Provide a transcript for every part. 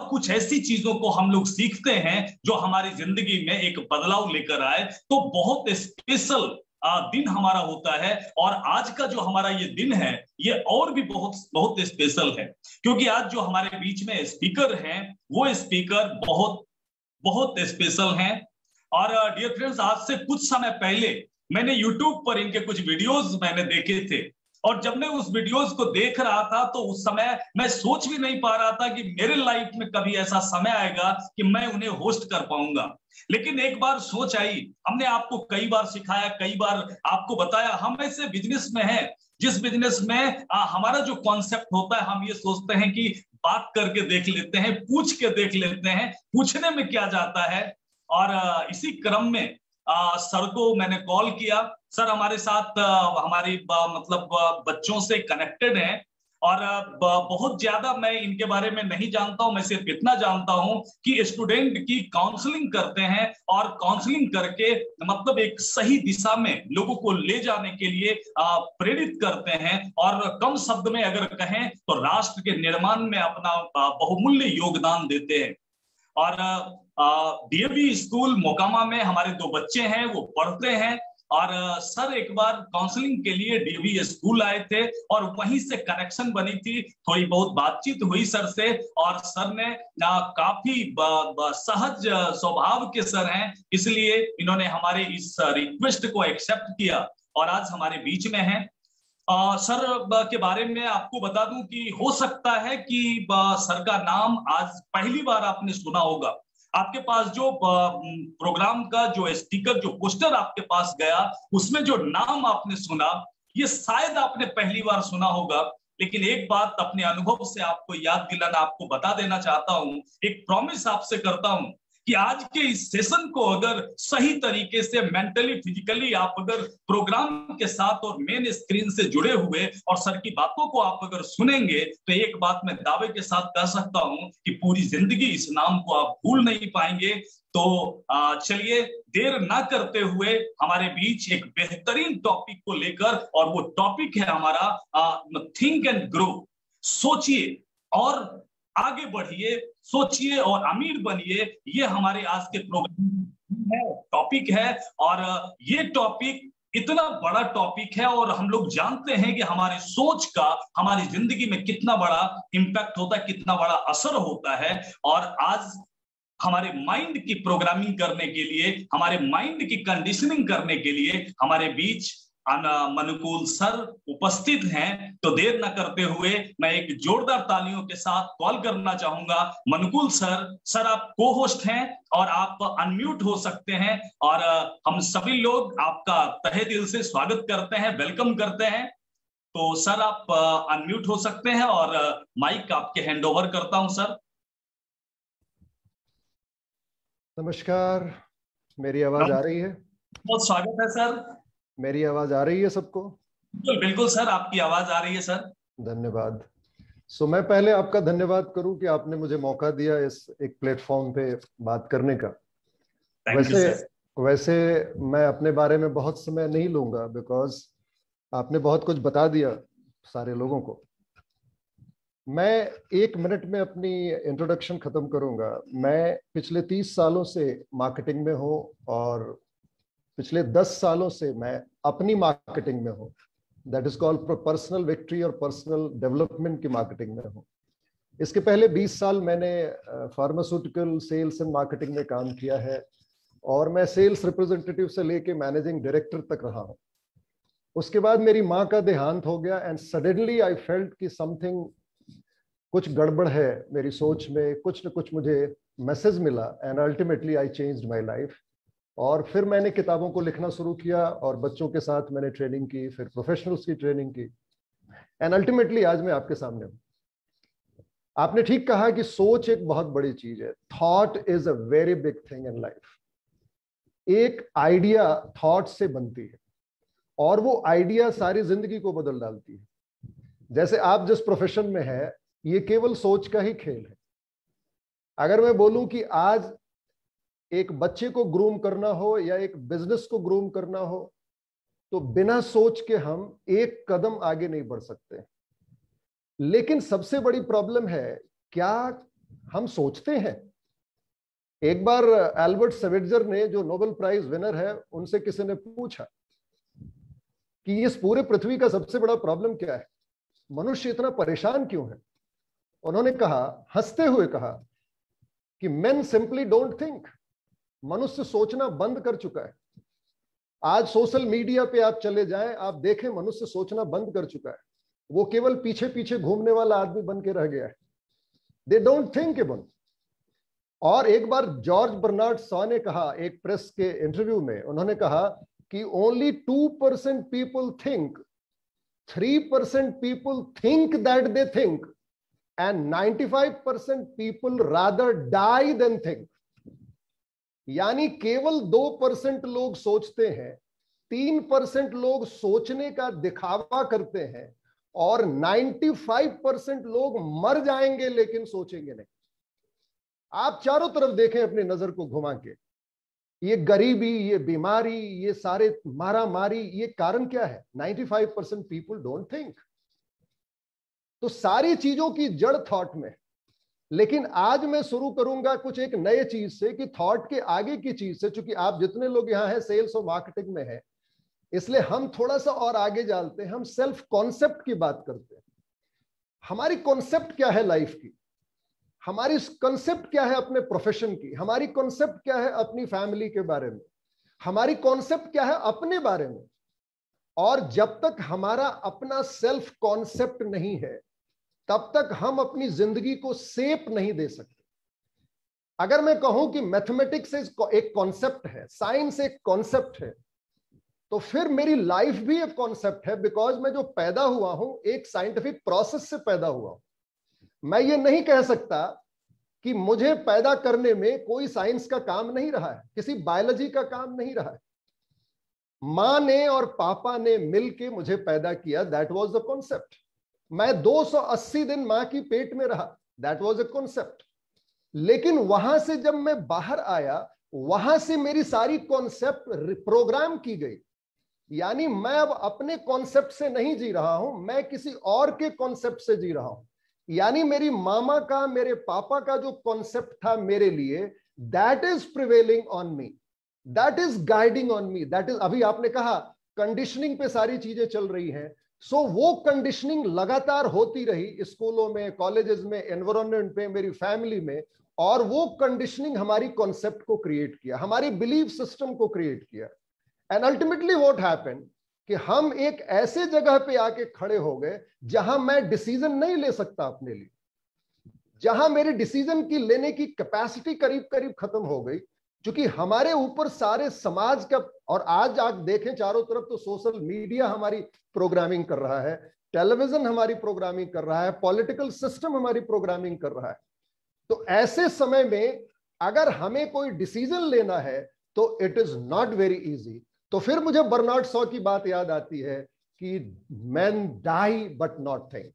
कुछ ऐसी चीज़ों को हम लोग सीखते हैं जो हमारी ज़िंदगी में एक बदलाव लेकर आए तो बहुत स्पेशल दिन हमारा होता है। और आज का जो हमारा ये दिन है, ये और भी बहुत बहुत स्पेशल है। क्योंकि आज जो हमारे बीच में स्पीकर हैं, वो स्पीकर बहुत बहुत स्पेशल हैं। और डियर फ्रेंड्स आज से कुछ समय पहले मैंने यूट्यूब पर इनके कुछ वीडियोस मैंने देखे थे। और जब मैं उस वीडियोस को देख रहा था तो उस समय मैं सोच भी नहीं पा रहा था कि मेरे लाइफ में कभी ऐसा समय आएगा कि मैं उन्हें होस्ट कर पाऊँगा। लेकिन एक बार सोच आई हमने आपको कई बार सिखाया कई बार आपको बताया हम ऐसे बिज़नेस में हैं जिस बिज़नेस में आ, हमारा जो कॉन्सेप्ट होता है हम ये सोचते हैं कि बात करके देख लेते हैं पूछ के देख लेते हैं पूछने में क्या जाता है। और इसी क्रम में आ, सर को मैंने कॉल किया सर, हमारे साथ हमारी मतलब बच्चों से कनेक्टेड हैं और बहुत ज़्यादा मैं इनके बारे में नहीं जानता हूँ, मैं सिर्फ़ इतना जानता हूँ कि स्टूडेंट की काउंसलिंग करते हैं और काउंसलिंग करके मतलब एक सही दिशा में लोगों को ले जाने के लिए प्रेरित करते हैं और कम शब्द में अगर कहें तो राष्ट्र के निर्माण में अपना बहुमूल्य योगदान देते हैं। और डीएवी स्कूल मोकामा में हमारे दो बच्चे हैं, वो पढ़ते हैं और सर एक बार काउंसलिंग के लिए डीवी स्कूल आए थे और वहीं से कनेक्शन बनी थी। थोड़ी बहुत बातचीत हुई सर से और सर ने काफ़ी सहज स्वभाव के सर हैं इसलिए इन्होंने हमारे इस रिक्वेस्ट को एक्सेप्ट किया और आज हमारे बीच में है। आ, सर के बारे में आपको बता दूँ कि हो सकता है कि सर का नाम आज पहली बार आपने सुना होगा। आपके पास जो प्रोग्राम का जो स्टिकर जो पोस्टर आपके पास गया, उसमें जो नाम आपने सुना, ये शायद आपने पहली बार सुना होगा, लेकिन एक बात अपने अनुभव से आपको याद दिलाना, आपको बता देना चाहता हूँ, एक प्रॉमिस आपसे करता हूँ। कि आज के इस सेशन को अगर सही तरीके से मेंटली फिजिकली आप अगर प्रोग्राम के साथ और मेन स्क्रीन से जुड़े हुए और सर की बातों को आप अगर सुनेंगे तो एक बात मैं दावे के साथ कह सकता हूँ कि पूरी ज़िंदगी इस नाम को आप भूल नहीं पाएँगे। तो चलिए देर ना करते हुए हमारे बीच एक बेहतरीन टॉपिक को लेकर और वो टॉपिक है हमारा थिंक एंड ग्रो सोचिए और आगे बढ़िए, सोचिए और अमीर बनिए, ये हमारे आज के प्रोग्राम है टॉपिक है। और ये टॉपिक इतना बड़ा टॉपिक है और हम लोग जानते हैं कि हमारे सोच का, हमारी ज़िंदगी में कितना बड़ा इंपैक्ट होता है, कितना बड़ा असर होता है। और आज हमारे माइंड की प्रोग्रामिंग करने के लिए, हमारे माइंड की कंडीशनिंग करने के लिए, हमारे बीच मनुकूल सर उपस्थित हैं तो देर न करते हुए मैं एक जोरदार तालियों के साथ कॉल करना चाहूँगा। मनुकूल सर सर आप को होस्ट हैं और आप अनम्यूट हो सकते हैं और हम सभी लोग आपका तहे दिल से स्वागत करते हैं वेलकम करते हैं। तो सर आप अनम्यूट हो सकते हैं और माइक आपके हैंड ओवर करता हूँ सर। नमस्कार मेरी आवाज़ आ रही है? बहुत स्वागत है सर। मेरी आवाज़ आ रही है सबको? बिल्कुल बिल्कुल सर आपकी आवाज़ आ रही है सर। धन्यवाद। सो so, मैं पहले आपका धन्यवाद करूँ कि आपने मुझे मौका दिया इस एक प्लेटफॉर्म पे बात करने का। वैसे you, वैसे मैं अपने बारे में बहुत समय नहीं लूँगा बिकॉज़ आपने बहुत कुछ बता दिया सारे लोगों को। मैं एक मिनट में अपनी इंट्रोडक्शन खत्म करूँगा। मैं पिछले तीस सालों से मार्केटिंग में हूँ और पिछले दस सालों से मैं अपनी मार्केटिंग में हूँ। That is called personal victory और पर्सनल डेवलपमेंट की मार्केटिंग में हूँ। इसके पहले 20 साल मैंने फार्मास्यूटिकल सेल्स एंड मार्केटिंग में काम किया है और मैं सेल्स रिप्रेजेंटेटिव से लेके मैनेजिंग डायरेक्टर तक रहा हूँ। उसके बाद मेरी माँ का देहांत हो गया एंड सडनली आई फेल्ट कि समथिंग कुछ गड़बड़ है मेरी सोच में, कुछ न कुछ मुझे मैसेज मिला and ultimately I change my life और फिर मैंने किताबों को लिखना शुरू किया और बच्चों के साथ मैंने ट्रेनिंग की, फिर प्रोफेशनल्स की ट्रेनिंग की। एंड अल्टीमेटली आज मैं आपके सामने हूँ। आपने ठीक कहा कि सोच एक बहुत बड़ी चीज़ है। Thought is a very big thing in life एक आइडिया थॉट से बनती है और वो आइडिया सारी ज़िंदगी को बदल डालती है। जैसे आप जिस प्रोफेशन में है, ये केवल सोच का ही खेल है। अगर मैं बोलूँ कि आज एक बच्चे को ग्रूम करना हो या एक बिज़नेस को ग्रूम करना हो तो बिना सोच के हम एक कदम आगे नहीं बढ़ सकते। लेकिन सबसे बड़ी प्रॉब्लम है, क्या हम सोचते हैं? एक बार एल्बर्ट सेविटजर ने जो नोबेल प्राइज विनर है, उनसे किसी ने पूछा कि इस पूरे पृथ्वी का सबसे बड़ा प्रॉब्लम क्या है? मनुष्य इतना परेशान क्यों है? उन्होंने कहा, हँसते हुए कहा कि मेन सिंपली डोंट थिंक मनुष्य सोचना बंद कर चुका है। आज सोशल मीडिया पे आप चले जाएँ, आप देखें मनुष्य सोचना बंद कर चुका है। वो केवल पीछे पीछे घूमने वाला आदमी बन के रह गया है। दे डोंट थिंक एबल और एक बार जॉर्ज बर्नार्ड सॉ ने कहा, एक प्रेस के इंटरव्यू में, उन्होंने कहा कि only two percent people think three percent people think that they think and ninety five percent people rather die than think यानी केवल दो परसेंट लोग सोचते हैं, तीन परसेंट लोग सोचने का दिखावा करते हैं और 95 परसेंट लोग मर जाएँगे लेकिन सोचेंगे नहीं। आप चारों तरफ़ देखें अपनी नज़र को घुमा के। ये गरीबी, ये बीमारी, ये सारे मारा मारी ये कारण क्या है? 95 परसेंट पीपुल डोंट थिंक तो सारी चीज़ों की जड़ थॉट में लेकिन आज मैं शुरू करूँगा कुछ एक नए चीज़ से कि थॉट के आगे की चीज़ से, चूँकि आप जितने लोग यहाँ हैं सेल्स और मार्केटिंग में है, इसलिए हम थोड़ा सा और आगे जानते हैं, हम सेल्फ कॉन्सेप्ट की बात करते हैं। हमारी कॉन्सेप्ट क्या है लाइफ की? हमारी कॉन्सेप्ट क्या है अपने प्रोफेशन की? हमारी कॉन्सेप्ट क्या है अपनी फैमिली के बारे में? हमारी कॉन्सेप्ट क्या है अपने बारे में? और जब तक हमारा अपना सेल्फ कॉन्सेप्ट नहीं है तब तक हम अपनी ज़िंदगी को सेप नहीं दे सकते। अगर मैं कहूँ कि मैथमेटिक्स एक कॉन्सेप्ट है, साइंस एक कॉन्सेप्ट है तो फिर मेरी लाइफ भी एक कॉन्सेप्ट है, बिकॉज़ मैं जो पैदा हुआ हूँ, एक साइंटिफिक प्रोसेस से पैदा हुआ हूँ। मैं ये नहीं कह सकता कि मुझे पैदा करने में कोई साइंस का काम नहीं रहा है, किसी बायोलॉजी का काम नहीं रहा है। माँ ने और पापा ने मिलके मुझे पैदा किया दैट वाज द कॉन्सेप्ट मैं 280 दिन माँ की पेट में रहा। दैट वाज अ कॉन्सेप्ट लेकिन वहाँ से जब मैं बाहर आया, वहाँ से मेरी सारी कॉन्सेप्ट प्रोग्राम की गई। यानी मैं अब अपने कॉन्सेप्ट से नहीं जी रहा हूँ, मैं किसी और के कॉन्सेप्ट से जी रहा हूँ। यानी मेरी मामा का, मेरे पापा का जो कॉन्सेप्ट था मेरे लिए that is prevailing on me that is guiding on me that is अभी आपने कहा कंडीशनिंग पे सारी चीज़ें चल रही हैं। सो so, वो कंडीशनिंग लगातार होती रही स्कूलों में कॉलेजेस में एनवायरमेंट में मेरी फैमिली में और वो कंडीशनिंग हमारी कॉन्सेप्ट को क्रिएट किया हमारी बिलीफ सिस्टम को क्रिएट किया। एंड अल्टीमेटली व्हाट हैपन कि हम एक ऐसे जगह पे आके खड़े हो गए जहाँ मैं डिसीज़न नहीं ले सकता अपने लिए। जहाँ मेरी डिसीज़न की लेने की कैपेसिटी करीब करीब खत्म हो गई क्योंकि हमारे ऊपर सारे समाज का, और आज आप देखें चारों तरफ़ तो सोशल मीडिया हमारी प्रोग्रामिंग कर रहा है, टेलीविज़न हमारी प्रोग्रामिंग कर रहा है, पॉलिटिकल सिस्टम हमारी प्रोग्रामिंग कर रहा है। तो ऐसे समय में अगर हमें कोई डिसीज़न लेना है तो it is not very easy तो फिर मुझे बर्नार्ड सॉ की बात याद आती है कि man die but not think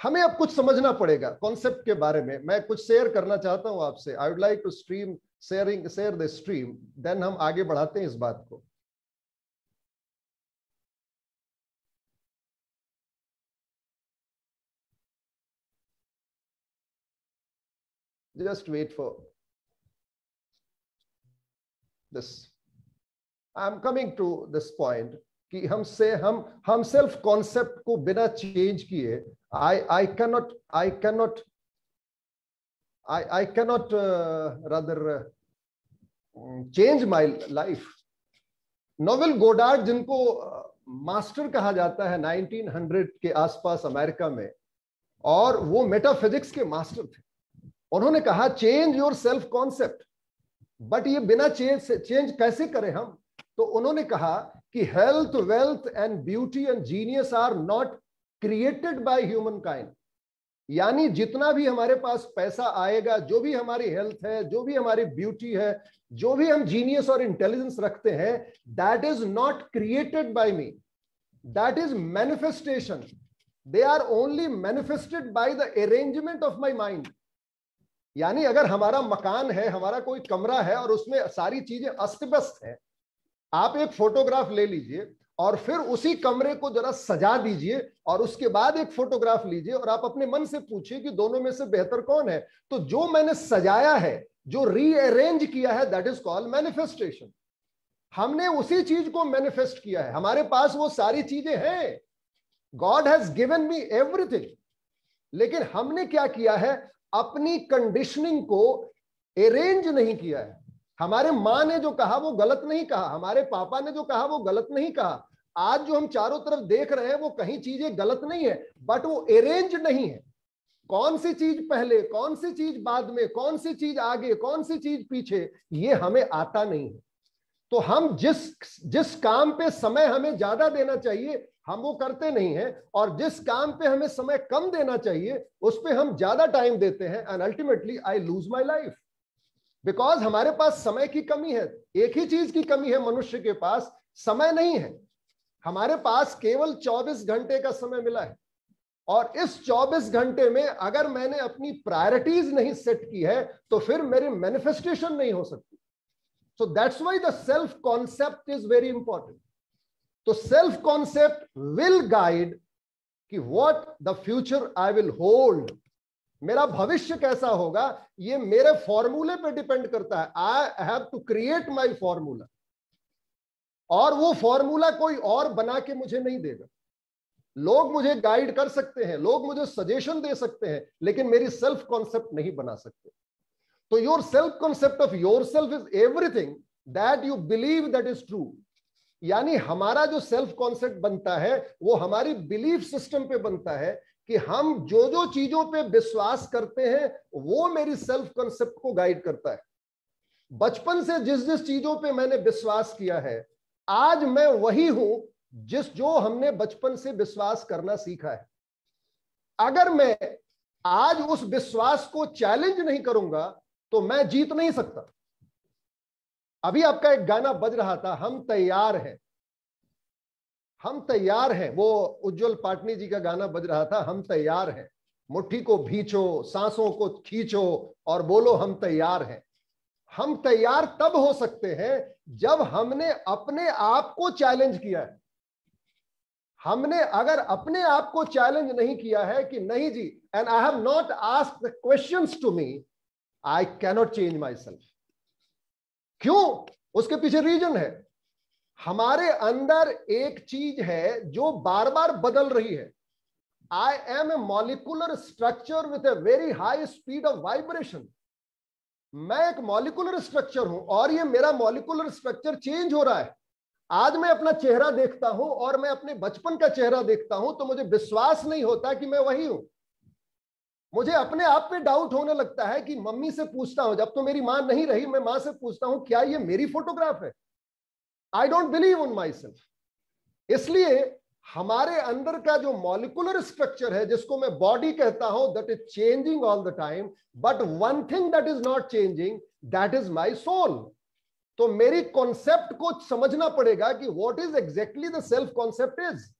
हमें अब कुछ समझना पड़ेगा कॉन्सेप्ट के बारे में। मैं कुछ शेयर करना चाहता हूँ आपसे। I would like to stream sharing share the stream then हम आगे बढ़ाते हैं इस बात को। Just wait for this. I am coming to this point कि हमसे हम हम सेल्फ कॉन्सेप्ट को बिना चेंज किए I I cannot I cannot I I cannot rather change my life Neville Goddard जिनको मास्टर uh, कहा जाता है 1900 के आसपास अमेरिका में और वो मेटाफिजिक्स के मास्टर थे। उन्होंने कहा change your self concept but ये बिना चेंज चेंज कैसे करें हम? तो उन्होंने कहा कि health wealth and beauty and genius are not created by human kind यानी जितना भी हमारे पास पैसा आएगा, जो भी हमारी हेल्थ है, जो भी हमारी ब्यूटी है, जो भी हम जीनियस और इंटेलिजेंस रखते हैं that is not created by me that is manifestation they are only manifested by the arrangement of my mind यानी अगर हमारा मकान है, हमारा कोई कमरा है और उसमें सारी चीज़ें अस्त व्यस्त है, आप एक फोटोग्राफ ले लीजिए और फिर उसी कमरे को जरा सजा दीजिए और उसके बाद एक फोटोग्राफ लीजिए और आप अपने मन से पूछिए कि दोनों में से बेहतर कौन है। तो जो मैंने सजाया है, जो रीअरेंज किया है दैट इज़ कॉल्ड मैनिफेस्टेशन हमने उसी चीज़ को मैनिफेस्ट किया है। हमारे पास वो सारी चीज़ें हैं। God has given me everything लेकिन हमने क्या किया है? अपनी कंडीशनिंग को अरेंज नहीं किया है। हमारे माँ ने जो कहा, वो गलत नहीं कहा। हमारे पापा ने जो कहा, वो गलत नहीं कहा। आज जो हम चारों तरफ़ देख रहे हैं, वो कहीं चीज़ें गलत नहीं है बट वो अरेंज नहीं है। कौन सी चीज़ पहले, कौन सी चीज़ बाद में, कौन सी चीज़ आगे, कौन सी चीज़ पीछे, ये हमें आता नहीं है। तो हम जिस जिस काम पे समय हमें ज़्यादा देना चाहिए, हम वो करते नहीं हैं, और जिस काम पे हमें समय कम देना चाहिए, उस पर हम ज़्यादा टाइम देते हैं and ultimately I lose my life because हमारे पास समय की कमी है, एक ही चीज़ की कमी है मनुष्य के पास, समय नहीं है। हमारे पास केवल 24 घंटे का समय मिला है। और इस 24 घंटे में अगर मैंने अपनी प्रायोरिटीज नहीं सेट की है तो फिर मेरी मैनिफेस्टेशन नहीं हो सकती। So that's why the self concept is very important तो सेल्फ कॉन्सेप्ट विल गाइड कि what the future I will hold मेरा भविष्य कैसा होगा, ये मेरे फॉर्मूले पे डिपेंड करता है। I have to create my formula और वो फॉर्मूला कोई और बना के मुझे नहीं देगा। लोग मुझे गाइड कर सकते हैं, लोग मुझे सजेशन दे सकते हैं, लेकिन मेरी सेल्फ कॉन्सेप्ट नहीं बना सकते। तो your self concept of your self is everything that you believe that is true यानी हमारा जो सेल्फ कॉन्सेप्ट बनता है, वो हमारी बिलीफ सिस्टम पे बनता है कि हम जो जो चीज़ों पे विश्वास करते हैं, वो मेरी सेल्फ कॉन्सेप्ट को गाइड करता है। बचपन से जिस जिस चीज़ों पे मैंने विश्वास किया है आज मैं वही हूँ जिस जो हमने बचपन से विश्वास करना सीखा है। अगर मैं आज उस विश्वास को चैलेंज नहीं करूँगा तो मैं जीत नहीं सकता। अभी आपका एक गाना बज रहा था, हम तैयार हैं। हम तैयार हैं। वो उज्जवल पाटनी जी का गाना बज रहा था, हम तैयार हैं। मुट्ठी को भींचो, सांसों को खींचो और बोलो, हम तैयार हैं। हम तैयार तब हो सकते हैं जब हमने अपने आप को चैलेंज किया है। हमने अगर अपने आप को चैलेंज नहीं किया है कि नहीं जी and I have not ask the question to me I cannot change my self क्यों? उसके पीछे रीजन है। हमारे अंदर एक चीज़ है जो बार बार बदल रही है। I am a molecular structure with a very high speed of vibration मैं एक मॉलिकुलर स्ट्रक्चर हूँ और ये मेरा मॉलिकुलर स्ट्रक्चर चेंज हो रहा है। आज मैं अपना चेहरा देखता हूँ और मैं अपने बचपन का चेहरा देखता हूँ तो मुझे विश्वास नहीं होता कि मैं वही हूँ। मुझे अपने आप पे डाउट होने लगता है कि मम्मी से पूछता हूँ, जब तो मेरी माँ नहीं रही, मैं माँ से पूछता हूँ, क्या ये मेरी फोटोग्राफ है? I don't believe on my self इसलिए हमारे अंदर का जो मॉलिकुलर स्ट्रक्चर है, जिसको मैं बॉडी कहता हूँ that is changing all the time but one thing that is not changing that is my soul तो मेरी कॉन्सेप्ट को समझना पड़ेगा कि what is exactly the self concept is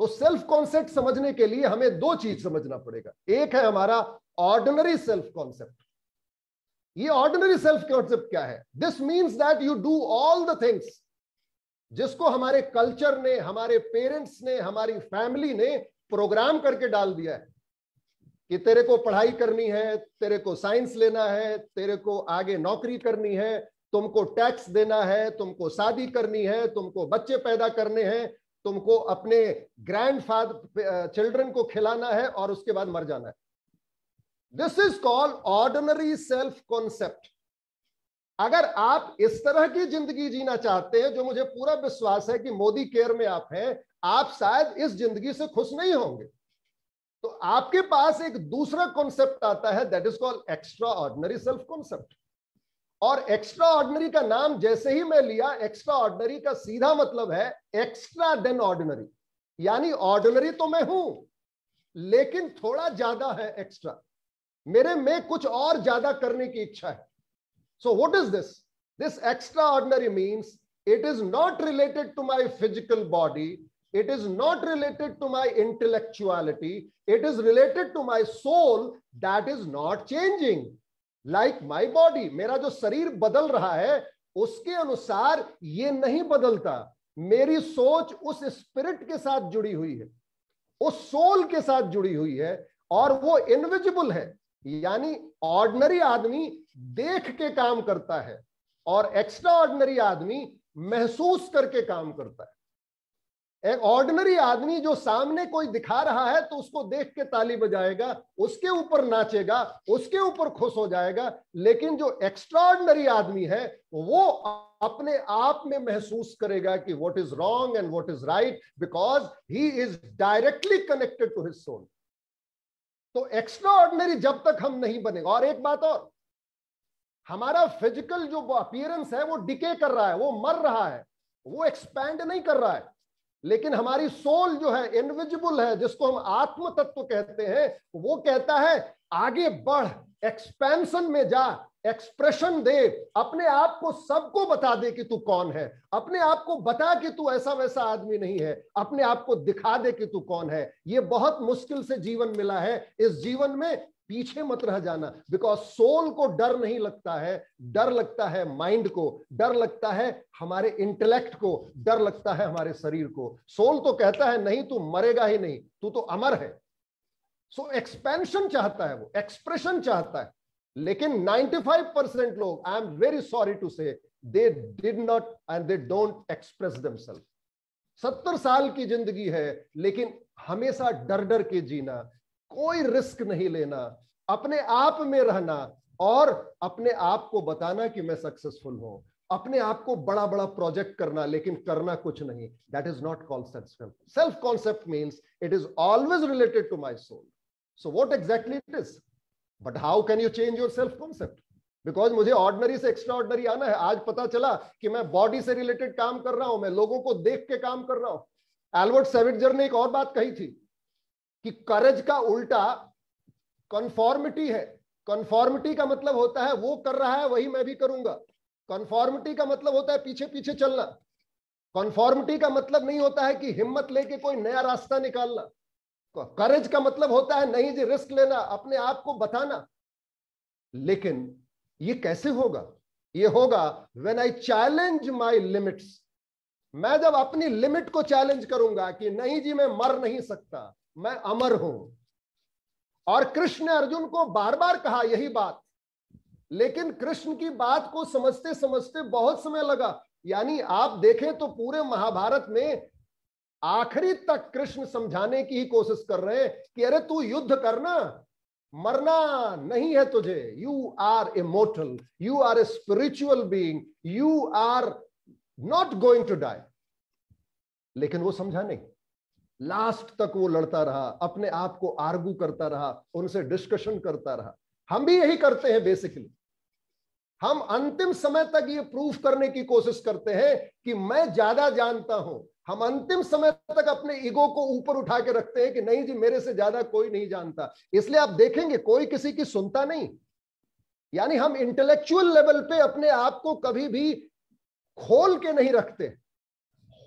तो सेल्फ कॉन्सेप्ट समझने के लिए हमें दो चीज़ समझना पड़ेगा। एक है हमारा ऑर्डिनरी सेल्फ कॉन्सेप्ट ये ऑर्डिनरी सेल्फ कॉन्सेप्ट क्या है? This means that you do all the things जिसको हमारे कल्चर ने, हमारे पेरेंट्स ने, हमारी फैमिली ने प्रोग्राम करके डाल दिया है कि तेरे को पढ़ाई करनी है, तेरे को साइंस लेना है, तेरे को आगे नौकरी करनी है, तुमको टैक्स देना है, तुमको शादी करनी है, तुमको बच्चे पैदा करने हैं, तुमको अपने ग्रैंड फादर चिल्ड्रन को खिलाना है और उसके बाद मर जाना है। This is called ordinary self concept अगर आप इस तरह की ज़िंदगी जीना चाहते हैं, जो मुझे पूरा विश्वास है कि मोदी केयर में आप हैं, आप शायद इस ज़िंदगी से खुश नहीं होंगे। तो आपके पास एक दूसरा कॉन्सेप्ट आता है that is called extra ordinary self concept और एक्स्ट्रा ऑर्डनरी का नाम जैसे ही मैं लिया एक्स्ट्रा ऑर्डनरी का सीधा मतलब है एक्स्ट्रा देन ऑर्डिनरी यानी ऑर्डिनरी तो मैं हूँ, लेकिन थोड़ा ज़्यादा है एक्स्ट्रा मेरे में कुछ और ज़्यादा करने की इच्छा है। What is this this extra ordinary means it is not related to my physical body it is not related to my intellectuality. It is related to my soul that is not changing. Like my body मेरा जो शरीर बदल रहा है, उसके अनुसार ये नहीं बदलता। मेरी सोच उस स्पिरिट के साथ जुड़ी हुई है। उस सोल के साथ जुड़ी हुई है और वो इनविजिबल है। यानी ऑर्डनरी आदमी देख के काम करता है और एक्स्ट्रा ऑर्डनरी आदमी महसूस करके काम करता है। एक ऑर्डिनरी आदमी जो सामने कोई दिखा रहा है तो उसको देख के ताली बजाएगा, उसके ऊपर नाचेगा, उसके ऊपर खुश हो जाएगा, लेकिन जो एक्स्ट्राऑर्डनरी आदमी है वो अपने आप में महसूस करेगा कि what is wrong and what is right because he is directly connected to his soul तो एक्स्ट्रा ऑर्डिनरी जब तक हम नहीं बनेगा और एक बात और हमारा फ़िज़िकल जो अपियरेंस है, वो डिके कर रहा है, वो मर रहा है, वो एक्सपैंड नहीं कर रहा है। लेकिन हमारी सोल जो है इनविजिबल है, जिसको हम आत्म तत्व कहते हैं, वो कहता है, आगे बढ़ एक्सपेंशन में जा एक्सप्रेशन दे, अपने आप को सबको बता दे कि तू कौन है, अपने आप को बता कि तू ऐसा वैसा आदमी नहीं है, अपने आप को दिखा दे कि तू कौन है। ये बहुत मुश्किल से जीवन मिला है। इस जीवन में पीछे मत रह जाना बिकॉज़ सोल को डर नहीं लगता है डर लगता है माइंड को डर लगता है हमारे इंटेलेक्ट को डर लगता है हमारे शरीर को। सोल तो कहता है नहीं तू मरेगा ही नहीं तू तो अमर है। सो so, एक्सपेंशन चाहता है वो एक्सप्रेशन चाहता है। लेकिन 95 परसेंट लोग I am very sorry to say they did not and they don't express themselves सत्तर साल की ज़िंदगी है लेकिन हमेशा डर डर के जीना कोई रिस्क नहीं लेना। अपने आप में रहना और अपने आप को बताना कि मैं सक्सेसफुल हूँ। अपने आप को बड़ा बड़ा प्रोजेक्ट करना, लेकिन करना कुछ नहीं। That is not called self self concept means it is always related to my soul so what exactly it is but how can you change your self concept because मुझे ऑर्डनरी से extra ordinary आना है। आज पता चला कि मैं body से रिलेटेड काम कर रहा हूँ। मैं लोगों को देख के काम कर रहा हूँ। एल्बर्ट सेविटजर ने एक और बात कही थी। कि करज का उल्टा कन्फॉर्मिटी है। कन्फॉर्मिटी का मतलब होता है, वो कर रहा है, वही मैं भी करूँगा। कन्फॉर्मिटी का मतलब होता है पीछे पीछे चलना। कन्फॉर्मिटी का मतलब नहीं होता है कि हिम्मत लेके कोई नया रास्ता निकालना। करेज का मतलब होता है नहीं जी, रिस्क लेना, अपने आप को बताना। लेकिन ये कैसे होगा? ये होगा when I challenge my limits मैं जब अपनी लिमिट को चैलेंज करूँगा कि नहीं जी, मैं मर नहीं सकता मैं अमर हूँ। और कृष्ण ने अर्जुन को बार बार कहा यही बात। लेकिन कृष्ण की बात को समझते समझते बहुत समय लगा। यानी आप देखें तो पूरे महाभारत में आखिरी तक कृष्ण समझाने की ही कोशिश कर रहे हैं कि अरे तू युद्ध करना, मरना नहीं है तुझे। You are a mortal you are a spiritual being you are not going to die लेकिन वो समझा नहीं। लास्ट तक वो लड़ता रहा, अपने आप को आर्गू करता रहा, उनसे डिस्कशन करता रहा। हम भी यही करते हैं बेसिकली हम अंतिम समय तक ये प्रूफ करने की कोशिश करते हैं कि मैं ज़्यादा जानता हूँ। हम अंतिम समय तक अपने ईगो को ऊपर उठा के रखते हैं कि नहीं जी, मेरे से ज़्यादा कोई नहीं जानता। इसलिए आप देखेंगे, कोई किसी की सुनता नहीं। यानी हम इंटेलेक्चुअल लेवल पे अपने आप को कभी भी खोल के नहीं रखते।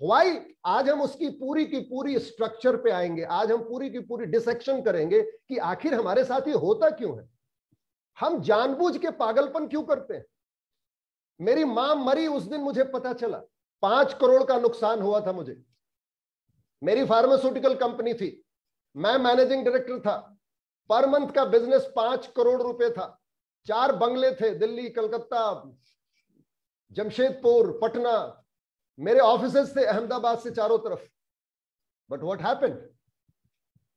वाई आज हम उसकी पूरी की पूरी स्ट्रक्चर पे आएँगे। आज हम पूरी की पूरी डिसेक्शन करेंगे कि आखिर हमारे साथ ये होता क्यों है? हम जानबूझ के पागलपन क्यों करते हैं? मेरी माँ मरी, उस दिन मुझे पता चला। पाँच करोड़ का नुकसान हुआ था मुझे। मेरी फार्मास्यूटिकल कंपनी थी। मैं मैनेजिंग डायरेक्टर था। पर मंथ का बिज़नेस पाँच करोड़ रुपए था। चार बंगले थे, दिल्ली, कलकत्ता, जमशेदपुर, पटना मेरे ऑफ़िस थे अहमदाबाद से चारों तरफ़। बट वॉट हैपेंड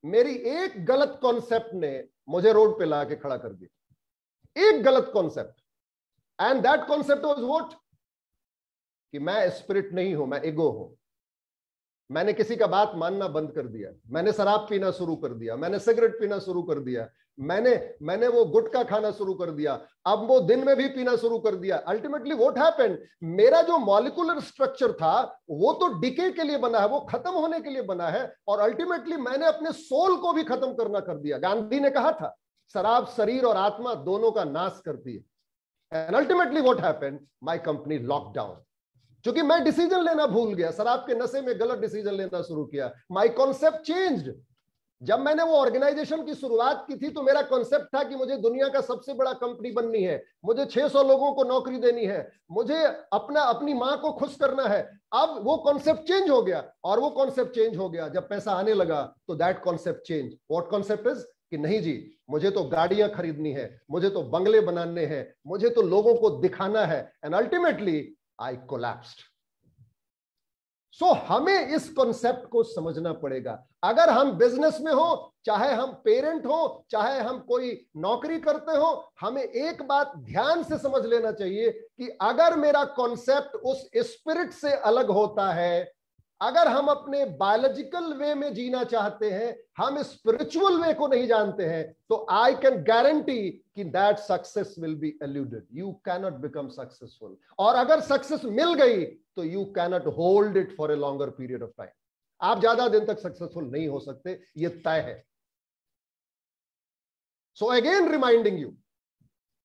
मेरी एक गलत कॉन्सेप्ट ने मुझे रोड पे ला के खड़ा कर दिया। एक गलत concept and that concept was what कि मैं स्पिरिट नहीं हूँ, मैं इगो हूँ। मैंने किसी का बात मानना बंद कर दिया। मैंने शराब पीना शुरू कर दिया। मैंने सिगरेट पीना शुरू कर दिया। मैंने मैंने वो गुटखा खाना शुरू कर दिया। अब वो दिन में भी पीना शुरू कर दिया। अल्टीमेटली वोट हैपेंड मेरा जो मॉलिकुलर स्ट्रक्चर था, वो तो डिके के लिए बना है, वो खत्म होने के लिए बना है, और अल्टीमेटली मैंने अपने सोल को भी खत्म करना कर दिया। गांधी ने कहा था, शराब शरीर और आत्मा दोनों का नाश करती है। And ultimately what happened my company lockdown क्योंकि मैं डिसीज़न लेना भूल गया। शराब के नशे में गलत डिसीज़न लेना शुरू किया। माई कॉन्सेप्ट चेंज्ड जब मैंने वो ऑर्गेनाइजेशन की शुरुआत की थी तो मेरा कॉन्सेप्ट था कि मुझे दुनिया का सबसे बड़ा कंपनी बननी है। मुझे 600 लोगों को नौकरी देनी है। मुझे अपना, अपनी माँ को खुश करना है। अब वो कॉन्सेप्ट चेंज हो गया और वो कॉन्सेप्ट चेंज हो गया। जब पैसा आने लगा तो that concept change what concept is कि नहीं जी, मुझे तो गाड़ियाँ खरीदनी है। मुझे तो बंगले बनाने हैं। मुझे तो लोगों को दिखाना है। And ultimately I collapsed so हमें इस कॉन्सेप्ट को समझना पड़ेगा। अगर हम बिज़नेस में हो, चाहे हम पेरेंट हो, चाहे हम कोई नौकरी करते हो, हमें एक बात ध्यान से समझ लेना चाहिए कि अगर मेरा कॉन्सेप्ट उस स्पिरिट से अलग होता है अगर हम अपने बायोलॉजिकल वे में जीना चाहते हैं, हम स्पिरिचुअल वे को नहीं जानते हैं तो आई कैन गारंटी कि that success will be eluded you cannot become successful और अगर सक्सेस मिल गई तो you cannot hold it for a longer period of time आप ज़्यादा दिन तक सक्सेसफुल नहीं हो सकते, ये तय है। So again reminding you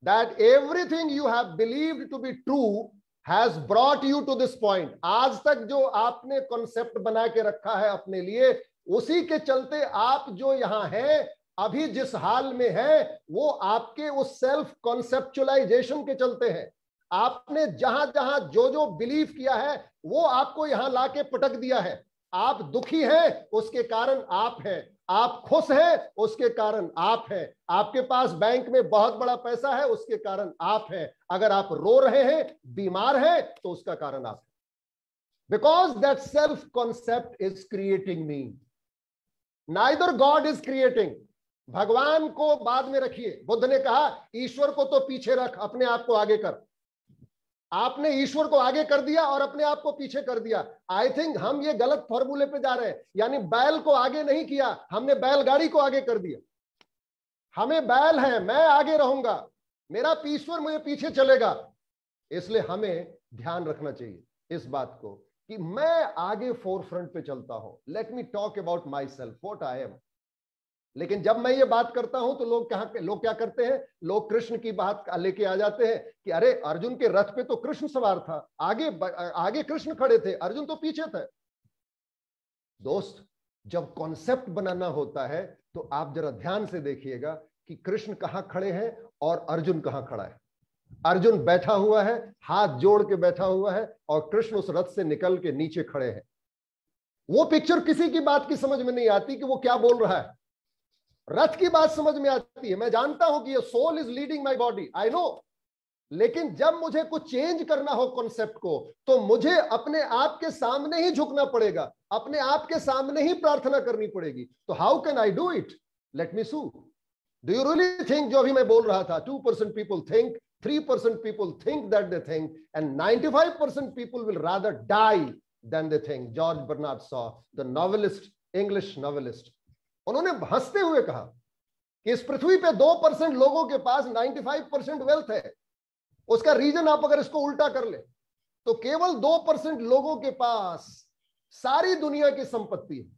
that everything you have believed to be true has brought you to this point आज तक जो आपने कॉन्सेप्ट बना के रखा है अपने लिए, उसी के चलते आप जो यहाँ हैं, अभी जिस हाल में है, वो आपके उस सेल्फ कॉन्सेप्चुलाइजेशन के चलते हैं। आपने जहाँ जहाँ जो जो बिलीव किया है, वो आपको यहाँ लाके पटक दिया है। आप दुखी हैं, उसके कारण आप हैं। आप खुश हैं, उसके कारण आप हैं। आपके पास बैंक में बहुत बड़ा पैसा है, उसके कारण आप हैं। अगर आप रो रहे हैं, बीमार हैं तो उसका कारण आप because that self concept is creating me neither God is creating भगवान को बाद में रखिए। बुद्ध ने कहा, ईश्वर को तो पीछे रख, अपने आप को आगे कर। आपने ईश्वर को आगे कर दिया और अपने आप को पीछे कर दिया। आई थिंक हम ये गलत फॉर्मूले पे जा रहे हैं। यानी बैल को आगे नहीं किया, हमने बैलगाड़ी को आगे कर दिया। हमें बैल है, मैं आगे रहूँगा। मेरा ईश्वर मुझे पीछे चलेगा। इसलिए हमें ध्यान रखना चाहिए इस बात को कि मैं आगे फोर फ्रंट पे चलता हूँ। Let me talk about my self what I am लेकिन जब मैं ये बात करता हूँ तो लोग क्या लोग क्या करते हैं? लोग कृष्ण की बात लेके आ जाते हैं कि अरे, अर्जुन के रथ पे तो कृष्ण सवार था। आगे आगे कृष्ण खड़े थे। अर्जुन तो पीछे थे। दोस्त, जब कॉन्सेप्ट बनाना होता है तो आप जरा ध्यान से देखिएगा कि कृष्ण कहाँ खड़े हैं और अर्जुन कहाँ खड़ा है। अर्जुन बैठा हुआ है, हाथ जोड़ के बैठा हुआ है और कृष्ण उस रथ से निकल के नीचे खड़े हैं। वो पिक्चर किसी की बात की समझ में नहीं आती कि वो क्या बोल रहा है। रथ की बात समझ में आती है। मैं जानता हूँ कि ये soul is leading my body I know लेकिन जब मुझे कुछ चेंज करना हो कॉन्सेप्ट को तो मुझे अपने आप के सामने ही झुकना पड़ेगा। अपने आप के सामने ही प्रार्थना करनी पड़ेगी। तो how can I do it let me see do you really think जो अभी मैं बोल रहा था two percent people think three percent people think that they think and ninety five percent people will rather die than they think George Bernard Shaw the novelist English novelist उन्होंने हँसते हुए कहा कि इस पृथ्वी पे दो परसेंट लोगों के पास 95 परसेंट वेल्थ है। उसका रीजन आप अगर इसको उल्टा कर ले तो केवल दो परसेंट लोगों के पास सारी दुनिया की संपत्ति है।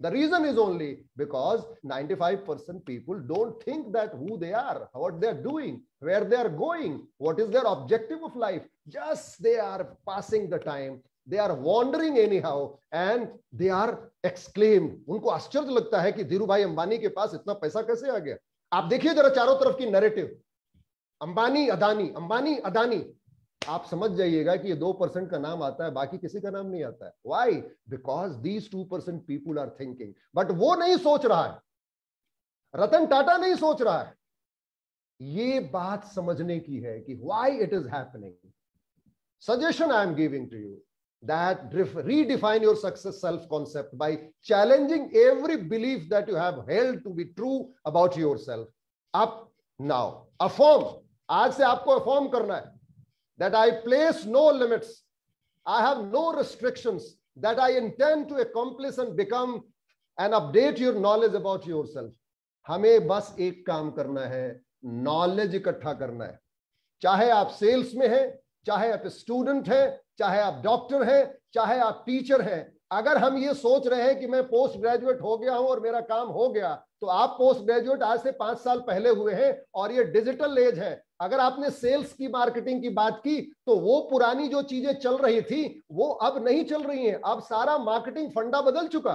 The reason is only because 95 five percent people don't think that who they are what they are doing where they are going what is their objective of life just they are passing the time they are wandering anyhow and they are exclaimed उनको आश्चर्य लगता है कि धीरू भाई अंबानी के पास इतना पैसा कैसे आ गया? आप देखिए जरा चारों तरफ़ की नैरेटिव अंबानी, अदानी अंबानी, अदानी। आप समझ जाइएगा कि ये दो परसेंट का नाम आता है, बाकी किसी का नाम नहीं आता है। Why because these two percent people are thinking but वो नहीं सोच रहा है। रतन टाटा नहीं सोच रहा है। ये बात समझने की है कि why it is happening suggestion I am giving to you that redefine your success self concept by challenging every belief that you have held to be true about yourself up now affirm आज से आपको affirm करना है that I place no limits I have no restrictions that I intend to accomplish and become and update your knowledge about yourself हमें बस एक काम करना है नॉलेज इकट्ठा करना है चाहे आप सेल्स में हैं चाहे आप स्टूडेंट हैं चाहे आप डॉक्टर हैं, चाहे आप टीचर हैं, अगर हम ये सोच रहे हैं कि मैं पोस्ट ग्रेजुएट हो गया हूँ और मेरा काम हो गया तो आप पोस्ट ग्रेजुएट आज से पाँच साल पहले हुए हैं और ये डिजिटल एज है। अगर आपने सेल्स की, मार्केटिंग की बात की तो वो पुरानी जो चीज़ें चल रही थी, वो अब नहीं चल रही हैं। अब सारा मार्केटिंग फंडा बदल चुका।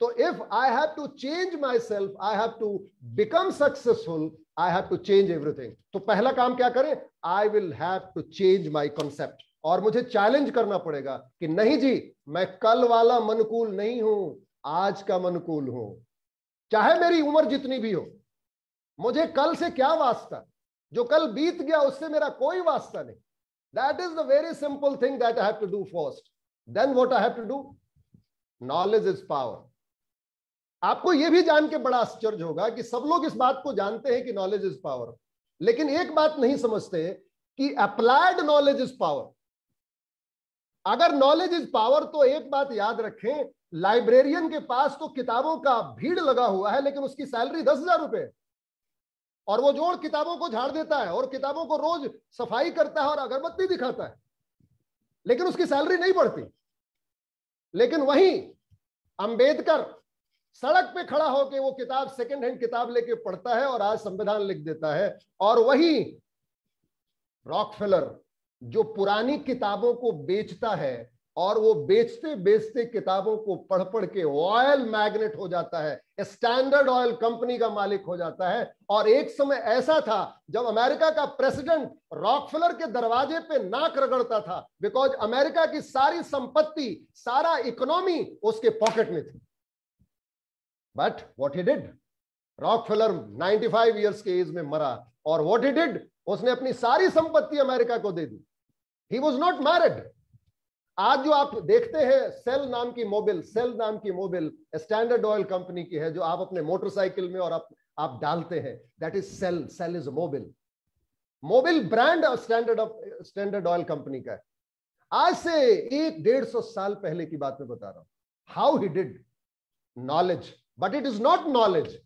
तो if I have to change my self I have to become successful I have to change everything तो पहला काम क्या करें? I will have to change my concept और मुझे चैलेंज करना पड़ेगा कि नहीं जी, मैं कल वाला मनुकूल नहीं हूँ, आज का मनुकूल हूँ। चाहे मेरी उम्र जितनी भी हो, मुझे कल से क्या वास्ता? जो कल बीत गया उससे मेरा कोई वास्ता नहीं। That is the very simple thing that I have to do first then what I have to do knowledge is power आपको यह भी जान के बड़ा आश्चर्य होगा कि सब लोग इस बात को जानते हैं कि नॉलेज इज़ पावर लेकिन एक बात नहीं समझते कि अप्लाइड नॉलेज इज़ पावर अगर नॉलेज इज़ पावर तो एक बात याद रखें लाइब्रेरियन के पास तो किताबों का भीड़ लगा हुआ है, लेकिन उसकी सैलरी दस हज़ार रुपए और वो जोड़ किताबों को झाड़ देता है और किताबों को रोज सफ़ाई करता है और अगरबत्ती दिखाता है। लेकिन उसकी सैलरी नहीं बढ़ती। लेकिन वहीं अंबेडकर सड़क पे खड़ा होकर वो किताब सेकंड हैंड किताब लेके पढ़ता है और आज संविधान लिख देता है। और वही रॉकफेलर जो पुरानी किताबों को बेचता है और वो बेचते बेचते किताबों को पढ़ पढ़ के ऑयल मैग्नेट हो जाता है स्टैंडर्ड ऑयल कंपनी का मालिक हो जाता है। और एक समय ऐसा था जब अमेरिका का प्रेसिडेंट रॉकफिलर के दरवाजे पे नाक रगड़ता था बिकॉज़ अमेरिका की सारी संपत्ति, सारा इकोनॉमी उसके पॉकेट में थी। But what he did Rockefeller 95 years के एज में मरा। और वॉट ही डिड उसने अपनी सारी संपत्ति अमेरिका को दे दी। ही वॉज़ नॉट मैरिड आज जो आप देखते हैं सेल नाम की मोबिल सेल नाम की मोबिल स्टैंडर्ड ऑयल कंपनी की है, जो आप अपने मोटरसाइकिल में और आप आप डालते हैं that is Shell Shell is Mobil Mobil brand Standard of Standard Oil company का है. आज से एक डेढ़ सौ साल पहले की बात मैं बता रहा हूँ। How he did knowledge but it is not knowledge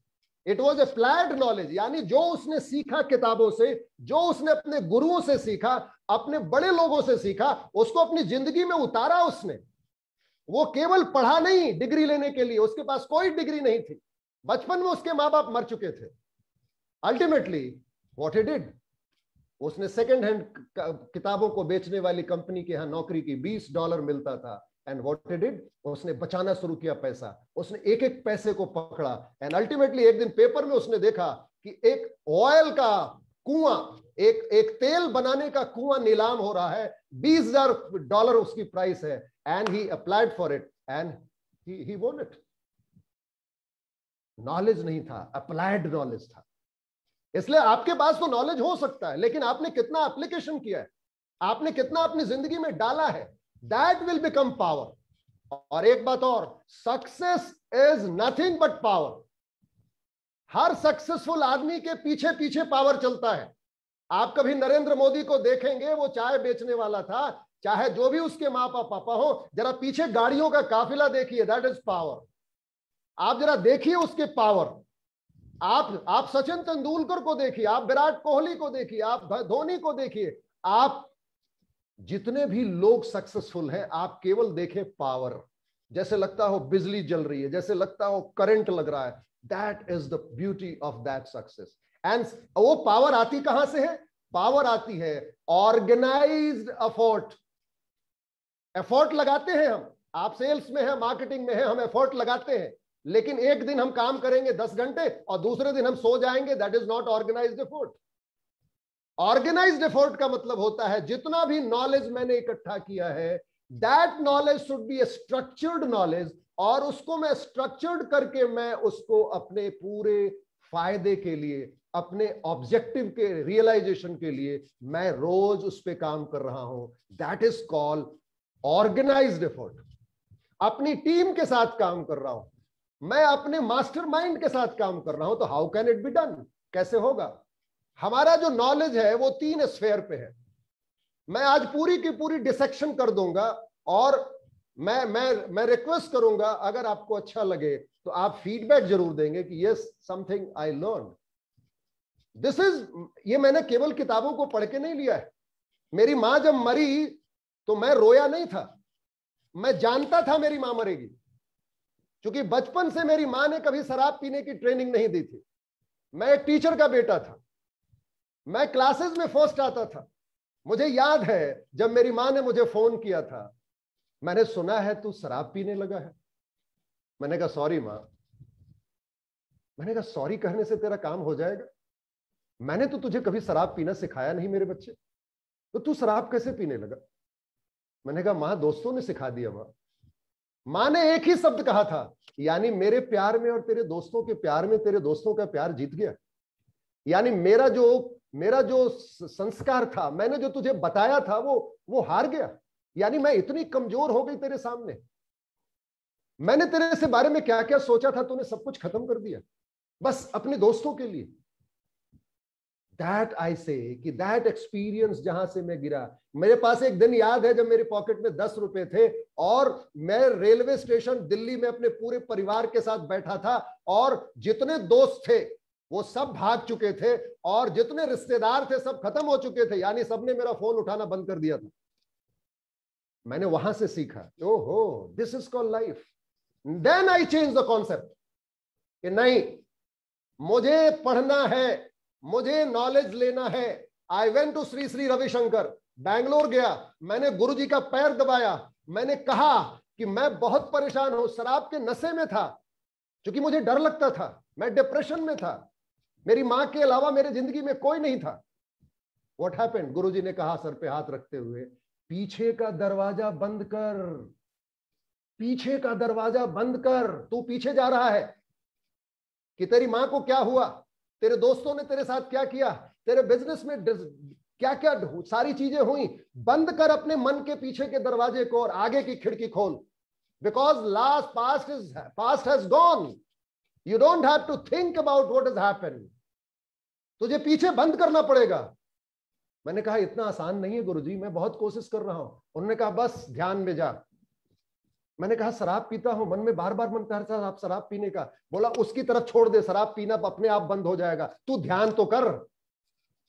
it was applied knowledge यानी जो उसने सीखा किताबों से, जो उसने अपने गुरुओं से सीखा, अपने बड़े लोगों से सीखा, उसको अपनी ज़िंदगी में उतारा उसने। वो केवल पढ़ा नहीं डिग्री लेने के लिए, उसके पास कोई डिग्री नहीं थी। बचपन में उसके माँ बाप मर चुके थे। अल्टीमेटली वॉट ही डिड उसने सेकेंड हैंड किताबों को बेचने वाली कंपनी के यहाँ नौकरी की 20 डॉलर मिलता था। एंड वॉट डिड उसने बचाना शुरू किया पैसा। उसने एक एक पैसे को पकड़ा। एंड अल्टीमेटली एक दिन पेपर में उसने देखा कि एक ऑयल का कुआँ, एक एक तेल बनाने का कुआँ नीलाम हो रहा है। बीस हज़ार डॉलर उसकी प्राइस है। And he applied for it and he won it knowledge नहीं था। अप्लाइड नॉलेज था। इसलिए आपके पास तो नॉलेज हो सकता है, लेकिन आपने कितना एप्लीकेशन किया है? आपने कितना अपनी ज़िंदगी में डाला है? दैट विल बिकम पावर और एक बात और success is nothing but power her successful आदमी के पीछे पीछे पावर चलता है। आप कभी नरेंद्र मोदी को देखेंगे, वो चाय बेचने वाला था, चाहे जो भी उसके माँ पापा हो, जरा पीछे गाड़ियों का काफिला देखिए दैट इज़ पावर आप जरा देखिए उसके पावर आप आप सचिन तेंदुलकर को देखिए, आप विराट कोहली को देखिए, आप धोनी को देखिए, आप जितने भी लोग सक्सेसफुल हैं, आप केवल देखें पावर जैसे लगता हो बिजली जल रही है, जैसे लगता हो करंट लग रहा है that is the beauty of that success and वो पावर आती कहाँ से है? पावर आती है ऑर्गेनाइज्ड एफर्ट एफर्ट लगाते हैं हम। आप सेल्स में है मार्केटिंग में है, हम एफर्ट लगाते हैं। लेकिन एक दिन हम काम करेंगे दस घंटे और दूसरे दिन हम सो जाएँगे that is not organised effort organised effort का मतलब होता है, जितना भी नॉलेज मैंने इकट्ठा किया है that knowledge should be a structured knowledge और उसको मैं स्ट्रक्चर्ड करके मैं उसको अपने पूरे फ़ायदे के लिए, अपने ऑब्जेक्टिव के रियलाइजेशन के लिए मैं रोज उस पर काम कर रहा हूँ। That is called organised effort अपनी टीम के साथ काम कर रहा हूँ। मैं अपने मास्टर माइंड के साथ काम कर रहा हूँ तो how can it be done कैसे होगा? हमारा जो नॉलेज है, वो तीन स्फेयर पे है। मैं आज पूरी की पूरी डिसेक्शन कर दूँगा और मैं मैं मैं रिक्वेस्ट करूँगा, अगर आपको अच्छा लगे तो आप फीडबैक ज़रूर देंगे कि yes something I learn this is ये मैंने केवल किताबों को पढ़ के नहीं लिया है। मेरी माँ जब मरी तो मैं रोया नहीं था। मैं जानता था मेरी माँ मरेगी। क्योंकि बचपन से मेरी माँ ने कभी शराब पीने की ट्रेनिंग नहीं दी थी। मैं एक टीचर का बेटा था। मैं क्लासेस में फ़र्स्ट आता था। मुझे याद है, जब मेरी माँ ने मुझे फ़ोन किया था, मैंने सुना है तू शराब पीने लगा है। मैंने कहा सॉरी माँ। मैंने कहा सॉरी कहने से तेरा काम हो जाएगा। मैंने तो तुझे कभी शराब पीना सिखाया नहीं, मेरे बच्चे। तो तू शराब कैसे पीने लगा? मैंने कहा, माँ, दोस्तों ने सिखा दिया, माँ। माँ ने एक ही शब्द कहा था, यानी मेरे प्यार में और तेरे दोस्तों के प्यार में तेरे दोस्तों का प्यार जीत गया। यानी मेरा जो मेरा जो संस्कार था, मैंने जो तुझे बताया था, वो वो हार गया। यानी मैं इतनी कमज़ोर हो गई तेरे सामने। मैंने तेरे से बारे में क्या क्या सोचा था, तूने सब कुछ खत्म कर दिया। बस अपने दोस्तों के लिए। दैट आई से कि दैट एक्सपीरियंस जहाँ से मैं गिरा। मेरे पास एक दिन याद है जब मेरे पॉकेट में दस रुपए थे और मैं रेलवे स्टेशन दिल्ली में अपने पूरे परिवार के साथ बैठा था और जितने दोस्त थे वो सब भाग चुके थे और जितने रिश्तेदार थे सब खत्म हो चुके थे। यानी सबने मेरा फ़ोन उठाना बंद कर दिया था। मैंने वहाँ से सीखा, ओहो this is call life then I change the concept कि नहीं, मुझे पढ़ना है, मुझे नॉलेज लेना है। I went to Shri Shri Ravishankar Bangalore गया। मैंने गुरु जी का पैर दबाया। मैंने कहा कि मैं बहुत परेशान हूँ, शराब के नशे में था, क्योंकि मुझे डर लगता था, मैं डिप्रेशन में था। मेरी माँ के अलावा मेरे ज़िंदगी में कोई नहीं था। वॉट गुरु जी ने कहा, सर पे हाथ रखते हुए, पीछे का दरवाज़ा बंद कर। पीछे का दरवाज़ा बंद कर। तू पीछे जा रहा है। कि तेरी माँ को क्या हुआ? तेरे दोस्तों ने तेरे साथ क्या किया? तेरे बिज़नेस में क्या क्या सारी चीज़ें हुई? बंद कर अपने मन के पीछे के दरवाजे को और आगे की खिड़की खोल। Because last past is past has gone you don't have to think about what is happen तुझे पीछे बंद करना पड़ेगा। मैंने कहा, इतना आसान नहीं है गुरुजी, मैं बहुत कोशिश कर रहा हूँ। उन्होंने कहा, बस, ध्यान में जा। मैंने कहा, शराब पीता हूँ, मन में बार बार मन करता था आप शराब पीने का। बोला, उसकी तरफ़ छोड़ दे, शराब पीना अपने आप बंद हो जाएगा। तू ध्यान तो कर।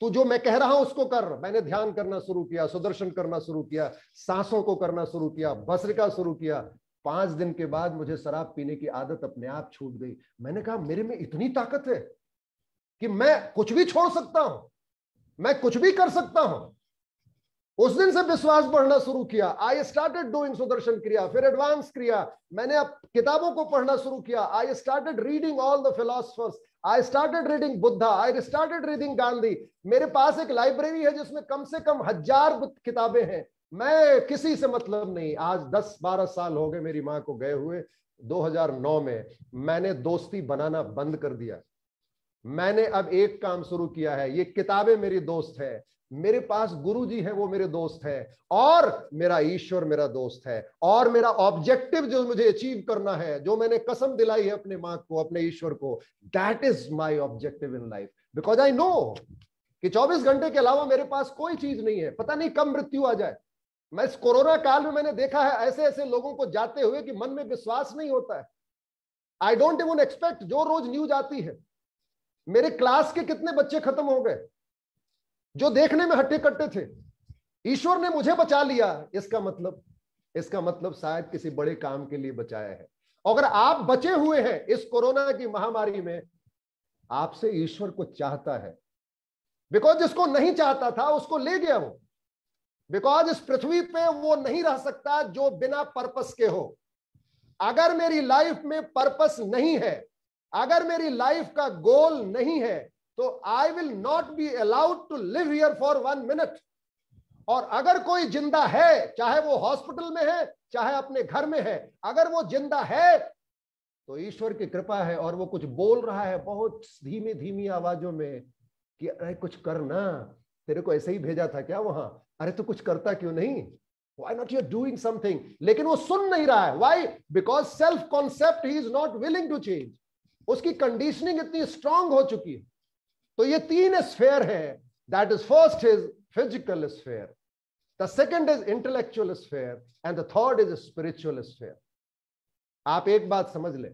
तू जो मैं कह रहा हूँ, उसको कर। मैंने ध्यान करना शुरू किया, सुदर्शन करना शुरू किया, सांसों को करना शुरू किया भस्रिका शुरू किया पाँच दिन के बाद मुझे शराब पीने की आदत अपने आप छूट गई। मैंने कहा, मेरे में इतनी ताकत है कि मैं कुछ भी छोड़ सकता हूँ, मैं कुछ भी कर सकता हूँ। उस दिन से विश्वास बढ़ना शुरू किया। I started doing Sudarshan Kriya, फिर एडवांस क्रिया। मैंने अब किताबों को पढ़ना शुरू किया। I started reading all the philosophers I started reading Buddha I started reading Gandhi मेरे पास एक लाइब्रेरी है जिसमें कम से कम हज़ार किताबें हैं। मैं किसी से मतलब नहीं। आज 10-12 साल हो गए मेरी माँ को गए हुए 2009 में मैंने दोस्ती बनाना बंद कर दिया। मैंने अब एक काम शुरू किया है, ये किताबें मेरी दोस्त है। मेरे पास गुरु जी है, वो मेरे दोस्त है। और मेरा ईश्वर मेरा दोस्त है। और मेरा ऑब्जेक्टिव जो मुझे अचीव करना है, जो मैंने कसम दिलाई है अपने माँ को, अपने ईश्वर को that is my objective in life because I know कि 24 घंटे के अलावा मेरे पास कोई चीज़ नहीं है। पता नहीं कब मृत्यु आ जाए। मैं इस कोरोना काल में मैंने देखा है ऐसे ऐसे लोगों को जाते हुए कि मन में विश्वास नहीं होता है। आई डोंट इवन एक्सपेक्ट जो रोज न्यूज़ आती है, मेरे क्लास के कितने बच्चे खत्म हो गए, जो देखने में हट्टे कट्टे थे, ईश्वर ने मुझे बचा लिया। इसका मतलब इसका मतलब शायद किसी बड़े काम के लिए बचाया है। अगर आप बचे हुए हैं इस कोरोना की महामारी में, आपसे ईश्वर को चाहता है। बिकॉज़ जिसको नहीं चाहता था, उसको ले गया वो। बिकॉज़ इस पृथ्वी पे वो नहीं रह सकता जो बिना पर्पस के हो। अगर मेरी लाइफ में पर्पस नहीं है, अगर मेरी लाइफ का गोल नहीं है तो I will not be allowed to live here for one minute और अगर कोई ज़िंदा है, चाहे वो हॉस्पिटल में है, चाहे अपने घर में है, अगर वो ज़िंदा है तो ईश्वर की कृपा है और वो कुछ बोल रहा है बहुत धीमी धीमी आवाजों में कि, अरे कुछ करना, तेरे को ऐसे ही भेजा था क्या वहाँ? अरे तो कुछ करता क्यों नहीं? Why not you're doing something लेकिन वो सुन नहीं रहा है। Why because self concept he is not willing to change उसकी कंडीशनिंग इतनी स्ट्रांग हो चुकी है। तो ये तीन स्फेयर है। That is first is physical sphere the second is intellectual sphere and the third is spiritual sphere आप एक बात समझ ले।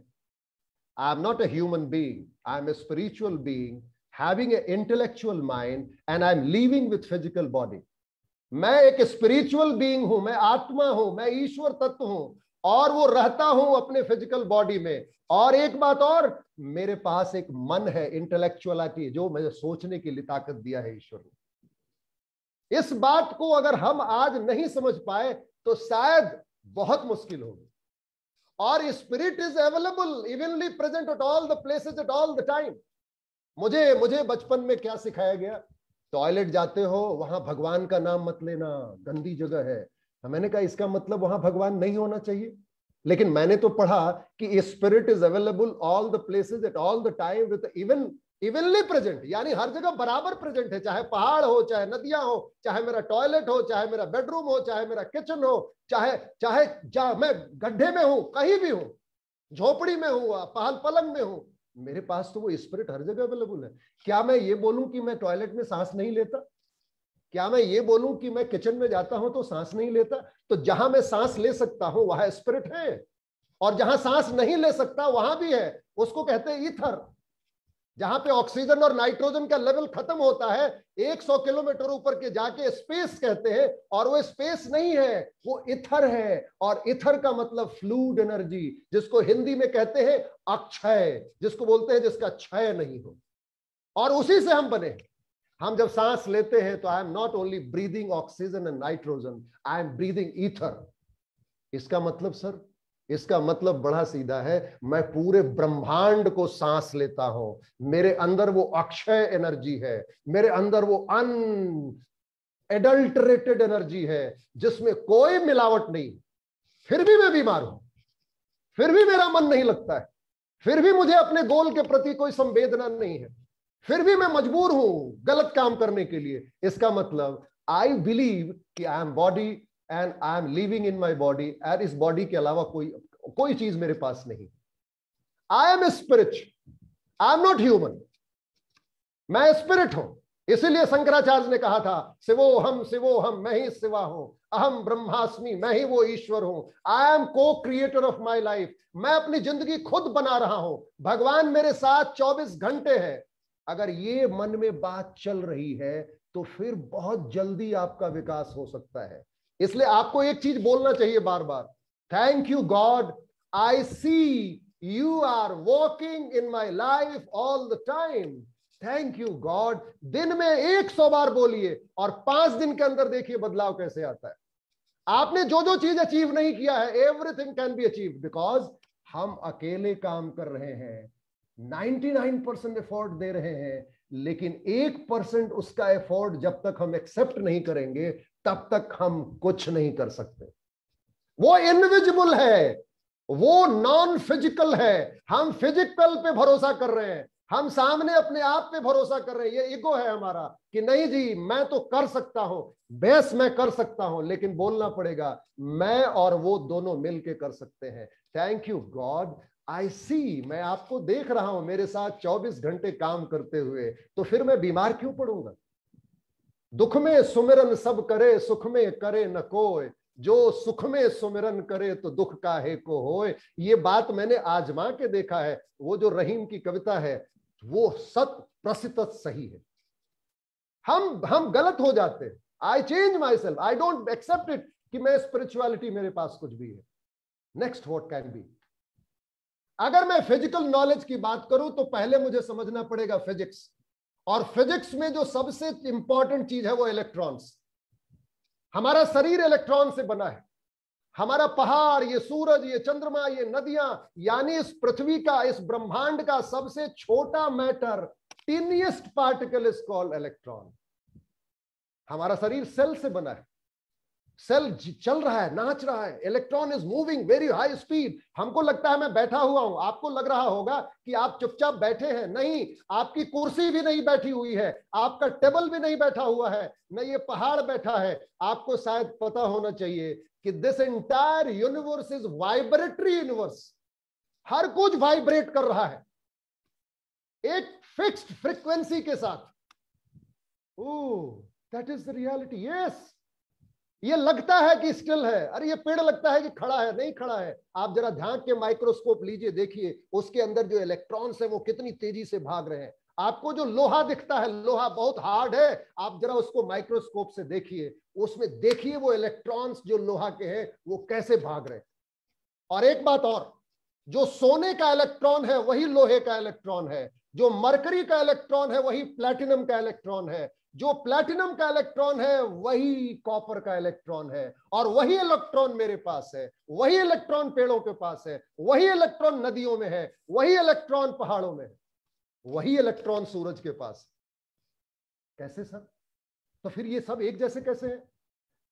I am not a human being I am a spiritual being having an intellectual mind and I'm living with physical body. मैं एक spiritual being हूँ, मैं आत्मा हूँ, मैं ईश्वर तत्व हूँ, और वो रहता हूँ अपने फ़िज़िकल बॉडी में। और एक बात और, मेरे पास एक मन है इंटेलेक्चुअलिटी जो मुझे सोचने के लिए ताकत दिया है ईश्वर ने। इस बात को अगर हम आज नहीं समझ पाए तो शायद बहुत मुश्किल होगी। और spirit is available evenly present at all the places at all the time मुझे मुझे बचपन में क्या सिखाया गया? टॉयलेट जाते हो, वहाँ भगवान का नाम मत लेना, गंदी जगह है। मैंने कहा, इसका मतलब वहाँ भगवान नहीं होना चाहिए। लेकिन मैंने तो पढ़ा कि spirit is available all the places at all the time with even evenly present यानी हर जगह बराबर प्रेजेंट है, चाहे पहाड़ हो, चाहे नदियाँ हो, चाहे मेरा टॉयलेट हो, चाहे मेरा बेडरूम हो, चाहे मेरा किचन हो, चाहे चाहे चाहे मैं गड्ढे में हूँ, कहीं भी हूँ, झोपड़ी में हूँ पहल पलंग में हूँ मेरे पास तो वो स्पिरिट हर जगह अवेलेबल है। क्या मैं ये बोलूँ कि मैं टॉयलेट में सांस नहीं लेता? क्या मैं ये बोलूँ कि मैं किचन में जाता हूँ तो सांस नहीं लेता? तो जहाँ मैं सांस ले सकता हूँ, वहाँ स्पिरिट है। और जहाँ सांस नहीं ले सकता, वहाँ भी है। उसको कहते हैं ईथर जहाँ पे ऑक्सीजन और नाइट्रोजन का लेवल खत्म होता है 100 किलोमीटर ऊपर के जाके स्पेस कहते हैं, और वो स्पेस नहीं है, वो इथर है। और इथर का मतलब फ्लूड एनर्जी, जिसको हिंदी में कहते हैं अक्षय, जिसको बोलते हैं जिसका क्षय नहीं हो। और उसी से हम बने हम जब सांस लेते हैं तो I am not only breathing oxygen and nitrogen I am breathing ether इसका मतलब सर इसका मतलब बड़ा सीधा है, मैं पूरे ब्रह्मांड को सांस लेता हूँ। मेरे अंदर वो अक्षय एनर्जी है, मेरे अंदर वो अन एडल्टरेटेड एनर्जी है, जिसमें कोई मिलावट नहीं। फिर भी मैं बीमार हूँ, फिर भी मेरा मन नहीं लगता है, फिर भी मुझे अपने गोल के प्रति कोई संवेदना नहीं है। फिर भी मैं मजबूर हूँ गलत काम करने के लिए। इसका मतलब आई बिलीव कि I am body and I am living in my body and इस बॉडी के अलावा कोई कोई चीज़ मेरे पास नहीं। I am spirit I am not human मैं स्पिरिट हूँ। इसीलिए शंकराचार्य ने कहा था शिवो हम शिवो हम, मैं ही शिवा हूँ। अहम ब्रह्मास्मि, मैं ही वो ईश्वर हूँ। I am co creator of my life मैं अपनी ज़िंदगी खुद बना रहा हूँ। भगवान मेरे साथ 24 घंटे है। अगर ये मन में बात चल रही है तो फिर बहुत जल्दी आपका विकास हो सकता है। इसलिए आपको एक चीज़ बोलना चाहिए बार बार thank you God I see you are walking in my life all the time thank you God दिन में एक सौ बार बोलिए और पाँच दिन के अंदर देखिए बदलाव कैसे आता है। आपने जो जो चीज़ अचीव नहीं किया है everything can be achieve because हम अकेले काम कर रहे हैं। 99 परसेंट एफोर्ट दे रहे हैं, लेकिन एक परसेंट उसका एफोर्ट जब तक हम एक्सेप्ट नहीं करेंगे तब तक हम कुछ नहीं कर सकते। वो इनविजिबल है, वो नॉन फ़िज़िकल है। हम फ़िज़िकल पे भरोसा कर रहे हैं, हम सामने अपने आप पे भरोसा कर रहे हैं। ये ईगो है हमारा कि नहीं जी, मैं तो कर सकता हूँ बेस मैं कर सकता हूँ, लेकिन बोलना पड़ेगा, मैं और वो दोनों मिलके कर सकते हैं। Thank you God I see मैं आपको देख रहा हूँ, मेरे साथ 24 घंटे काम करते हुए तो फिर मैं बीमार क्यों पड़ूँगा? दुख में सुमिरन सब करे, सुख में करे न कोय जो सुख में सुमिरन करे तो दुख का है को होए? ये बात मैंने आजमा के देखा है। वो जो रहीम की कविता है, वो सत प्रसित सही है। हम हम गलत हो जाते हैं। I change my self I don't accept it कि मैं स्पिरिचुअलिटी मेरे पास कुछ भी है। नेक्स्ट वॉट कैन बी अगर मैं फ़िज़िकल नॉलेज की बात करूँ तो पहले मुझे समझना पड़ेगा फिजिक्स और फिजिक्स में जो सबसे इंपॉर्टेंट चीज़ है वो इलेक्ट्रॉन्स हमारा शरीर इलेक्ट्रॉन से बना है। हमारा पहाड़, ये सूरज, ये चंद्रमा, ये नदियाँ, यानी इस पृथ्वी का, इस ब्रह्मांड का सबसे छोटा matter tiniest particle is called electron हमारा शरीर सेल से बना है। सेल चल रहा है, नाच रहा है electron is moving very high speed हमको लगता है मैं बैठा हुआ हूँ। आपको लग रहा होगा कि आप चुपचाप बैठे हैं। नहीं, आपकी कुर्सी भी नहीं बैठी हुई है। आपका टेबल भी नहीं बैठा हुआ है। न ये पहाड़ बैठा है। आपको शायद पता होना चाहिए कि this entire universe is vibratory universe हर कुछ वाइब्रेट कर रहा है। एक फिक्स्ड फ्रीक्वेंसी के साथ। That is the reality yes ये लगता है कि स्टिल है। अरे, ये पेड़ लगता है कि खड़ा है। नहीं खड़ा है। आप जरा ध्यान के माइक्रोस्कोप लीजिए, देखिए, उसके अंदर जो इलेक्ट्रॉन्स है, वो कितनी तेज़ी से भाग रहे हैं। आपको जो लोहा दिखता है, लोहा बहुत हार्ड है, आप जरा उसको माइक्रोस्कोप से देखिए। उसमें देखिए वो इलेक्ट्रॉन्स जो लोहा के हैं, वो कैसे भाग रहे हैं। और एक बात और, जो सोने का इलेक्ट्रॉन है, वही लोहे का इलेक्ट्रॉन है। जो मरकरी का इलेक्ट्रॉन है, वही प्लेटिनम का इलेक्ट्रॉन है। जो प्लेटिनम का इलेक्ट्रॉन है, वही कॉपर का इलेक्ट्रॉन है। और वही इलेक्ट्रॉन मेरे पास है, वही इलेक्ट्रॉन पेड़ों के पास है, वही इलेक्ट्रॉन नदियों में है, वही इलेक्ट्रॉन पहाड़ों में है, वही इलेक्ट्रॉन सूरज के पास कैसे सर? तो फिर ये सब एक जैसे कैसे है?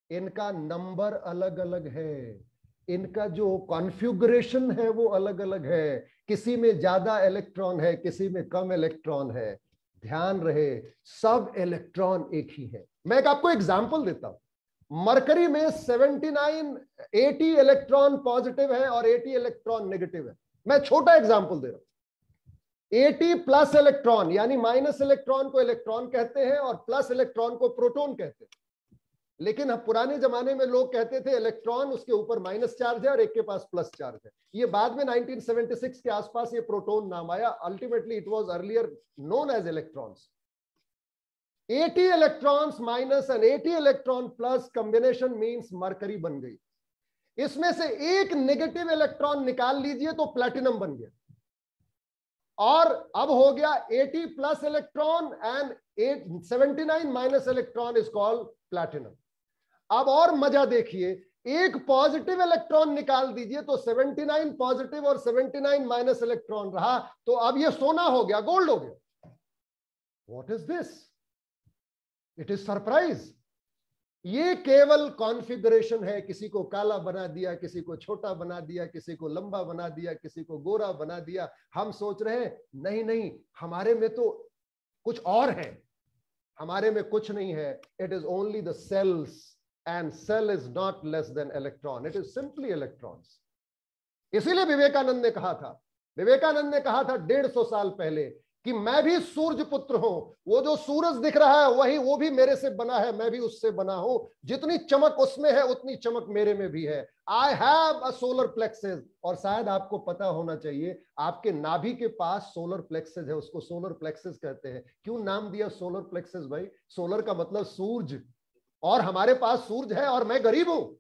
इनका नंबर अलग अलग है। इनका जो कॉन्फ़िगरेशन है वो अलग अलग है। किसी में ज़्यादा इलेक्ट्रॉन है, किसी में कम इलेक्ट्रॉन है। ध्यान रहे, सब इलेक्ट्रॉन एक ही है। मैं एक आपको एग्ज़ाम्पल देता हूँ। मरकरी में 79 80 इलेक्ट्रॉन पॉजिटिव है और 80 इलेक्ट्रॉन नेगेटिव है। मैं छोटा एग्ज़ाम्पल दे रहा हूँ। 80 प्लस इलेक्ट्रॉन यानी माइनस इलेक्ट्रॉन को इलेक्ट्रॉन कहते हैं और प्लस इलेक्ट्रॉन को प्रोटोन कहते हैं। लेकिन अब पुराने जमाने में लोग कहते थे इलेक्ट्रॉन उसके ऊपर माइनस चार्ज है और एक के पास प्लस चार्ज है। ये बाद में 1976 के आसपास ये प्रोटोन नाम आया। Ultimately it was earlier known as electrons 80 electrons minus and 80 electron plus combination means mercury बन गई। इसमें से एक नेगेटिव इलेक्ट्रॉन निकाल लीजिए तो प्लेटिनम बन गया। और अब हो गया 80 plus electron and 79 minus electron is called platinum अब और मज़ा देखिए, एक पॉजिटिव इलेक्ट्रॉन निकाल दीजिए तो 79 पॉजिटिव और 79 माइनस इलेक्ट्रॉन रहा तो अब ये सोना हो गया गोल्ड हो गया। What is this it is surprise ये केवल कॉन्फ़िगरेशन है, किसी को काला बना दिया, किसी को छोटा बना दिया, किसी को लंबा बना दिया, किसी को गोरा बना दिया। हम सोच रहे हैं, नहीं नहीं, हमारे में तो कुछ और है, हमारे में कुछ नहीं है it is only the cells and cell is not less than electron it is simply electrons इसीलिए विवेकानंद ने कहा था, विवेकानंद ने कहा था डेढ़ सौ साल पहले कि मैं भी सूर्य पुत्र हूँ, वो जो सूरज दिख रहा है, वही, वो भी मेरे से बना है, मैं भी उससे बना हूँ। जितनी चमक उसमें है, उतनी चमक मेरे में भी है। I have a solar plexus और शायद आपको पता होना चाहिए, आपके नाभि के पास सोलर प्लेक्सेस है, उसको सोलर प्लेक्सेस कहते हैं। क्यों नाम दिया सोलर प्लेक्सेस भाई? सोलर का मतलब सूरज। और हमारे पास सूरज है और मैं गरीब हूँ।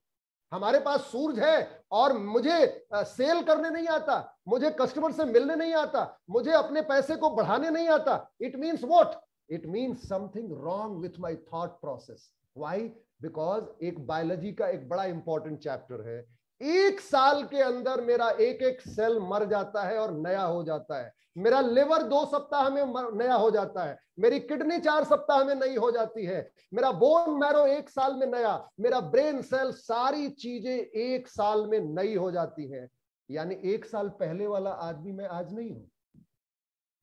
हमारे पास सूरज है और मुझे सेल करने नहीं आता, मुझे कस्टमर से मिलने नहीं आता, मुझे अपने पैसे को बढ़ाने नहीं आता। It means what it means something wrong with my thought process why because एक बायोलॉजी का एक बड़ा इंपॉर्टेंट चैप्टर है। एक साल के अंदर मेरा एक एक सेल मर जाता है और नया हो जाता है। मेरा लिवर दो सप्ताह में नया हो जाता है। मेरी किडनी चार सप्ताह में नई हो जाती है। मेरा बोन मैरो एक साल में नया। मेरा ब्रेन सेल सारी चीज़ें एक साल में नई हो जाती हैं। यानी एक साल पहले वाला आदमी मैं आज नहीं हूँ।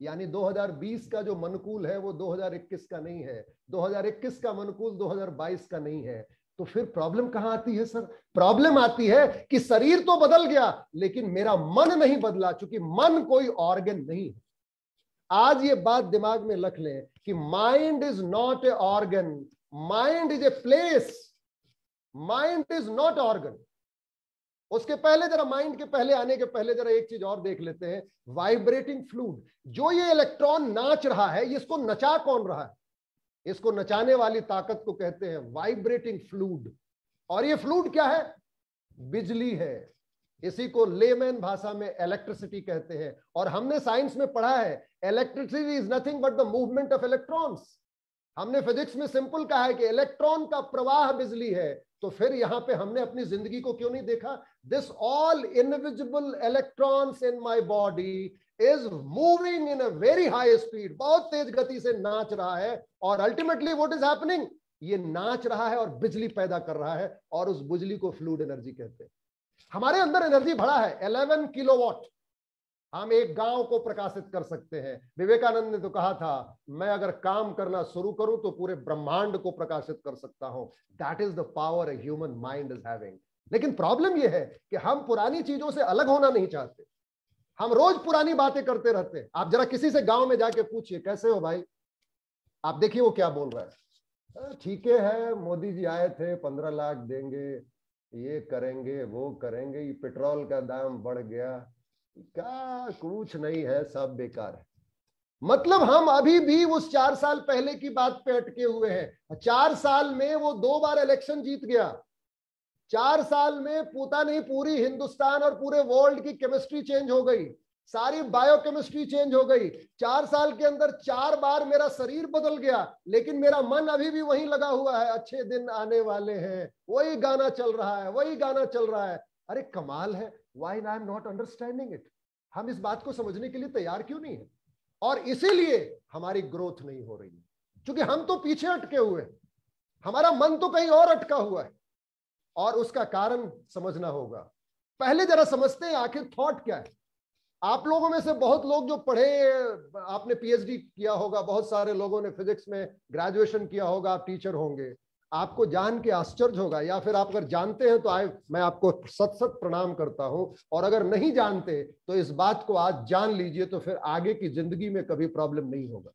यानी 2020 का जो मनुकूल है वो 2021 का नहीं है। 2021 का मनुकूल 2022 का नहीं है। तो फिर प्रॉब्लम कहाँ आती है सर प्रॉब्लम आती है कि शरीर तो बदल गया, लेकिन मेरा मन नहीं बदला, चूँकि मन कोई ऑर्गन नहीं है। आज ये बात दिमाग में रख लें कि mind is not a organ mind is a place mind is not organ उसके पहले जरा माइंड के पहले आने के पहले जरा एक चीज़ और देख लेते हैं वाइब्रेटिंग फ्लूड जो ये इलेक्ट्रॉन नाच रहा है इसको नचा कौन रहा है? इसको नचाने वाली ताकत को कहते हैं वाइब्रेटिंग फ्लूड और ये फ्लूड क्या है? बिजली है। इसी को लेमैन भाषा में इलेक्ट्रिसिटी कहते हैं। और हमने साइंस में पढ़ा है electricity is nothing but the movement of electrons हमने फिजिक्स में सिंपल कहा है कि इलेक्ट्रॉन का प्रवाह बिजली है। तो फिर यहाँ पे हमने अपनी ज़िंदगी को क्यों नहीं देखा? This all invisible electrons in my body is moving in a very high speed बहुत तेज गति से नाच रहा है और अल्टीमेटली व्हाट इज़ हैपनिंग ये नाच रहा है और बिजली पैदा कर रहा है और उस बिजली को फ्लूड एनर्जी कहते हैं। हमारे अंदर एनर्जी भरा है 11 किलोवाट हम एक गाँव को प्रकाशित कर सकते हैं। विवेकानंद ने तो कहा था, मैं अगर काम करना शुरू करूँ तो पूरे ब्रह्मांड को प्रकाशित कर सकता हूँ। That is the power human mind is having लेकिन प्रॉब्लम यह है कि हम पुरानी चीज़ों से अलग होना नहीं चाहते। हम रोज पुरानी बातें करते रहते हैं। आप जरा किसी से गाँव में जाके पूछिए, कैसे हो भाई? आप देखिए वो क्या बोल रहा है। ठीक है, मोदी जी आए थे, पंद्रह लाख देंगे, ये करेंगे, वो करेंगे, ये पेट्रोल का दाम बढ़ गया क्या कुछ नहीं है, सब बेकार है। मतलब हम अभी भी उस चार साल पहले की बात पे अटके हुए हैं। चार साल में वो दो बार इलेक्शन जीत गया। चार साल में पूता नहीं पूरी हिंदुस्तान और पूरे वर्ल्ड की केमिस्ट्री चेंज हो गई। सारी बायोकेमिस्ट्री चेंज हो गई। चार साल के अंदर चार बार मेरा शरीर बदल गया, लेकिन मेरा मन अभी भी वहीं लगा हुआ है। अच्छे दिन आने वाले हैं। वही गाना चल रहा है, वही गाना चल रहा है। अरे कमाल है why I am not understanding it हम इस बात को समझने के लिए तैयार क्यों नहीं है? और इसीलिए हमारी ग्रोथ नहीं हो रही है। क्योंकि हम तो पीछे अटके हुए हैं। हमारा मन तो कहीं और अटका हुआ है। और उसका कारण समझना होगा। पहले जरा समझते हैं, आखिर थॉट क्या है? आप लोगों में से बहुत लोग जो पढ़े, आपने पीएचडी किया होगा, बहुत सारे लोगों ने फिजिक्स में ग्रेजुएशन किया होगा, आप टीचर होंगे। आपको जान के आश्चर्य होगा, या फिर आप अगर जानते हैं तो आए, मैं आपको सत सत प्रणाम करता हूँ, और अगर नहीं जानते तो इस बात को आज जान लीजिए तो फिर आगे की ज़िंदगी में कभी प्रॉब्लम नहीं होगा।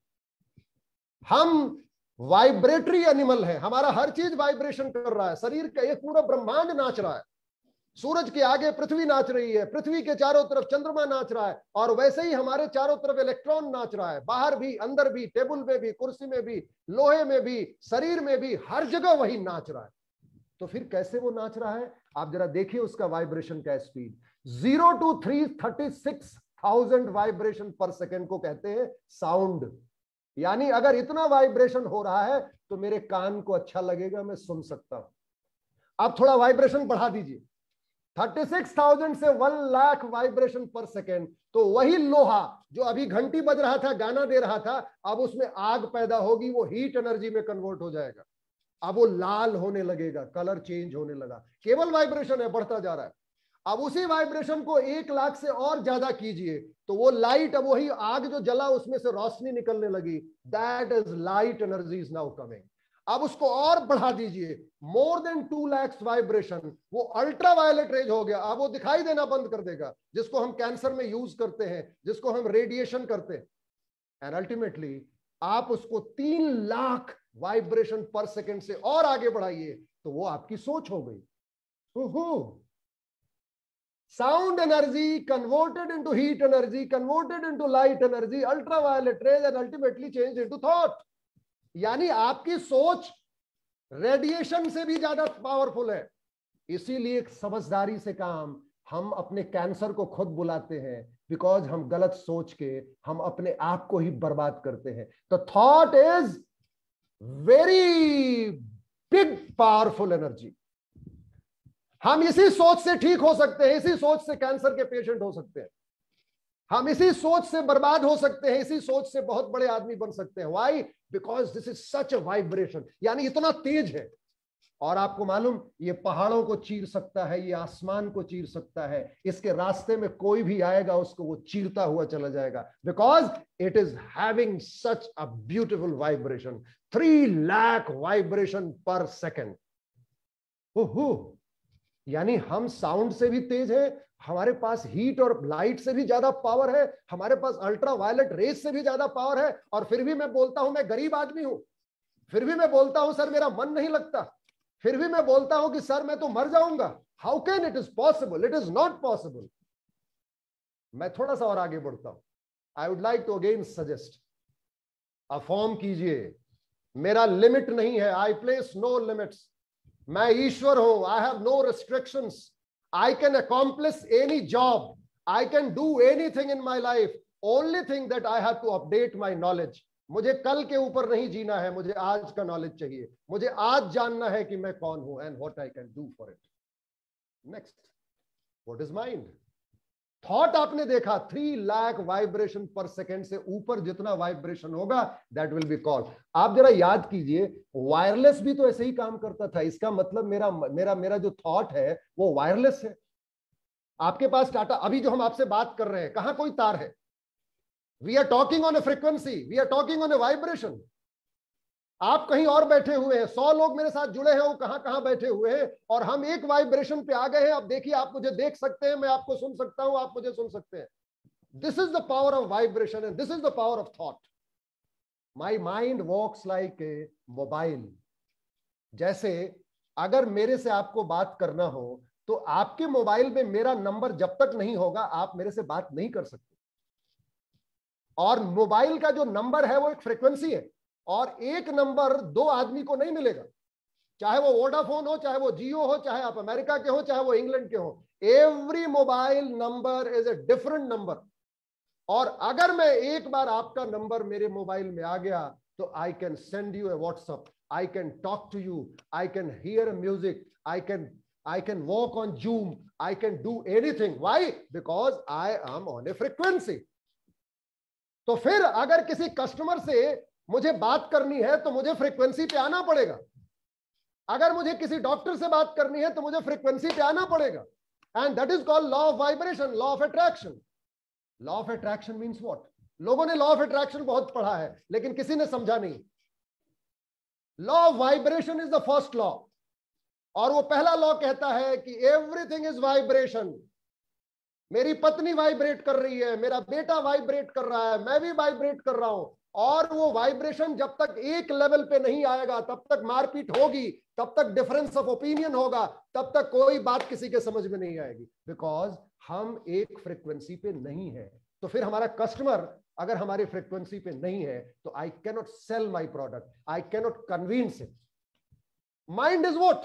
हम वाइब्रेटरी एनिमल है, हमारा हर चीज़ वाइब्रेशन कर रहा है, शरीर का एक पूरा ब्रह्मांड नाच रहा है। सूरज के आगे पृथ्वी नाच रही है, पृथ्वी के चारों तरफ़ चंद्रमा नाच रहा है और वैसे ही हमारे चारों तरफ़ इलेक्ट्रॉन नाच रहा है। बाहर भी, अंदर भी टेबल में भी, कुर्सी में भी, लोहे में भी, शरीर में भी, हर जगह वही नाच रहा है। तो फिर कैसे वो नाच रहा है? आप जरा देखिए उसका वाइब्रेशन का speed zero to three thirty six thousand vibration per second को कहते हैं साउंड यानी अगर इतना वाइब्रेशन हो रहा है तो मेरे कान को अच्छा लगेगा, मैं सुन सकता हूँ। आप थोड़ा वाइब्रेशन बढ़ा दीजिए। थर्टी सिक्स थाउज़ेंड से one lakh vibration per second. तो वही लोहा जो अभी घंटी बज रहा था, गाना दे रहा था, अब उसमें आग पैदा होगी, वो हीट एनर्जी में कन्वर्ट हो जाएगा। अब वो लाल होने लगेगा कलर चेंज होने लगा। केवल वाइब्रेशन है, बढ़ता जा रहा है। अब उसी वाइब्रेशन को एक लाख से और ज़्यादा कीजिए तो वो लाइट अब वही आग जो जला, उसमें से रोशनी निकलने लगी। That is light energy is now coming अब उसको और बढ़ा दीजिए। More than two lakhs vibration वो अल्ट्रा वायलेट रेज हो गया। अब वो दिखाई देना बंद कर देगा। जिसको हम कैंसर में यूज़ करते हैं, जिसको हम रेडिएशन करते हैं। एंड अल्टीमेटली आप उसको तीन लाख वाइब्रेशन पर सेकेंड से और आगे बढ़ाइए तो वो आपकी सोच हो गई। Sound energy converted into heat energy converted into light energy ultra violet rays and ultimately change into thought यानी आपकी सोच रेडिएशन से भी ज़्यादा पावरफुल है। इसीलिए समझदारी से काम हम अपने कैंसर को खुद बुलाते हैं बिकॉज़ हम गलत सोच के हम अपने आप को ही बर्बाद करते हैं। तो thought is very big powerful energy हम इसी सोच से ठीक हो सकते हैं, इसी सोच से कैंसर के पेशेंट हो सकते हैं। हम इसी सोच से बर्बाद हो सकते हैं, इसी सोच से बहुत बड़े आदमी बन सकते हैं। Why because this is such vibration यानी इतना तेज है। और आपको मालूम, ये पहाड़ों को चीर सकता है, ये आसमान को चीर सकता है। इसके रास्ते में कोई भी आएगा, उसको वो चीरता हुआ चला जाएगा। Because it is having such a beautiful vibration three lakh vibration per second यानी हम साउंड से भी तेज है, हमारे पास हीट और लाइट से भी ज़्यादा पावर है, हमारे पास अल्ट्रा वायलेट रेस से भी ज़्यादा पावर है, और फिर भी मैं बोलता हूँ, मैं गरीब आदमी हूँ। फिर भी मैं बोलता हूँ, सर, मेरा मन नहीं लगता। फिर भी मैं बोलता हूँ कि, सर, मैं तो मर जाऊँगा। How can it is possible it is not possible मैं थोड़ा सा और आगे बढ़ता हूँ। I would like to again suggest affirm कीजिए, मेरा लिमिट नहीं है। आई प्लेस नो लिमिट्स मैं ईश्वर हूँ I have no restrictions can accomplish any job I can do any thing in my life only thing that I have to update my knowledge मुझे कल के ऊपर नहीं जीना है, मुझे आज का नॉलेज चाहिए। मुझे आज जानना है कि मैं कौन हूँ and what I can do for it next what is mind thought आपने देखा three lakh vibration per second से ऊपर जितना वाइब्रेशन होगा दैट विल बी कॉल आप जरा याद कीजिए वायरलेस भी तो ऐसे ही काम करता था। इसका मतलब मेरा मेरा मेरा जो थॉट है, वो वायरलेस है। आपके पास टाटा अभी जो हम आपसे बात कर रहे हैं, कहाँ कोई तार है? We are talking on a frequency we are talking on a vibration आप कहीं और बैठे हुए हैं, सौ लोग मेरे साथ जुड़े हैं, वो कहाँ कहाँ बैठे हुए हैं, और हम एक वाइब्रेशन पे आ गए हैं। अब देखिए, आप मुझे देख सकते हैं, मैं आपको सुन सकता हूँ, आप मुझे सुन सकते हैं। This is the power of vibration and this is the power of thought my mind works like a mobile जैसे अगर मेरे से आपको बात करना हो तो आपके मोबाइल में मेरा नंबर जब तक नहीं होगा, आप मेरे से बात नहीं कर सकते। और मोबाइल का जो नंबर है, वो एक फ्रीक्वेंसी है। और एक नंबर दो आदमी को नहीं मिलेगा चाहे वो वोडाफोन हो, चाहे वो जियो हो, चाहे आप अमेरिका के हो, चाहे वो इंग्लैंड के हो every mobile number is a different number और अगर मैं एक बार आपका नंबर मेरे मोबाइल में आ गया तो I can send you a WhatsApp I can talk to you I can hear music I can I can walk on Zoom. I can do anything. Why? Because I am on a frequency. तो फिर अगर किसी customer से मुझे बात करनी है तो मुझे फ्रीक्वेंसी पे आना पड़ेगा। अगर मुझे किसी डॉक्टर से बात करनी है तो मुझे फ्रीक्वेंसी पे आना पड़ेगा। And that is called law of vibration law of attraction law of attraction means what लोगों ने लॉ ऑफ़ अट्रैक्शन बहुत पढ़ा है, लेकिन किसी ने समझा नहीं। Law of vibration is the first law और वो पहला लॉ कहता है कि एवरीथिंग इज़ वाइब्रेशन मेरी पत्नी वाइब्रेट कर रही है, मेरा बेटा वाइब्रेट कर रहा है, मैं भी वाइब्रेट कर रहा हूँ। और वो वाइब्रेशन जब तक एक लेवल पे नहीं आएगा, तब तक मारपीट होगी, तब तक डिफरेंस ऑफ़ ओपिनियन होगा, तब तक कोई बात किसी के समझ में नहीं आएगी। बिकॉज़ हम एक फ्रिक्वेंसी पे नहीं है। तो फिर हमारा कस्टमर अगर हमारी फ्रिक्वेंसी पे नहीं है तो I cannot sell my product I cannot convince it mind is what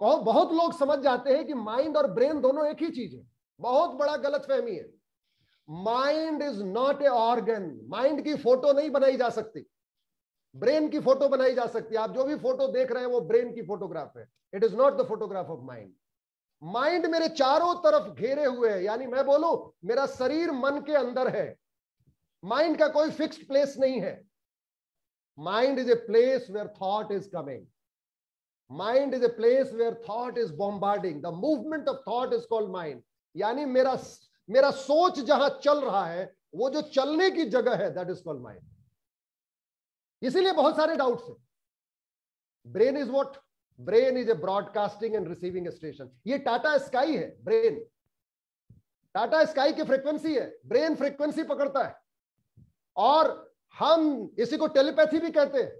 कहो, बहुत लोग समझ जाते हैं कि माइंड और ब्रेन दोनों एक ही चीज़ है। बहुत बड़ा गलत फहमी है। Mind is not a organ mind की फ़ोटो नहीं बनाई जा सकती। ब्रेन की फ़ोटो बनाई जा सकती है। आप जो भी फ़ोटो देख रहे हैं, वो ब्रेन की फोटोग्राफ है। It is not the photograph of mind mind मेरे चारों तरफ़ घेरे हुए है। यानी मैं बोलू, मेरा शरीर मन के अंदर है। माइंड का कोई फिक्स्ड प्लेस नहीं है। Mind is a place where thought is coming mind is a place where thought is bombarding the movement of thought is called mind यानी मेरा मेरा सोच जहाँ चल रहा है, वो जो चलने की जगह है दैट इज़ कॉल्ड माइंड इसीलिए बहुत सारे डाउट्स है। Brain is what brain is a broadcasting and receiving station ये टाटा स्काई है ब्रेन टाटा स्काई की फ्रीक्वेंसी है ब्रेन फ्रीक्वेंसी पकड़ता है। और हम इसी को टेलीपैथी भी कहते हैं।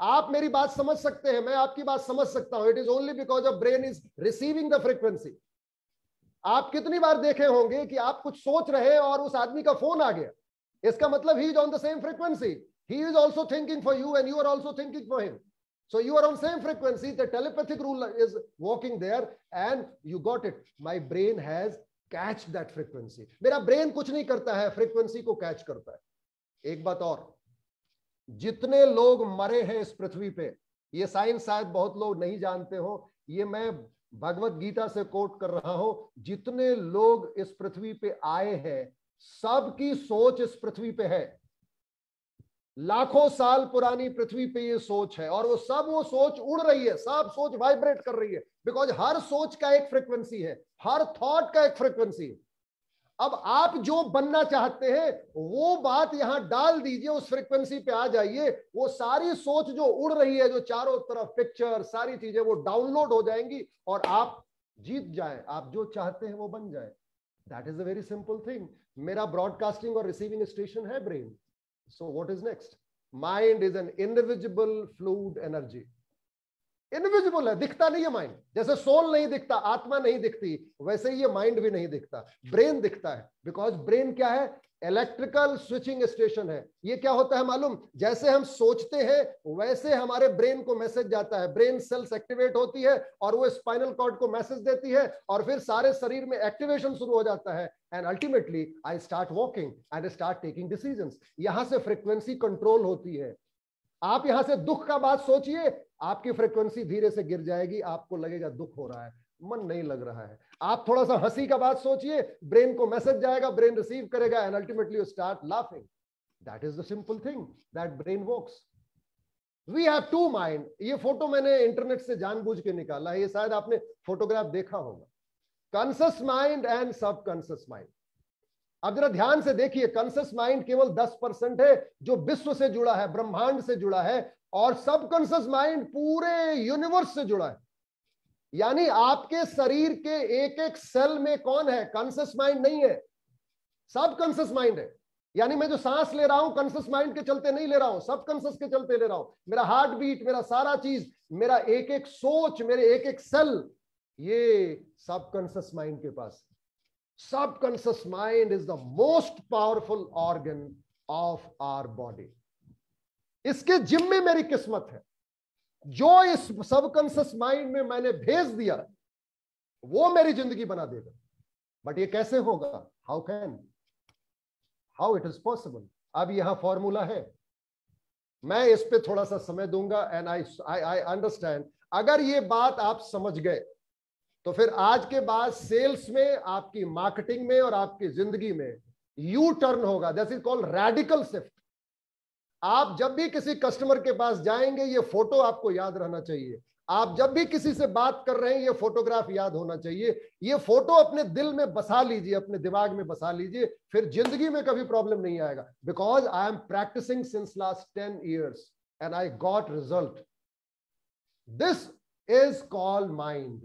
आप मेरी बात समझ सकते हैं, मैं आपकी बात समझ सकता हूँ। It is only because of brain is receiving the frequency आप कितनी बार देखे होंगे कि आप कुछ सोच रहे हैं और उस आदमी का फ़ोन आ गया इसका मतलब he is on the same frequency he is also thinking for you and you are also thinking for him So you are on same frequency. The telepathic rule is working there, and you got it. My brain has catch that frequency. मेरा brain कुछ नहीं करता है frequency को catch करता है एक बात और जितने लोग मरे हैं इस पृथ्वी पे ये साइंस शायद बहुत लोग नहीं जानते हो ये मैं भगवत गीता से कोट कर रहा हूँ, जितने लोग इस पृथ्वी पे आए हैं, सबकी सोच इस पृथ्वी पे है। लाखों साल पुरानी पृथ्वी पे ये सोच है, और वो सब वो सोच उड़ रही है, सब सोच वाइब्रेट कर रही है बिकॉज़ हर सोच का एक फ्रिक्वेंसी है, हर थॉट का एक फ्रिक्वेंसी है। अब आप जो बनना चाहते हैं, वो बात यहाँ डाल दीजिए, उस फ्रिक्वेंसी पे आ जाइए। वो सारी सोच जो उड़ रही है, जो चारों तरफ़ पिक्चर सारी चीज़ें, वो डाउनलोड हो जाएँगी और आप जीत जाए। आप जो चाहते हैं, वो बन जाए। That is a very simple thing मेरा ब्रॉडकास्टिंग और रिसीविंग स्टेशन है brain so what is next mind is an invisible fluid energy invisible है, दिखता नहीं है माइंड जैसे सोल नहीं दिखता, आत्मा नहीं दिखती, वैसे ही ये माइंड भी नहीं दिखता. ब्रेन दिखता है बिकॉज़ ब्रेन क्या है? इलेक्ट्रिकल स्विचिंग स्टेशन है. ये क्या होता है मालूम? जैसे हम सोचते हैं, वैसे हमारे ब्रेन को मैसेज जाता है. ब्रेन सेल्स एक्टिवेट होती है और वो स्पाइनल कॉर्ड को मैसेज देती है और फिर सारे शरीर में एक्टिवेशन शुरू हो जाता है. And ultimately I start walking and start taking decision यहाँ से फ्रिक्वेंसी कंट्रोल होती है. आप यहाँ से दुख का बात सोचिए आपकी फ्रिक्वेंसी धीरे से गिर जाएगी, आपको लगेगा दुख हो रहा है, मन नहीं लग रहा है। आप थोड़ा सा हँसी का बात सोचिए ब्रेन को मैसेज जाएगा ब्रेन रिसीव करेगा and ultimately start laughing that is the simple thing that brain works we have to mind ये फ़ोटो मैंने इंटरनेट से जानबूझ के निकाला है, ये शायद आपने फोटोग्राफ देखा होगा। Conscious mind and subconscious mind अब जरा ध्यान से देखिए कॉन्सियस माइंड केवल 10 परसेंट है, जो विश्व से जुड़ा है, ब्रह्मांड से जुड़ा है और सबकॉन्सियस माइंड पूरे यूनिवर्स से जुड़ा है। यानी आपके शरीर के एक एक सेल में कौन है? कॉन्सियस माइंड नहीं है। सब कॉन्सियस माइंड है। यानी मैं जो सांस ले रहा हूँ कॉन्सियस माइंड के चलते नहीं ले रहा हूँ सब कॉन्सियस के चलते ले रहा हूँ। मेरा हार्ट बीट, मेरा सारा चीज़, मेरा एक एक सोच, मेरे एक एक सेल, ये सब कॉन्सियस माइंड के पास subconscious mind is the most powerful organ of our body इसके जिम में मेरी किस्मत है। जो इस सबकॉन्सियस माइंड में मैंने भेज दिया, वो मेरी ज़िंदगी बना देगा। बट ये कैसे होगा? How can how it is possible अब यहाँ फॉर्मूला है। मैं इस पे थोड़ा सा समय दूँगा and I I I understand अगर ये बात आप समझ गए तो फिर आज के बाद सेल्स में, आपकी मार्केटिंग में और आपकी ज़िंदगी में यू टर्न होगा। This is called radical shift आप जब भी किसी कस्टमर के पास जाएँगे, ये फ़ोटो आपको याद रहना चाहिए। आप जब भी किसी से बात कर रहे हैं, ये फोटोग्राफ याद होना चाहिए। ये फ़ोटो अपने दिल में बसा लीजिए, अपने दिमाग में बसा लीजिए, फिर ज़िंदगी में कभी प्रॉब्लम नहीं आएगा। Because I am practising since last ten years and I got result this is called mind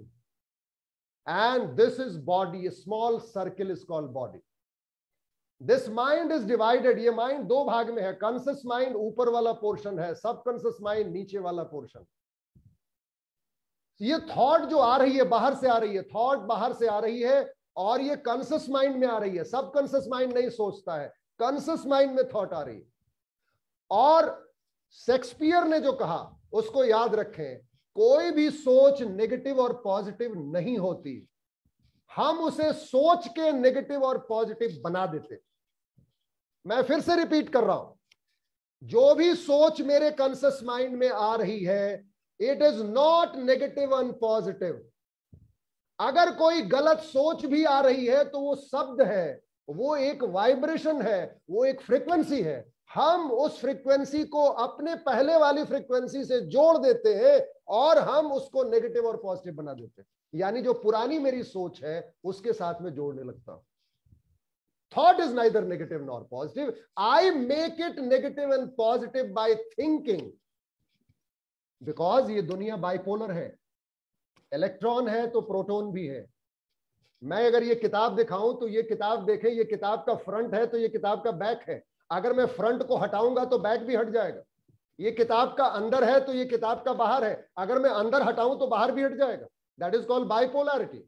and this is body small circle is called body this mind is divided ये माइंड दो भाग में है। Conscious mind ऊपर वाला portion है। सब conscious mind नीचे वाला पोर्शन ये थॉट जो आ रही है, बाहर से आ रही है। थॉट बाहर से आ रही है और ये कॉन्सियस माइंड में आ रही है। सब कॉन्सियस माइंड नहीं सोचता है। कॉन्सियस माइंड में थॉट आ रही है। और शेक्सपियर ने जो कहा, उसको याद रखें, कोई भी सोच नेगेटिव और पॉजिटिव नहीं होती। हम उसे सोच के नेगेटिव और पॉजिटिव बना देते। मैं फिर से रिपीट कर रहा हूँ। जो भी सोच मेरे कॉन्सियस माइंड में आ रही है it is not negative and positive अगर कोई गलत सोच भी आ रही है तो वो शब्द है, वो एक वाइब्रेशन है, वो एक फ्रीक्वेंसी है। हम उस फ्रीक्वेंसी को अपने पहले वाली फ्रीक्वेंसी से जोड़ देते हैं और हम उसको नेगेटिव और पॉजिटिव बना देते हैं। यानी जो पुरानी मेरी सोच है, उसके साथ में जोड़ने लगता हूँ। Thought is neither negative nor positive I make it negative and positive by thinking because ये दुनिया बाइपोलर है। इलेक्ट्रॉन है तो प्रोटॉन भी है। मैं अगर ये किताब दिखाऊँ तो ये किताब देखें, ये किताब का फ्रंट है तो ये किताब का बैक है। अगर मैं फ्रंट को हटाऊँगा तो बैक भी हट जाएगा। ये किताब का अंदर है तो ये किताब का बाहर है। अगर मैं अंदर हटाऊं तो बाहर भी हट जाएगा। दैट इज़ कॉल्ड बाइपोलरिटी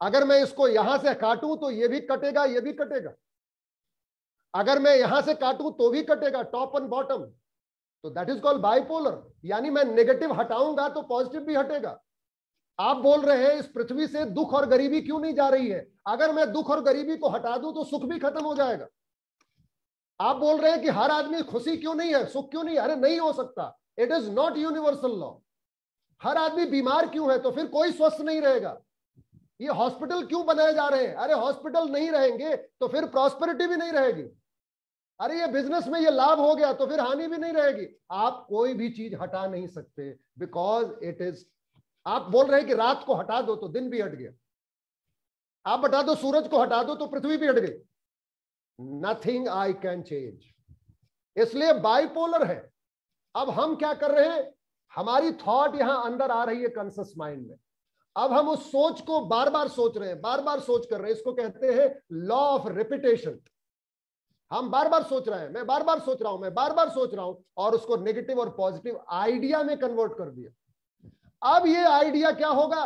अगर मैं इसको यहाँ से काटूं तो ये भी कटेगा, ये भी कटेगा। अगर मैं यहाँ से काटूं तो भी कटेगा टॉप एंड बॉटम तो दैट इज़ कॉल्ड बाइपोलर यानी मैं नेगेटिव हटाऊँगा तो पॉजिटिव भी हटेगा। आप बोल रहे हैं इस पृथ्वी से दुख और गरीबी क्यों नहीं जा रही है? अगर मैं दुख और गरीबी को हटा दूँ तो सुख भी खत्म हो जाएगा। आप बोल रहे हैं कि हर आदमी खुशी क्यों नहीं है? सुख क्यों नहीं? अरे नहीं हो सकता। It is not universal law हर आदमी बीमार क्यों है? तो फिर कोई स्वस्थ नहीं रहेगा। ये हॉस्पिटल क्यों बनाए जा रहे हैं? अरे, हॉस्पिटल नहीं रहेंगे तो फिर प्रॉस्पेरिटी भी नहीं रहेगी। अरे, ये बिज़नेस में ये लाभ हो गया तो फिर हानि भी नहीं रहेगी। आप कोई भी चीज़ हटा नहीं सकते बिकॉज़ इट इज़ आप बोल रहे हैं कि रात को हटा दो तो दिन भी हट गया। आप बता दो सूरज को हटा दो तो पृथ्वी भी हट गई। नथिंग आई कैन चेंज इसलिए बाइपोलर है। अब हम क्या कर रहे हैं? हमारी थॉट यहाँ अंदर आ रही है कॉन्सियस माइंड में। अब हम उस सोच को बार बार सोच रहे हैं बार बार सोच कर रहे हैं। इसको कहते हैं लॉ ऑफ़ रिपीटेशन हम बार बार सोच रहे हैं, मैं बार बार सोच रहा हूँ, मैं बार बार सोच रहा हूँ, और उसको नेगेटिव और पॉजिटिव आइडिया में कन्वर्ट कर दिया। अब ये आइडिया क्या होगा?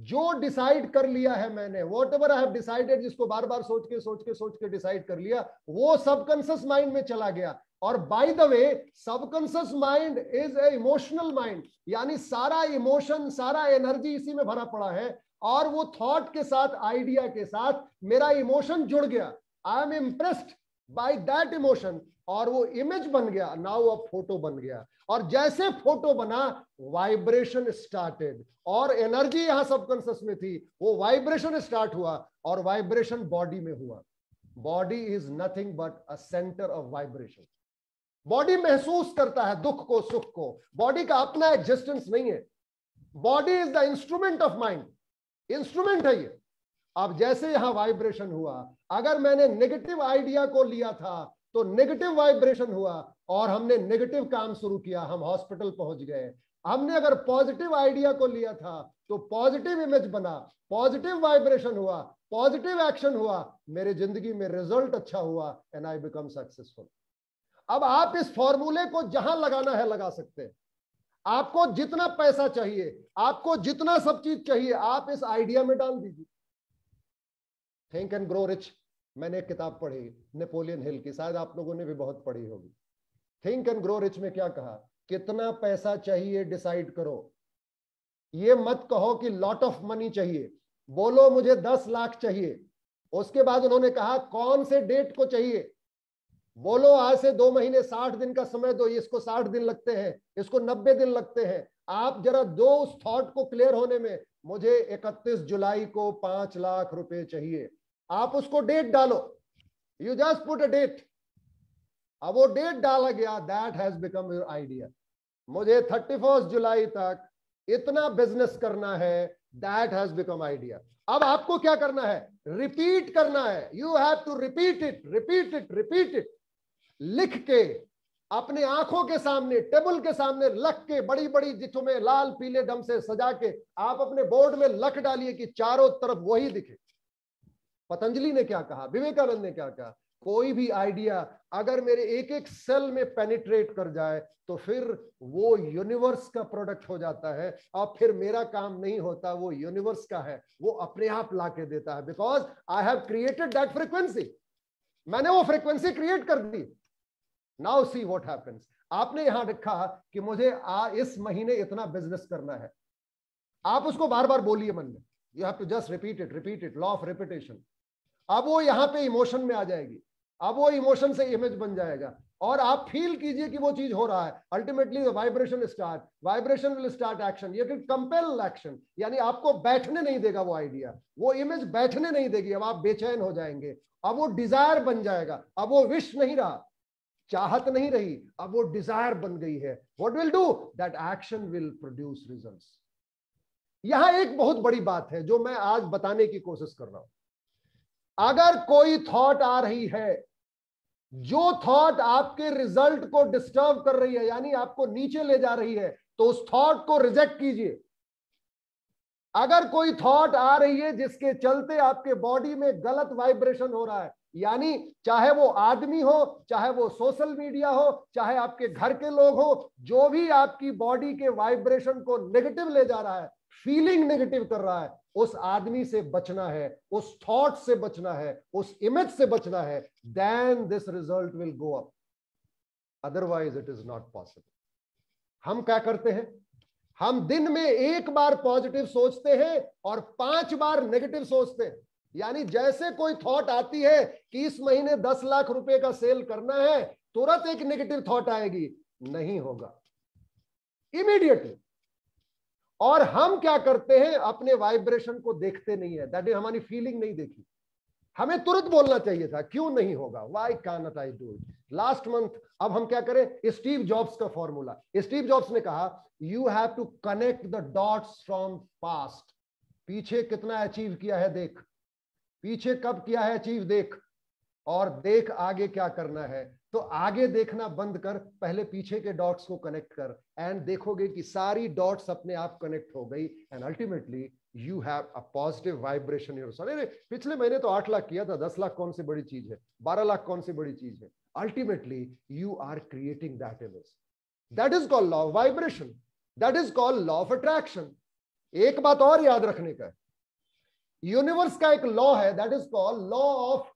जो डिसाइड कर लिया है मैंने वॉट एवर आई डिसाइडेड जिसको बार बार सोच के सोच के सोच के डिसाइड कर लिया, वो सबकॉन्सियस माइंड में चला गया। और by the way subconscious mind is a emotional mind यानी सारा इमोशन सारा एनर्जी इसी में भरा पड़ा है, और वो थॉट के साथ आइडिया के साथ मेरा इमोशन जुड़ गया। I am impressed by that emotion और वो इमेज बन गया नाउ अब फ़ोटो बन गया। और जैसे फ़ोटो बना वाइब्रेशन स्टार्टेड और एनर्जी यहाँ सबकॉन्सियस में थी, वो वाइब्रेशन स्टार्ट हुआ और वाइब्रेशन बॉडी में हुआ। Body is nothing but a centre of vibration body महसूस करता है दुख को, सुख को। बॉडी का अपना एग्जिस्टेंस नहीं है। Body is the instrument of mind instrument है ये। अब जैसे यहाँ वाइब्रेशन हुआ, अगर मैंने नेगेटिव आइडिया को लिया था तो नेगेटिव वाइब्रेशन हुआ और हमने नेगेटिव काम शुरू किया, हम हॉस्पिटल पहुँच गए। हमने अगर पॉजिटिव आइडिया को लिया था तो पॉजिटिव इमेज बना पॉजिटिव वाइब्रेशन हुआ पॉजिटिव एक्शन हुआ, मेरे ज़िंदगी में रिज़ल्ट अच्छा हुआ एंड आई बिकम सक्सेसफुल अब आप इस फॉर्मूले को जहाँ लगाना है लगा सकते हैं। आपको जितना पैसा चाहिए, आपको जितना सब चीज़ चाहिए, आप इस आइडिया में डाल दीजिए। थिंक एंड ग्रो रिच मैंने एक किताब पढ़ी, नेपोलियन हिल की, शायद आप लोगों ने भी बहुत पढ़ी होगी। थिंक एंड ग्रो रिच में क्या कहा? कितना पैसा चाहिए डिसाइड करो। ये मत कहो कि लॉट ऑफ़ मनी चाहिए। बोलो मुझे दस लाख चाहिए। उसके बाद उन्होंने कहा, कौन से डेट को चाहिए? बोलो, आज से दो महीने, साठ दिन का समय दो, इसको साठ दिन लगते हैं, इसको नब्बे दिन लगते हैं। आप जरा दो उस थॉट को क्लियर होने में, मुझे 31 जुलाई को पाँच लाख रुपए चाहिए। आप उसको डेट डालो। You just put a date अब वो डेट डाला गया that has become your idea मुझे थर्टी फ़र्स्ट जुलाई तक इतना बिज़नेस करना है दैट हैज़ बिकम आइडिया अब आपको क्या करना है? रिपीट करना है। You have to repeat it repeat it repeat it लिख के, अपने आँखों के सामने, टेबल के सामने लख के बड़ी बड़ी जिठों में लाल, पीले ढंग से सजा के, आप अपने बोर्ड में लख डालिए कि चारों तरफ़ वही दिखे। पतंजलि ने क्या कहा? विवेकानंद ने क्या कहा? कोई भी आइडिया अगर मेरे एक एक सेल में पेनिट्रेट कर जाए तो फिर वो यूनिवर्स का प्रोडक्ट हो जाता है। और फिर मेरा काम नहीं होता वो यूनिवर्स का है। वो अपने आप ला के देता है। Because I have created that frequency मैंने वो फ्रीक्वेंसी क्रिएट कर दी। नाउ सी वॉट हैपेंस आपने यहाँ रखा कि मुझे आ, इस महीने इतना बिज़नेस करना है। आप उसको बार बार बोलिए मन में। You have to just repeat it repeat it law of repetition अब वो यहाँ पे इमोशन में आ जाएगी। अब वो इमोशन से इमेज बन जाएगा। और आप फील कीजिए कि वो चीज़ हो रहा है। Ultimately vibration start vibration will start action ये कंपेल एक्शन यानी आपको बैठने नहीं देगा वो आइडिया वो इमेज बैठने नहीं देगी। अब आप बेचैन हो जाएँगे। अब वो डिज़ायर बन जाएगा। अब वो विश नहीं रहा। चाहत नहीं रही। अब वो डिज़ायर बन गई है। What will do that action will produce results यहाँ एक बहुत बड़ी बात है जो मैं आज बताने की कोशिश कर रहा हूँ। अगर कोई थॉट आ रही है, जो थॉट आपके रिज़ल्ट को डिस्टर्ब कर रही है, यानी आपको नीचे ले जा रही है तो उस थॉट को रिजेक्ट कीजिए। अगर कोई थॉट आ रही है, जिसके चलते आपके बॉडी में गलत वाइब्रेशन हो रहा है, यानी चाहे वो आदमी हो, चाहे वो सोशल मीडिया हो, चाहे आपके घर के लोग हो, जो भी आपकी बॉडी के वाइब्रेशन को नेगेटिव ले जा रहा है फीलिंग नेगेटिव कर रहा है उस आदमी से बचना है, उस थॉट से बचना है, उस इमेज से बचना है then this result will go up otherwise it is not possible हम क्या करते हैं? हम दिन में एक बार पॉजिटिव सोचते हैं और पाँच बार नेगेटिव सोचते हैं। यानी जैसे कोई थॉट आती है कि इस महीने दस लाख रुपए का सेल करना है, तुरंत एक नेगेटिव थॉट आएगी। नहीं होगा। इमीडिएटली और हम क्या करते हैं? अपने वाइब्रेशन को देखते नहीं है। दैट इज़ हमारी फीलिंग नहीं देखी। हमें तुरंत बोलना चाहिए था, क्यों नहीं होगा? Why can I do it last month अब हम क्या करें? स्टीव जॉब्स का फॉर्मूला स्टीव जॉब्स ने कहा you have to connect the dots from past पीछे कितना अचीव किया है, देख। पीछे कब किया है अचीव देख। और देख आगे क्या करना है। तो आगे देखना बंद कर, पहले पीछे के डॉट्स को कनेक्ट कर एंड देखोगे कि सारी डॉट्स अपने आप कनेक्ट हो गई and ultimately you have a positive vibration your अरे, पिछले महीने तो आठ लाख किया था, दस लाख कौन सी बड़ी चीज़ है? बारह लाख कौन सी बड़ी चीज़ है? Ultimately you are creating that image that is called law of vibration that is called law of attraction एक बात और याद रखने का। यूनिवर्स का एक लॉ है that is called law of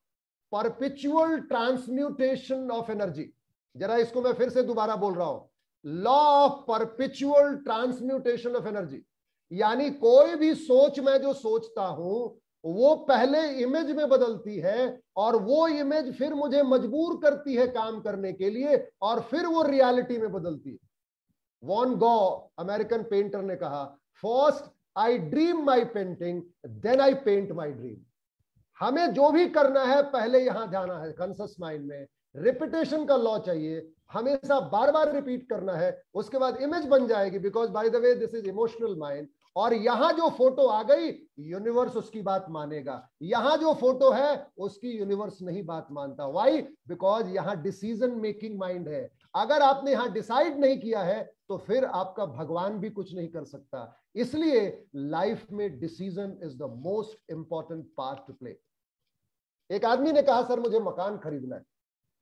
perpetual transmutation of energy. जरा इसको मैं फिर से दोबारा बोल रहा हूँ। Law of perpetual transmutation of energy. यानी कोई भी सोच मैं जो सोचता हूँ, वो पहले इमेज में बदलती है और वो इमेज फिर मुझे मजबूर करती है काम करने के लिए और फिर वो रियलिटी में बदलती है। वॉन गॉ अमेरिकन पेंटर ने कहा first I dream my painting then I paint my dream हमें जो भी करना है, पहले यहाँ जाना है कॉन्सियस माइंड में। रिपीटेशन का लॉ चाहिए। हमेशा बार बार रिपीट करना है। उसके बाद इमेज बन जाएगी because by the way this is emotional mind और यहाँ जो फ़ोटो आ गई यूनिवर्स उसकी बात मानेगा। यहाँ जो फ़ोटो है, उसकी यूनिवर्स नहीं बात मानता। वाई बिकॉज़ यहाँ डिसीज़न मेकिंग माइंड है। अगर आपने यहाँ डिसाइड नहीं किया है तो फिर आपका भगवान भी कुछ नहीं कर सकता। इसलिए लाइफ में decision is the most important part to play एक आदमी ने कहा, सर, मुझे मकान खरीदना है।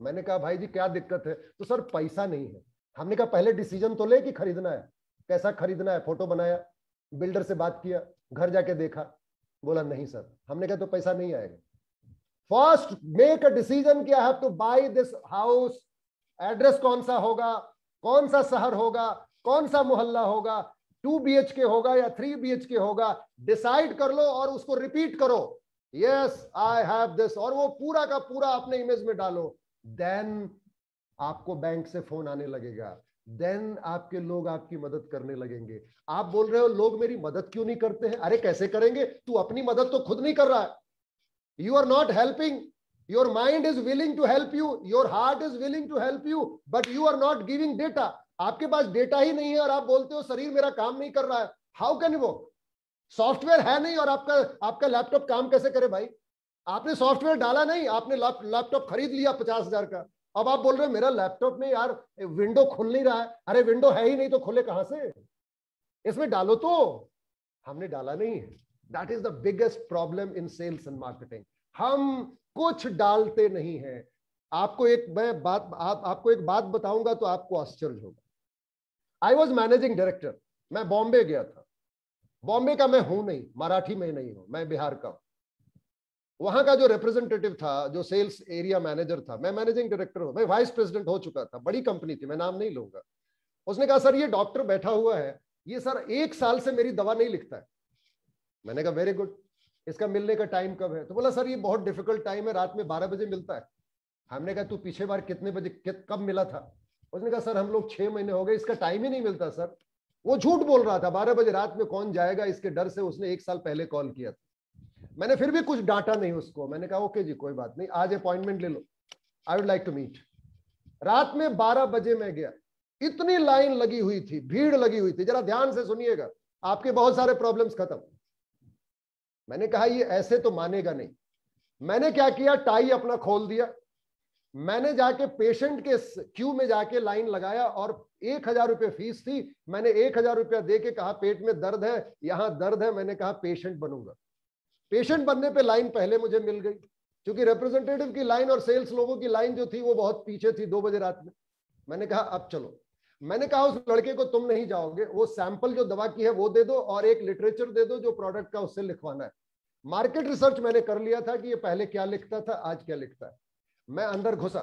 मैंने कहा, भाई जी, क्या दिक्कत है? तो सर, पैसा नहीं है। हमने कहा, पहले डिसीज़न तो ले कि खरीदना है। कैसा खरीदना है? फ़ोटो बनाया, बिल्डर से बात किया, घर जाके देखा। बोला, नहीं सर। हमने कहा तो पैसा नहीं आएगा। फ़र्स्ट मेक अ डिसीज़न कि I have to buy this house address कौन सा होगा? कौन सा शहर होगा? कौन सा मोहल्ला होगा? टू बी के होगा या थ्री बी के होगा, डिसाइड कर लो और उसको रिपीट करो। यस आई हैव दिस और वो पूरा का पूरा अपने इमेज में डालो। देन आपको बैंक से फ़ोन आने लगेगा। देन आपके लोग आपकी मदद करने लगेंगे। आप बोल रहे हो, लोग मेरी मदद क्यों नहीं करते हैं? अरे, कैसे करेंगे? तू अपनी मदद तो खुद नहीं कर रहा है। You are not helping your mind is willing to help you your heart is willing to help you but you are not giving data आपके पास डेटा ही नहीं है और आप बोलते हो शरीर मेरा काम नहीं कर रहा है। हाउ कैन वो सॉफ्टवेयर है नहीं और आपका आपका लैपटॉप काम कैसे करे भाई? आपने सॉफ्टवेयर डाला नहीं आपने लैपटॉप खरीद लिया पचास हज़ार का। अब आप बोल रहे हो मेरा लैपटॉप में यार विंडो खुल नहीं रहा है। अरे विंडो है ही नहीं तो खुले कहाँ से? इसमें डालो तो। हमने डाला नहीं है। That is the biggest problem in sales and marketing हम कुछ डालते नहीं है। आपको एक मैं बात आप, आपको एक बात बताऊँगा तो आपको आश्चर्य होगा। आई वॉज़ मैनेजिंग डायरेक्टर मैं बॉम्बे गया था। बॉम्बे का मैं हूँ नहीं, मराठी में नहीं हूँ, मैं बिहार का हूँ। वहाँ का जो रिप्रेजेंटेटिव था, जो सेल्स एरिया मैनेजर था, मैं मैनेजिंग डायरेक्टर हूँ। मैं वाइस प्रेसिडेंट हो चुका था, बड़ी कंपनी थी, मैं नाम नहीं लूँगा। उसने कहा, सर, ये डॉक्टर बैठा हुआ है, ये सर एक साल से मेरी दवा नहीं लिखता है। मैंने कहा वेरी गुड इसका मिलने का टाइम कब है? तो बोला, सर, ये बहुत डिफ़िकल्ट टाइम है, रात में बारह बजे मिलता है। हमने कहा, तू पीछे बार कितने बजे कब मिला था? उसने कहा, सर, हम लोग छह महीने हो गए, इसका टाइम ही नहीं मिलता, सर. वो झूठ बोल रहा था, बारह बजे रात में कौन जाएगा, इसके डर से उसने एक साल पहले कॉल किया था। मैंने फिर भी कुछ डांटा नहीं उसको, मैंने कहा, ओके जी, कोई बात नहीं, आज अपॉइंटमेंट ले लो I would like to meet रात में बारह बजे मैं गया, इतनी लाइन लगी हुई थी, भीड़ लगी हुई थी, जरा ध्यान से सुनिएगा, आपके बहुत सारे प्रॉब्लम्स खत्म। मैंने कहा, ये ऐसे तो मानेगा नहीं। मैंने क्या किया, टाई अपना खोल दिया मैंने जाके पेशेंट के क्यू में जाके लाइन लगाया और एक हज़ार रुपये फ़ीस थी। मैंने एक हज़ार रुपया दे के कहा, पेट में दर्द है, यहाँ दर्द है। मैंने कहा पेशेंट बनूँगा। पेशेंट बनने पे लाइन पहले मुझे मिल गई, क्योंकि रिप्रेजेंटेटिव की लाइन और सेल्स लोगों की लाइन जो थी, वो बहुत पीछे थी दो बजे रात में। मैंने कहा, अब चलो। मैंने कहा, उस लड़के को तुम नहीं जाओगे। वो सैंपल जो दवा की है, वो दे दो और एक लिटरेचर दे दो जो प्रोडक्ट का उससे लिखवाना है। मार्केट रिसर्च मैंने कर लिया था कि ये पहले क्या लिखता था, आज क्या लिखता है। मैं अंदर घुसा।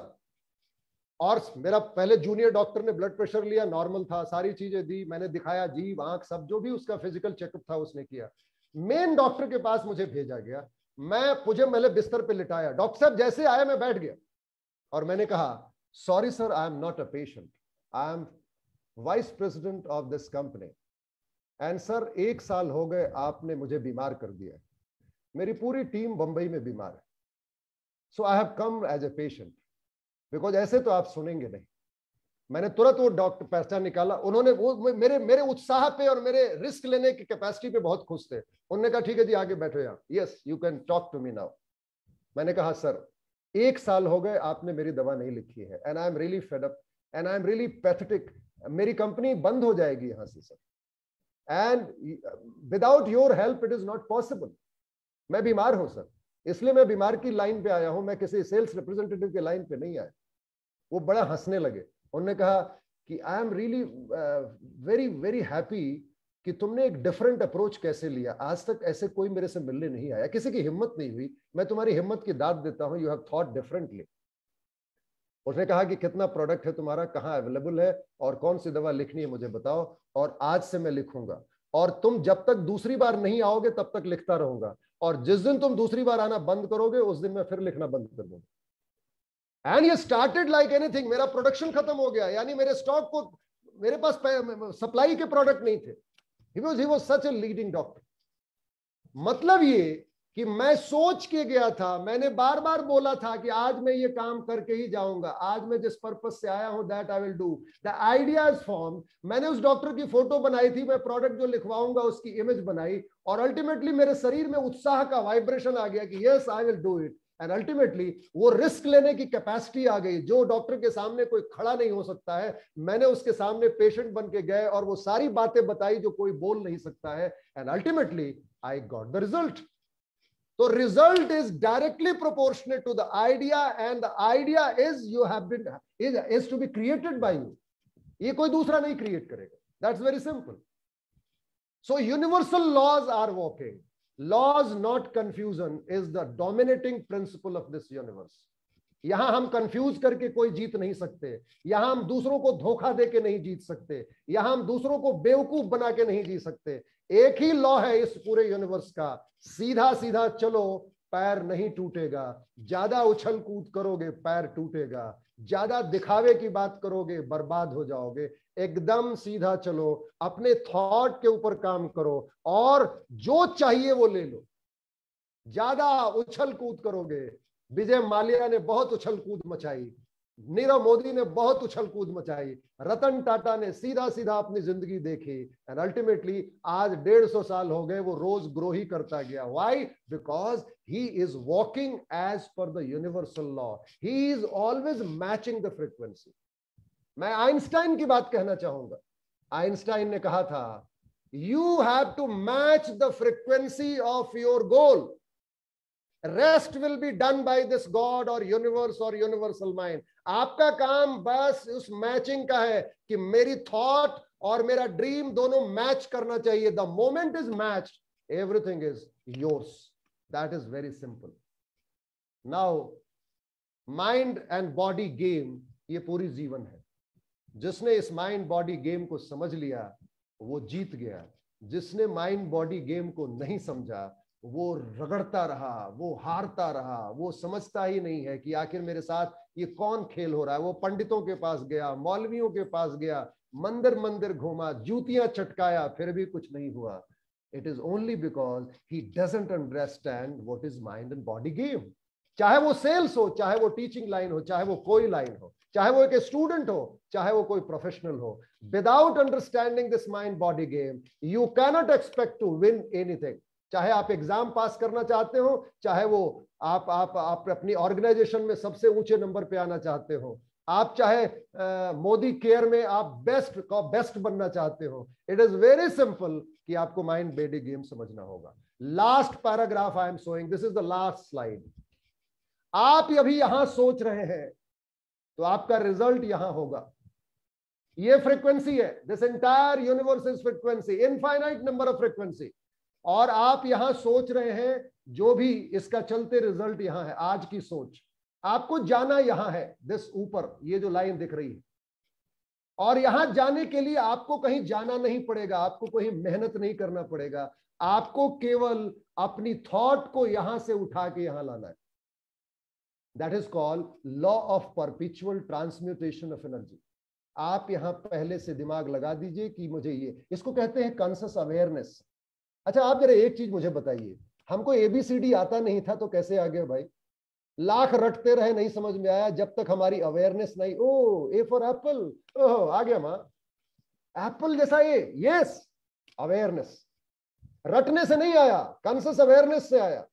और मेरा पहले जूनियर डॉक्टर ने ब्लड प्रेशर लिया नॉर्मल था, सारी चीज़ें दी, मैंने दिखाया, जीव, आँख, सब जो भी उसका फ़िज़िकल चेकअप था उसने किया। मेन डॉक्टर के पास मुझे भेजा गया। मैं, मुझे मैंने बिस्तर पे लिटाया। डॉक्टर साहब, जैसे आया मैं बैठ गया। और मैंने कहा sorry sir I am not a patient I am vice president of this company and sir एक साल हो गए, आपने मुझे बीमार कर दिया मेरी पूरी टीम बंबई में बीमार है। So I have come as a patient because ऐसे तो आप सुनेंगे नहीं। मैंने तुरंत वो डॉक्टर पैसा निकाला। उन्होंने वो मेरे मेरे उत्साह पे और मेरे रिस्क लेने की कैपेसिटी पे बहुत खुश थे। उन्होंने कहा, ठीक है जी, आगे बैठो यहाँ। Yes you can talk to me now मैंने कहा सर, एक साल हो गए आपने मेरी दवा नहीं लिखी है। And I am really fed up and I am really pathetic मेरी कंपनी बंद हो जाएगी यहाँ से, sir. And without your help it is not possible मैं बीमार हूँ, सर। इसलिए मैं बीमार की लाइन पे आया हूँ, मैं किसी सेल्स रिप्रेजेंटेटिव के लाइन पे नहीं आया। वो बड़ा हंसने लगे। उन्होंने कहा कि I am really very very happy कि तुमने एक डिफरेंट अप्रोच कैसे लिया। आज तक ऐसे कोई मेरे से मिलने नहीं आया। किसी की हिम्मत नहीं हुई। मैं तुम्हारी हिम्मत की दाद देता हूँ। यू हैव थॉट डिफरेंटली उसने कहा कि, कितना प्रोडक्ट है तुम्हारा? कहाँ अवेलेबल है? और कौन सी दवा लिखनी है मुझे बताओ। और आज से मैं लिखूँगा। और तुम जब तक दूसरी बार नहीं आओगे, तब तक लिखता रहूँगा। और जिस दिन तुम दूसरी बार आना बंद करोगे, उस दिन मैं फिर लिखना बंद कर दूँगा। एंड ये स्टार्टेड लाइक एनीथिंग मेरा प्रोडक्शन खत्म हो गया। यानी मेरे स्टॉक को, मेरे पास सप्लाई के प्रोडक्ट नहीं थे। ही सच लीडिंग डॉक्टर मतलब ये कि मैं सोच के गया था, मैंने बार बार बोला था कि आज मैं ये काम करके ही जाऊँगा, आज मैं जिस पर्पज से आया हूँ that I will do the idea is form मैंने उस डॉक्टर की फ़ोटो बनाई थी, मैं प्रोडक्ट जो लिखवाऊँगा उसकी इमेज बनाई और अल्टीमेटली मेरे शरीर में उत्साह का वाइब्रेशन आ गया कि yes I will do it and ultimately वो रिस्क लेने की कैपेसिटी आ गई। जो डॉक्टर के सामने कोई खड़ा नहीं हो सकता है, मैंने उसके सामने पेशेंट बन के गए और वो सारी बातें बताई जो कोई बोल नहीं सकता है। And ultimately I got the result तो result is directly proportionate to the idea and the idea is you have been is is to be created by you ये कोई दूसरा नहीं क्रिएट करेगा। That's very simple so universal laws are walking laws not confusion is the dominating principle of this universe यहाँ हम confuse करके कोई जीत नहीं सकते। यहाँ हम दूसरों को धोखा दे के नहीं जीत सकते। यहाँ हम दूसरों को बेवकूफ़ बना के नहीं जी सकते। एक ही लॉ है इस पूरे यूनिवर्स का। सीधा सीधा चलो, पैर नहीं टूटेगा। ज़्यादा उछल कूद करोगे, पैर टूटेगा। ज़्यादा दिखावे की बात करोगे, बर्बाद हो जाओगे। एकदम सीधा चलो, अपने थॉट के ऊपर काम करो और जो चाहिए वो ले लो। ज़्यादा उछल कूद करोगे। विजय माल्या ने बहुत उछल कूद मचाई। नीरव मोदी ने बहुत उछल कूद मचाई। रतन टाटा ने सीधा सीधा अपनी ज़िंदगी देखी एंड अल्टीमेटली आज डेढ़ सौ साल हो गए, वो रोज ग्रो ही करता गया। Why because he is walking as per the universal law he is always matching the frequency मैं आइंस्टाइन की बात कहना चाहूँगा। आइंस्टाइन ने कहा था you have to match the frequency of your goal rest will be done by this god और universe और यूनिवर्सल माइंड आपका काम बस उस मैचिंग का है कि मेरी थॉट और मेरा ड्रीम दोनों मैच करना चाहिए। The moment is match everything is yours that is very simple now mind and body game ये पूरी जीवन है। जिसने इस माइंड बॉडी गेम को समझ लिया, वो जीत गया। जिसने माइंड बॉडी गेम को नहीं समझा वो रगड़ता रहा, वो हारता रहा, वो समझता ही नहीं है कि आखिर मेरे साथ ये कौन खेल हो रहा है। वो पंडितों के पास गया, मौलवियों के पास गया, मंदिर मंदिर घूमा, जूतियाँ चटकाया, फिर भी कुछ नहीं हुआ। It is only because he doesn't understand what is mind and body game चाहे वो सेल्स हो, चाहे वो टीचिंग लाइन हो, चाहे वो कोई लाइन हो, चाहे वो एक स्टूडेंट हो, चाहे वो कोई प्रोफेशनल हो without understanding this mind body game you cannot expect to win anything चाहे आप एग्ज़ाम पास करना चाहते हो, चाहे वो आप आप आप अपनी ऑर्गेनाइजेशन में सबसे ऊँचे नंबर पे आना चाहते हो, आप चाहे मोदी केयर में आप बेस्ट बेस्ट बनना चाहते हो इट इज़ वेरी सिंपल कि आपको माइंड बेडी गेम समझना होगा। Last paragraph I am showing this is the last slide आप अभी यहाँ सोच रहे हैं तो आपका रिज़ल्ट यहाँ होगा। ये फ्रीक्वेंसी है this entire universe is frequency infinite number of frequency और आप यहाँ सोच रहे हैं, जो भी इसका चलते रिज़ल्ट यहाँ है, आज की सोच। आपको जाना यहाँ है दिस ऊपर, ये जो लाइन दिख रही है। और यहाँ जाने के लिए आपको कहीं जाना नहीं पड़ेगा, आपको कहीं मेहनत नहीं करना पड़ेगा। आपको केवल अपनी थॉट को यहाँ से उठा के यहाँ लाना है। That is called law of perpetual transmutation of energy आप यहाँ पहले से दिमाग लगा दीजिए कि मुझे ये, इसको कहते हैं कॉन्सियस अवेयरनेस अच्छा आप जरा एक चीज़ मुझे बताइए। हमको एबीसीडी आता नहीं था तो कैसे आ गए भाई? लाख रटते रहे, नहीं समझ में आया, जब तक हमारी अवेयरनेस नहीं। ओ ए फॉर एप्पल ओहो, आ गया माँ। एप्पल जैसा ये यस अवेयरनेस रटने से नहीं आया कॉन्सियस अवेयरनेस से आया।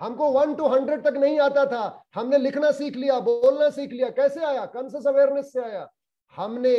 हमको वन टू हंड्रेड तक नहीं आता था। हमने लिखना सीख लिया, बोलना सीख लिया, कैसे आया? कॉन्सियस अवेयरनेस से आया। हमने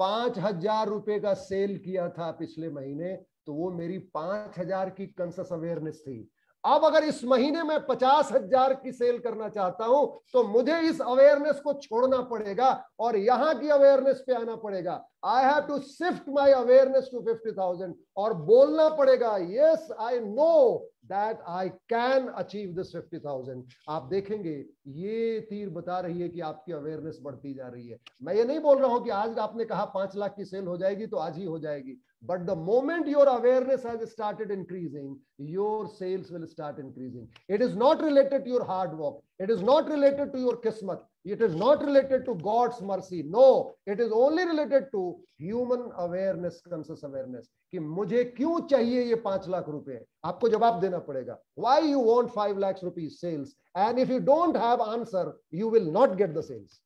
पाँच हज़ार रुपए का सेल किया था पिछले महीने। तो वो मेरी पाँच हज़ार की कंसस अवेयरनेस थी। अब अगर इस महीने में पचास हज़ार की सेल करना चाहता हूँ तो मुझे इस अवेयरनेस को छोड़ना पड़ेगा और यहाँ की अवेयरनेस पे आना पड़ेगा। I have to shift my awareness to fifty thousand और बोलना पड़ेगा yes I know that I can achieve this fifty thousand आप देखेंगे, ये तीर बता रही है कि आपकी अवेयरनेस बढ़ती जा रही है। मैं ये नहीं बोल रहा हूँ कि आज आपने कहा पाँच लाख की सेल हो जाएगी तो आज ही हो जाएगी। But the moment your awareness has started increasing, your sales will start increasing. It is not related to your hard work. It is not related to your kismat. It is not related to God's mercy. No, it is only related to human awareness, conscious awareness. कि मुझे क्यों चाहिए ये पांच लाख रुपए आपको जवाब देना पड़ेगा why you want five lakhs rupees sales and if you don't have answer you will not get the sales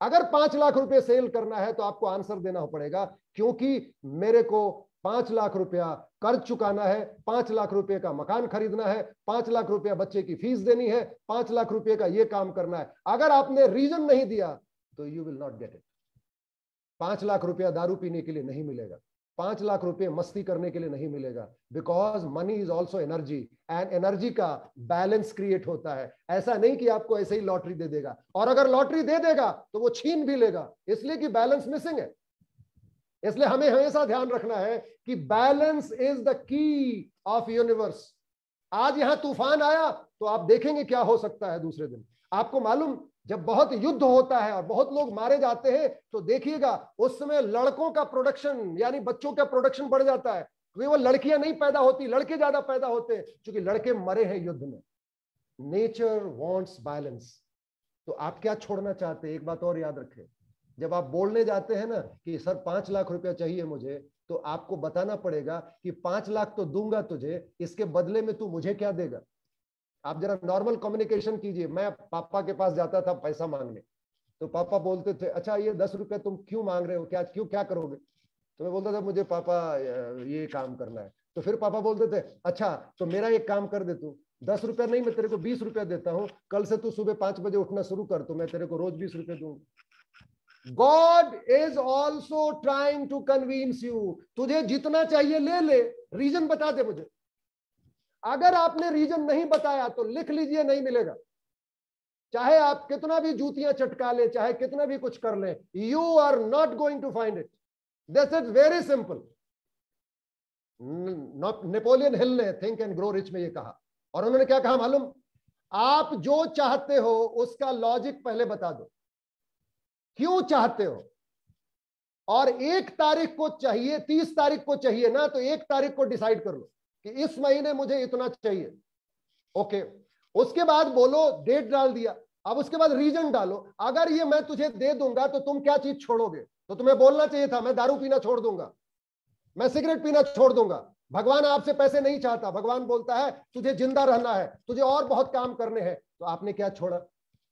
अगर पाँच लाख रुपए सेल करना है तो आपको आंसर देना पड़ेगा, क्योंकि मेरे को पाँच लाख रुपया कर्ज चुकाना है, पाँच लाख रुपए का मकान खरीदना है, पाँच लाख रुपया बच्चे की फ़ीस देनी है, पाँच लाख रुपए का ये काम करना है। अगर आपने रीजन नहीं दिया तो you will not get it पाँच लाख रुपया दारू पीने के लिए नहीं मिलेगा। पाँच लाख रुपए मस्ती करने के लिए नहीं मिलेगा। Because money is also energy and energy का बैलेंस क्रिएट होता है। ऐसा नहीं कि आपको ऐसे ही लॉटरी दे देगा। और अगर लॉटरी दे देगा तो वो छीन भी लेगा। इसलिए कि बैलेंस मिसिंग है। इसलिए हमें हमेशा ध्यान रखना है कि balance is the key of universe आज यहाँ तूफ़ान आया तो आप देखेंगे क्या हो सकता है दूसरे दिन। आपको मालूम जब बहुत युद्ध होता है और बहुत लोग मारे जाते हैं तो देखिएगा, उस समय लड़कों का प्रोडक्शन यानी बच्चों का प्रोडक्शन बढ़ जाता है। वो लड़कियाँ नहीं पैदा होती, लड़के ज़्यादा पैदा होते हैं, क्योंकि लड़के मरे हैं युद्ध में। नेचर वॉन्ट्स बैलेंस तो आप क्या छोड़ना चाहते हैं? एक बात और याद रखें। जब आप बोलने जाते हैं ना कि, सर, पाँच लाख रुपया चाहिए मुझे तो आपको बताना पड़ेगा कि, पाँच लाख तो दूँगा तुझे, इसके बदले में तू मुझे क्या देगा? आप जरा नॉर्मल कम्युनिकेशन कीजिए। मैं पापा के पास जाता था पैसा मांगने। तो पापा बोलते थे अच्छा ये दस रुपए तुम क्यों मांग रहे हो? क्या, क्यों, क्या करोगे? तो मैं बोलता था, मुझे पापा ये काम करना है। तो फिर पापा बोलते थे अच्छा तो मेरा एक काम कर दे तू। दस रुपया नहीं, मैं तेरे को बीस रुपया देता हूँ। कल से तू सुबह पाँच बजे उठना शुरू कर तो मैं तेरे को रोज बीस रुपया दूँगा। God is also trying to convince you तुझे जितना चाहिए ले ले। रीजन बता दे मुझे। अगर आपने रीजन नहीं बताया तो लिख लीजिए, नहीं मिलेगा। चाहे आप कितना भी जूतियाँ चटका ले, चाहे कितना भी कुछ कर ले you are not going to find it this is very simple Napoleon Hill ने थिंक एंड ग्रो रिच में ये कहा। और उन्होंने क्या कहा मालूम? आप जो चाहते हो, उसका लॉजिक पहले बता दो। क्यों चाहते हो? और एक तारीख को चाहिए, तीस तारीख को चाहिए ना तो एक तारीख को डिसाइड कर लो। कि इस महीने मुझे इतना चाहिए। ओके, उसके बाद बोलो, डेट डाल दिया। अब उसके बाद रीजन डालो। अगर ये मैं तुझे दे दूँगा तो तुम क्या चीज़ छोड़ोगे? तो तुम्हें बोलना चाहिए था, मैं दारू पीना छोड़ दूँगा, मैं सिगरेट पीना छोड़ दूँगा। भगवान आपसे पैसे नहीं चाहता। भगवान बोलता है, तुझे ज़िंदा रहना है, तुझे और बहुत काम करने हैं। तो आपने क्या छोड़ा?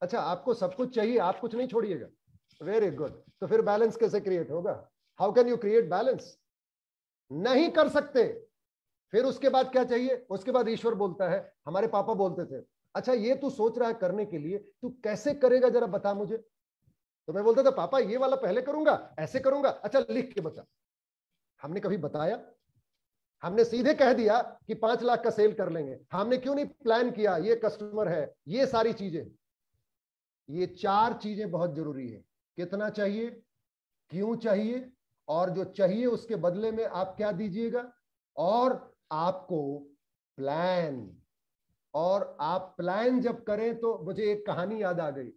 अच्छा आपको सब कुछ चाहिए, आप कुछ नहीं छोड़िएगा। वेरी गुड तो फिर बैलेंस कैसे क्रिएट होगा? How can you create balance नहीं कर सकते। फिर उसके बाद क्या चाहिए? उसके बाद ईश्वर बोलता है, हमारे पापा बोलते थे अच्छा ये तू सोच रहा है करने के लिए, तू कैसे करेगा जरा बता मुझे? तो मैं बोलता था, पापा, ये वाला पहले करूँगा, ऐसे करूँगा अच्छा लिख के बता। हमने कभी बताया? हमने सीधे कह दिया कि पाँच लाख का सेल कर लेंगे। हमने क्यों नहीं प्लान किया? ये कस्टमर है, ये सारी चीज़ें। ये चार चीज़ें बहुत ज़रूरी है। कितना चाहिए? क्यों चाहिए? और जो चाहिए उसके बदले में आप क्या दीजिएगा? और आपको प्लान और आप प्लान जब करें तो मुझे एक कहानी याद आ गई।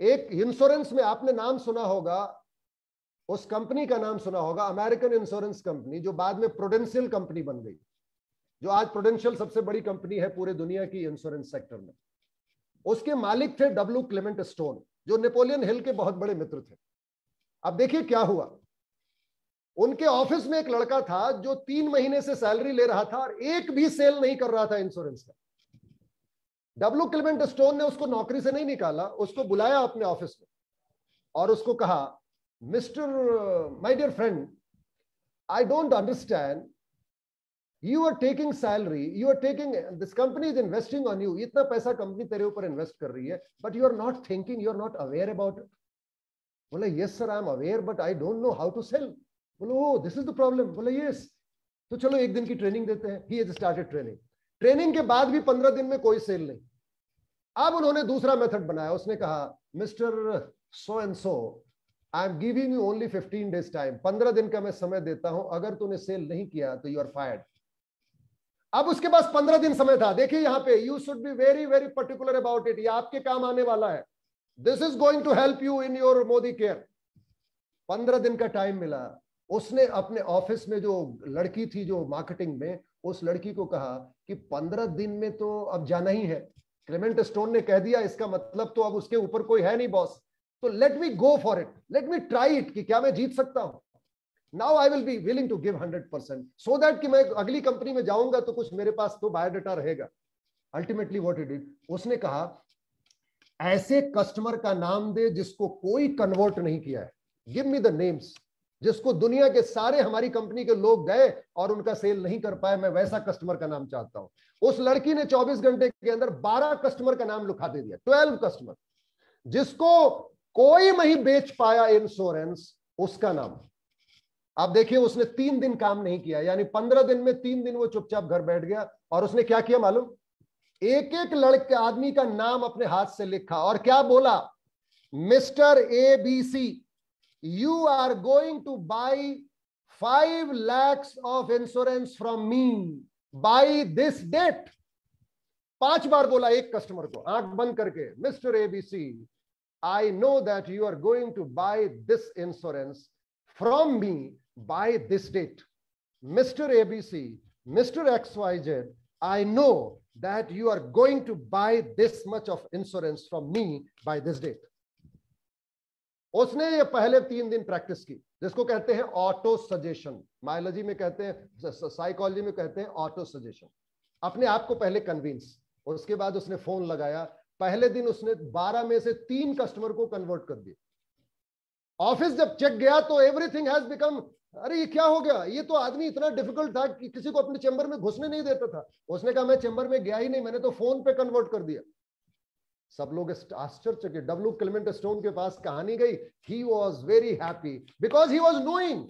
एक इंश्योरेंस में आपने नाम सुना होगा, उस कंपनी का नाम सुना होगा अमेरिकन इंश्योरेंस कंपनी जो बाद में प्रोडेंशियल कंपनी बन गई, जो आज प्रोडेंशियल सबसे बड़ी कंपनी है पूरे दुनिया की इंश्योरेंस सेक्टर में। उसके मालिक थे डब्ल्यू क्लेमेंट स्टोन जो नेपोलियन हिल के बहुत बड़े मित्र थे। अब देखिए क्या हुआ। उनके ऑफ़िस में एक लड़का था जो तीन महीने से सैलरी ले रहा था और एक भी सेल नहीं कर रहा था इंश्योरेंस का। डब्ल्यू क्लिमेंट स्टोन ने उसको नौकरी से नहीं निकाला, उसको बुलाया अपने ऑफ़िस में और उसको कहा, mister my dear friend I don't understand you are taking salary you are taking this company is investing on you इतना पैसा कंपनी तेरे ऊपर इन्वेस्ट कर रही है but you are not thinking you are not aware about बोले yes sir I am aware but I don't know how to sell बोलो oh this is the problem बोले यस तो चलो, एक दिन की ट्रेनिंग देते हैं। ही स्टार्टेड ट्रेनिंग ट्रेनिंग के बाद भी पंद्रह दिन में कोई सेल नहीं। अब उन्होंने दूसरा मेथड बनाया। उसने कहा mister so and so I am giving you only fifteen days time पंद्रह दिन का मैं समय देता हूँ। अगर तूने सेल नहीं किया तो यू आर फायर्ड अब उसके पास पंद्रह दिन समय था। देखिए यहाँ पे you should be very very particular about it ये आपके काम आने वाला है। This is going to help you in your Modicare पंद्रह दिन का टाइम मिला। उसने अपने ऑफ़िस में जो लड़की थी जो मार्केटिंग में, उस लड़की को कहा कि पंद्रह दिन में तो अब जाना ही है। क्लेमेंट स्टोन ने कह दिया, इसका मतलब तो अब उसके ऊपर कोई है नहीं, बॉस। तो let me go for it let me try it कि क्या मैं जीत सकता हूँ? Now I will be willing to give hundred percent so that कि मैं अगली कंपनी में जाऊँगा तो कुछ मेरे पास तो बायोडाटा रहेगा। अल्टीमेटली वॉट इट इट उसने कहा, ऐसे कस्टमर का नाम दे जिसको कोई कन्वर्ट नहीं किया है। गिव मी द नेम्स जिसको दुनिया के सारे हमारी कंपनी के लोग गए और उनका सेल नहीं कर पाए, मैं वैसा कस्टमर का नाम चाहता हूँ। उस लड़की ने 24 घंटे के अंदर 12 कस्टमर का नाम लिखा दे दिया 12 कस्टमर जिसको कोई नहीं बेच पाया इंश्योरेंस उसका नाम। आप देखिए, उसने तीन दिन काम नहीं किया, यानी पंद्रह दिन में तीन दिन वो चुपचाप घर बैठ गया। और उसने क्या किया मालूम? एक एक लड़के, आदमी का नाम अपने हाथ से लिखा और क्या बोला? Mister A B C. you are going to buy 5 lakhs of insurance from me by this date पांच बार बोला एक कस्टमर को आंख बंद करके mister ABC I know that you are going to buy this insurance from me by this date mister ABC mister X Y Z I know that you are going to buy this much of insurance from me by this date उसने ये पहले तीन दिन practice की, जिसको कहते हैं auto suggestion myology में कहते हैं साइकोलॉजी में कहते हैं ऑटो सजेशन अपने आप को पहले कन्विंस उसके बाद उसने फ़ोन लगाया। पहले दिन उसने 12 में से तीन कस्टमर को कन्वर्ट कर दिया। ऑफ़िस जब चेक गया तो एवरीथिंग हैज़ बिकम अरे ये क्या हो गया? ये तो आदमी इतना डिफ़िकल्ट था कि किसी को अपने चैम्बर में घुसने नहीं देता था। उसने कहा, मैं चैम्बर में गया ही नहीं, मैंने तो फ़ोन पे कन्वर्ट कर दिया। सब लोग आश्चर्य डब्ल्यू क्लेमेंट स्टोन के पास कहानी गई। He was very happy because he was knowing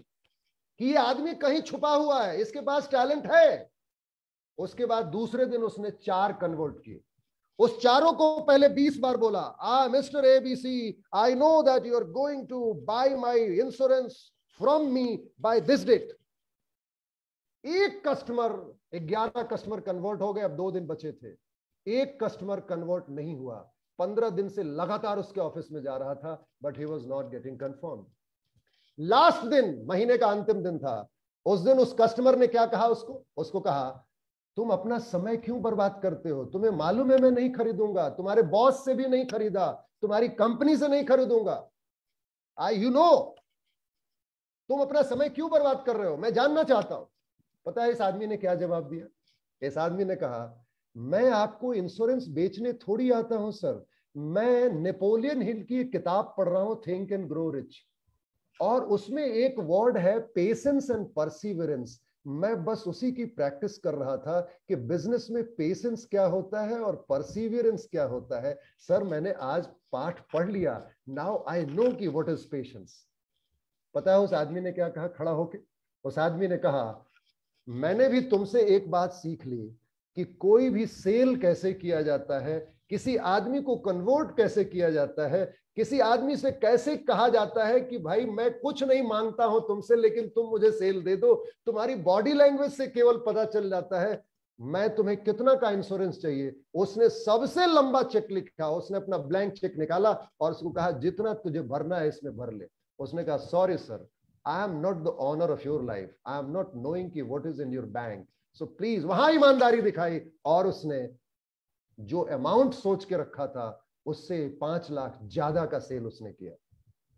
कि ये आदमी कहीं छुपा हुआ है, इसके पास टैलेंट है। उसके बाद दूसरे दिन उसने चार कन्वर्ट किए। उस चारों को पहले बीस बार बोला, आ, mister ABC I know that you are going to buy my insurance from me by this date एक कस्टमर ग्यारह कस्टमर कन्वर्ट हो गए, अब दो दिन बचे थे। एक कस्टमर कन्वर्ट नहीं हुआ। पंद्रह दिन से लगातार उसके ऑफ़िस में जा रहा था but he was not getting confirm last दिन, महीने का अंतिम दिन था, उस दिन उस कस्टमर ने क्या कहा उसको? उसको कहा, तुम अपना समय क्यों बर्बाद करते हो? तुम्हें मालूम है मैं नहीं खरीदूँगा, तुम्हारे बॉस से भी नहीं खरीदा, तुम्हारी कंपनी से नहीं खरीदूँगा। आई यू नो तुम अपना समय क्यों बर्बाद कर रहे हो? मैं जानना चाहता हूँ। पता है इस आदमी ने क्या जवाब दिया? इस आदमी ने कहा मैं आपको इंश्योरेंस बेचने थोड़ी आता हूँ सर मैं नेपोलियन हिल की किताब पढ़ रहा हूँ थिंक एंड ग्रो रिच और उसमें एक वर्ड है पेशेंस एंड परसिवरेंस मैं बस उसी की प्रैक्टिस कर रहा था कि बिज़नेस में पेशेंस क्या होता है और परसिवियरेंस क्या होता है। सर मैंने आज पाठ पढ़ लिया। नाउ आई नो कि व्हाट इज़ पेशेंस पता है उस आदमी ने क्या कहा? खड़ा होके। उस आदमी ने कहा, मैंने भी तुमसे एक बात सीख ली। कि कोई भी सेल कैसे किया जाता है, किसी आदमी को कन्वर्ट कैसे किया जाता है, किसी आदमी से कैसे कहा जाता है कि भाई मैं कुछ नहीं माँगता हूँ तुमसे, लेकिन तुम मुझे सेल दे दो, तुम्हारी बॉडी लैंग्वेज से केवल पता चल जाता है, मैं तुम्हें कितना का इंश्योरेंस चाहिए? उसने सबसे लंबा चेक लिखा, उसने अपना ब्लैंक चेक निकाला और उसको कहा, जितना तुझे भरना है इसमें भर ले। उसने कहा sorry sir I am not the owner of your life I am not knowing की what is in your bank so please वहाँ ईमानदारी दिखाई और उसने जो अमाउंट सोच के रखा था, उससे पाँच लाख ज़्यादा का सेल उसने किया।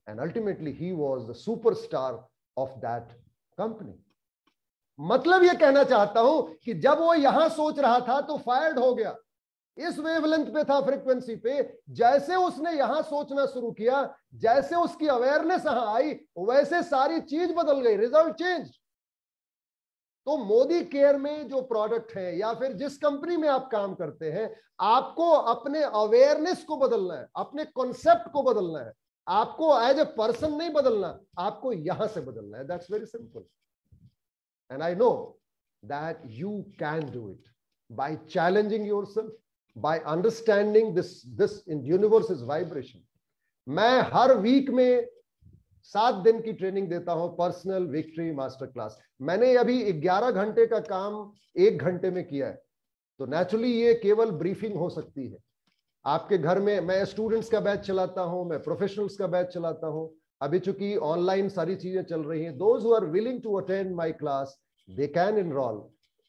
And ultimately he was the superstar of that company मतलब ये कहना चाहता हूँ कि जब वो यहाँ सोच रहा था तो फायर्ड हो गया। इस वेवलेंथ पे था फ्रीक्वेंसी पे। जैसे उसने यहाँ सोचना शुरू किया, जैसे उसकी अवेयरनेस यहाँ आई, वैसे सारी चीज़ बदल गई। रिज़ल्ट चेंज तो मोदी केयर में जो प्रोडक्ट है, या फिर जिस कंपनी में आप काम करते हैं, आपको अपने अवेयरनेस को बदलना है, अपने कॉन्सेप्ट को बदलना है। आपको एज ए पर्सन नहीं बदलना, आपको यहाँ से बदलना है। That's very simple and I know that you can do it by challenging yourself by understanding this this in universe is vibration मैं हर वीक में सात दिन की ट्रेनिंग देता हूँ पर्सनल विक्ट्री मास्टर क्लास मैंने अभी 11 घंटे का काम एक घंटे में किया है। तो नेचुरली ये केवल ब्रीफिंग हो सकती है। आपके घर में मैं स्टूडेंट्स का बैच चलाता हूँ, मैं प्रोफेशनल्स का बैच चलाता हूँ। अभी चूँकि ऑनलाइन सारी चीज़ें चल रही हैं those who are willing to attend my class they can enroll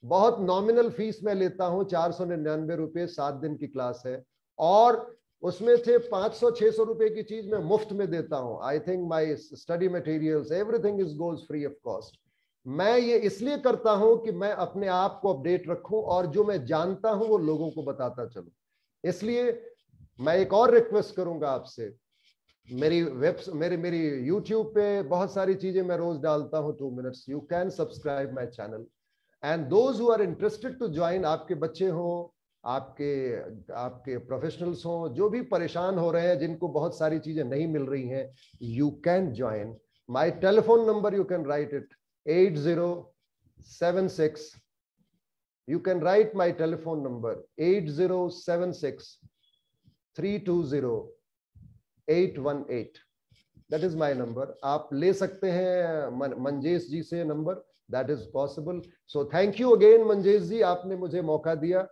बहुत नॉमिनल फ़ीस मैं लेता हूँ, चार सौ निन्यानवे रुपए सात दिन की क्लास है। और उसमें थे 500 600 रुपए की चीज़ मैं मुफ़्त में देता हूँ। I think my study materials everything is goes free of cost मैं ये इसलिए करता हूँ कि मैं अपने आप को अपडेट रखूँ और जो मैं जानता हूँ वो लोगों को बताता चलूँ। इसलिए मैं एक और रिक्वेस्ट करूँगा आपसे। मेरी वेब मेरी मेरी यूट्यूब पे बहुत सारी चीज़ें मैं रोज डालता हूँ two minutes you can subscribe my channel and those who are interested to join आपके बच्चे हों आपके आपके प्रोफेशनल्स हों, जो भी परेशान हो रहे हैं, जिनको बहुत सारी चीज़ें नहीं मिल रही हैं you can join my telephone number you can write it at zero seven six you can write my telephone number. 8076 320 818 that is my number. आप ले सकते हैं मंजेश जी से number that is possible. So thank you again, Manjesh ji, आपने मुझे मौका दिया।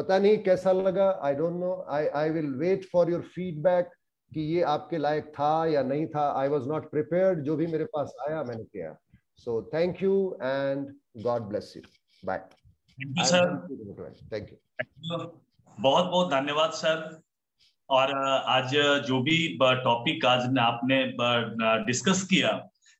पता नहीं कैसा लगा I don't know I I will wait for your feedback कि ये आपके लायक था या नहीं था। आई वॉज़ नॉट प्रिपेयर्ड जो भी मेरे पास आया मैंने किया। So thank you and God bless you bye sir thank you बहुत बहुत धन्यवाद सर और आज जो भी टॉपिक आज आपने डिस्कस किया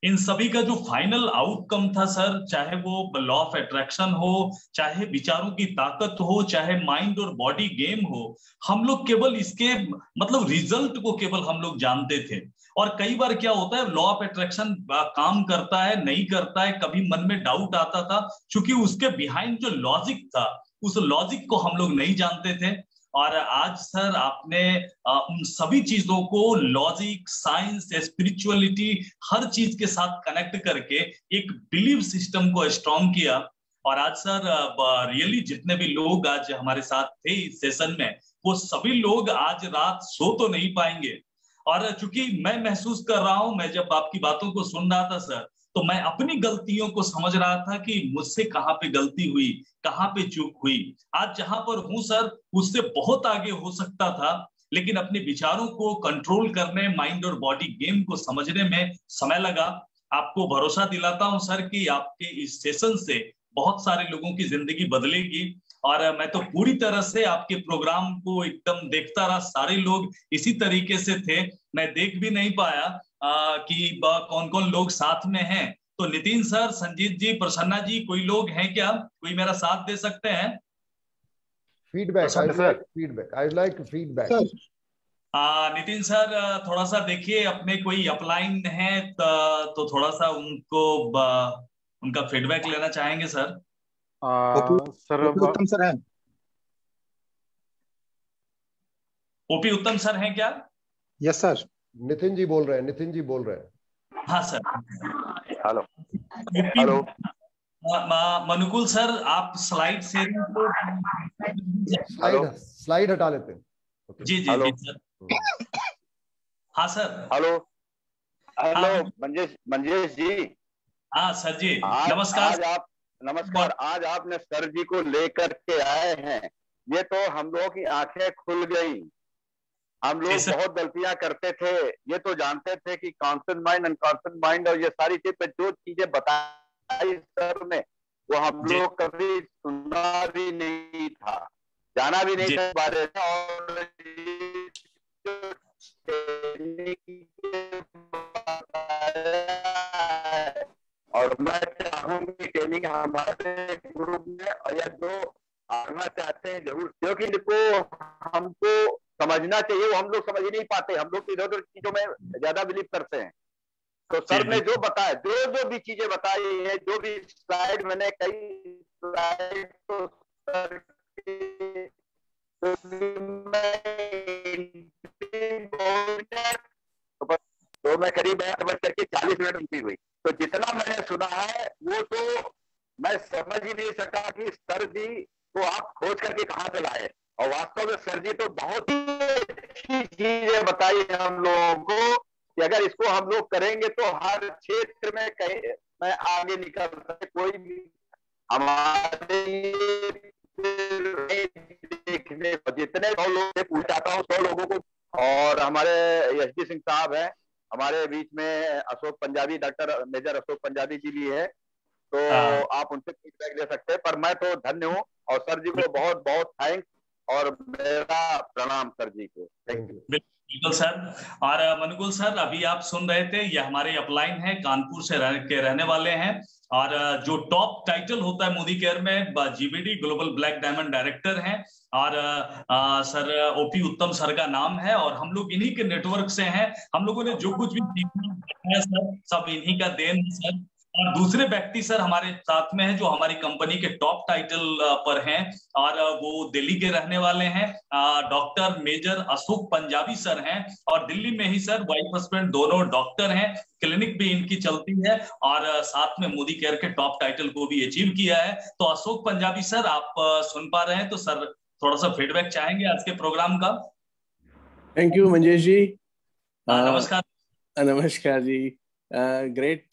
इन सभी का जो फाइनल आउटकम था सर चाहे वो लॉ ऑफ़ अट्रैक्शन हो, चाहे विचारों की ताकत हो, चाहे माइंड और बॉडी गेम हो, हम लोग केवल इसके मतलब रिज़ल्ट को केवल हम लोग जानते थे। और कई बार क्या होता है लॉ ऑफ़ अट्रैक्शन काम करता है, नहीं करता है, कभी मन में डाउट आता था, क्योंकि उसके बिहाइंड जो लॉजिक था, उस लॉजिक को हम लोग नहीं जानते थे। और आज सर आपने उन सभी चीज़ों को लॉजिक साइंस स्पिरिचुअलिटी हर चीज़ के साथ कनेक्ट करके एक बिलीव सिस्टम को स्ट्रॉन्ग किया। और आज सर रियली जितने भी लोग आज हमारे साथ थे इस सेशन में, वो सभी लोग आज रात सो तो नहीं पाएँगे। और चूँकि मैं महसूस कर रहा हूँ, मैं जब आपकी बातों को सुन रहा था सर तो मैं अपनी गलतियों को समझ रहा था कि मुझसे कहाँ पे गलती हुई, कहाँ पे चूक हुई। आज जहाँ पर हूँ सर, उससे बहुत आगे हो सकता था, लेकिन अपने विचारों को कंट्रोल करने माइंड और बॉडी गेम को समझने में समय लगा। आपको भरोसा दिलाता हूँ सर कि आपके इस सेशन से बहुत सारे लोगों की ज़िंदगी बदलेगी। और मैं तो पूरी तरह से आपके प्रोग्राम को एकदम देखता रहा। सारे लोग इसी तरीके से थे। मैं देख भी नहीं पाया। आ, कि कौन कौन लोग साथ में हैं? तो नितिन सर संजीत जी प्रसन्ना जी कोई लोग हैं क्या? कोई मेरा साथ दे सकते हैं? Feedback feedback I like feedback Nitin sir थोड़ा सा देखिए अपने कोई अपलाइन है तो थोड़ा सा उनको उनका फीडबैक लेना चाहेंगे सर? सर उत्तम सर है। ओपी उत्तम सर हैं क्या? यस सर नितिन जी बोल रहे हैं नितिन जी बोल रहे हैं। हाँ sir. Hello. Hello. Manukul sir आप स्लाइड से स्लाइड स्लाइड हटा लेते हैं। जी जी जी सर। हाँ sir. Hello. Hello Manjesh Manjesh ji. हाँ सर जी। नमस्कार। आज आप नमस्कार। आज आपने सर जी को लेकर के आए हैं। ये तो हम लोगों की आँखें खुल गई। हम लोग बहुत गलतियाँ करते थे। ये तो जानते थे कि कॉन्सेंट माइंड अनकॉन्सेंट माइंड और ये सारी चीज़ जो चीज़ें बताई सर ने वो हम लोग कभी सुना भी नहीं था जाना भी नहीं था बारे में। और और मैं चाहूँगी ट्रेनिंग हमारे ग्रुप में और या जो आना चाहते हैं ज़रूर क्योंकि देखो हमको समझना चाहिए वो हम लोग समझ ही नहीं पाते। हम लोग इधर उधर चीज़ों में ज़्यादा बिलीव करते हैं। तो सर ने जो बताया जो जो भी चीज़ें बताई है जो भी स्लाइड मैंने कई स्लाइड तो सर तो मैं करीब समझ करके चालीस मिनट उनकी हुई। तो जितना मैंने सुना है वो तो मैं समझ ही नहीं सका कि सर जी को आप खोज करके कहाँ से लाए। और वास्तव में सर जी तो बहुत ही अच्छी चीज़ें बताई हम लोगों को कि अगर इसको हम लोग करेंगे तो हर क्षेत्र में कहीं मैं आगे निकल सकते कोई भी हमारे देखने जितने सौ लोग से पूछ चाहता हूँ सौ लोगों को और हमारे यश सिंह साहब है हमारे बीच में अशोक पंजाबी डॉक्टर मेजर अशोक पंजाबी जी भी है तो हाँ। आप उनसे फीडबैक ले सकते हैं पर मैं तो धन्य हूँ और सर जी को बहुत बहुत थैंक्स और मेरा प्रणाम सर जी को। थैंक यू बिल्कुल सर। और मनुकुल सर अभी आप सुन रहे थे ये हमारे अपलाइन है कानपुर से रह, के रहने वाले हैं। और जो टॉप टाइटल होता है मोदी केयर में GBD global black diamond director हैं। और आ, सर ओपी उत्तम सर का नाम है और हम लोग इन्हीं के नेटवर्क से हैं। हम लोगों ने जो कुछ भी सीखा है सर सब इन्हीं का देन है सर। और दूसरे व्यक्ति सर हमारे साथ में है जो हमारी कंपनी के टॉप टाइटल पर हैं और वो दिल्ली के रहने वाले हैं। Doctor major Ashok Punjabi sir हैं और दिल्ली में ही सर वाइफ हस्बैंड दोनों डॉक्टर हैं। क्लिनिक भी इनकी चलती है और साथ में मोदी केयर के टॉप टाइटल को भी अचीव किया है। तो अशोक पंजाबी सर आप सुन पा रहे हैं तो सर थोड़ा सा फीडबैक चाहेंगे आज के प्रोग्राम का? Thank you Manjesh ji. नमस्कार। नमस्कार जी। ग्रेट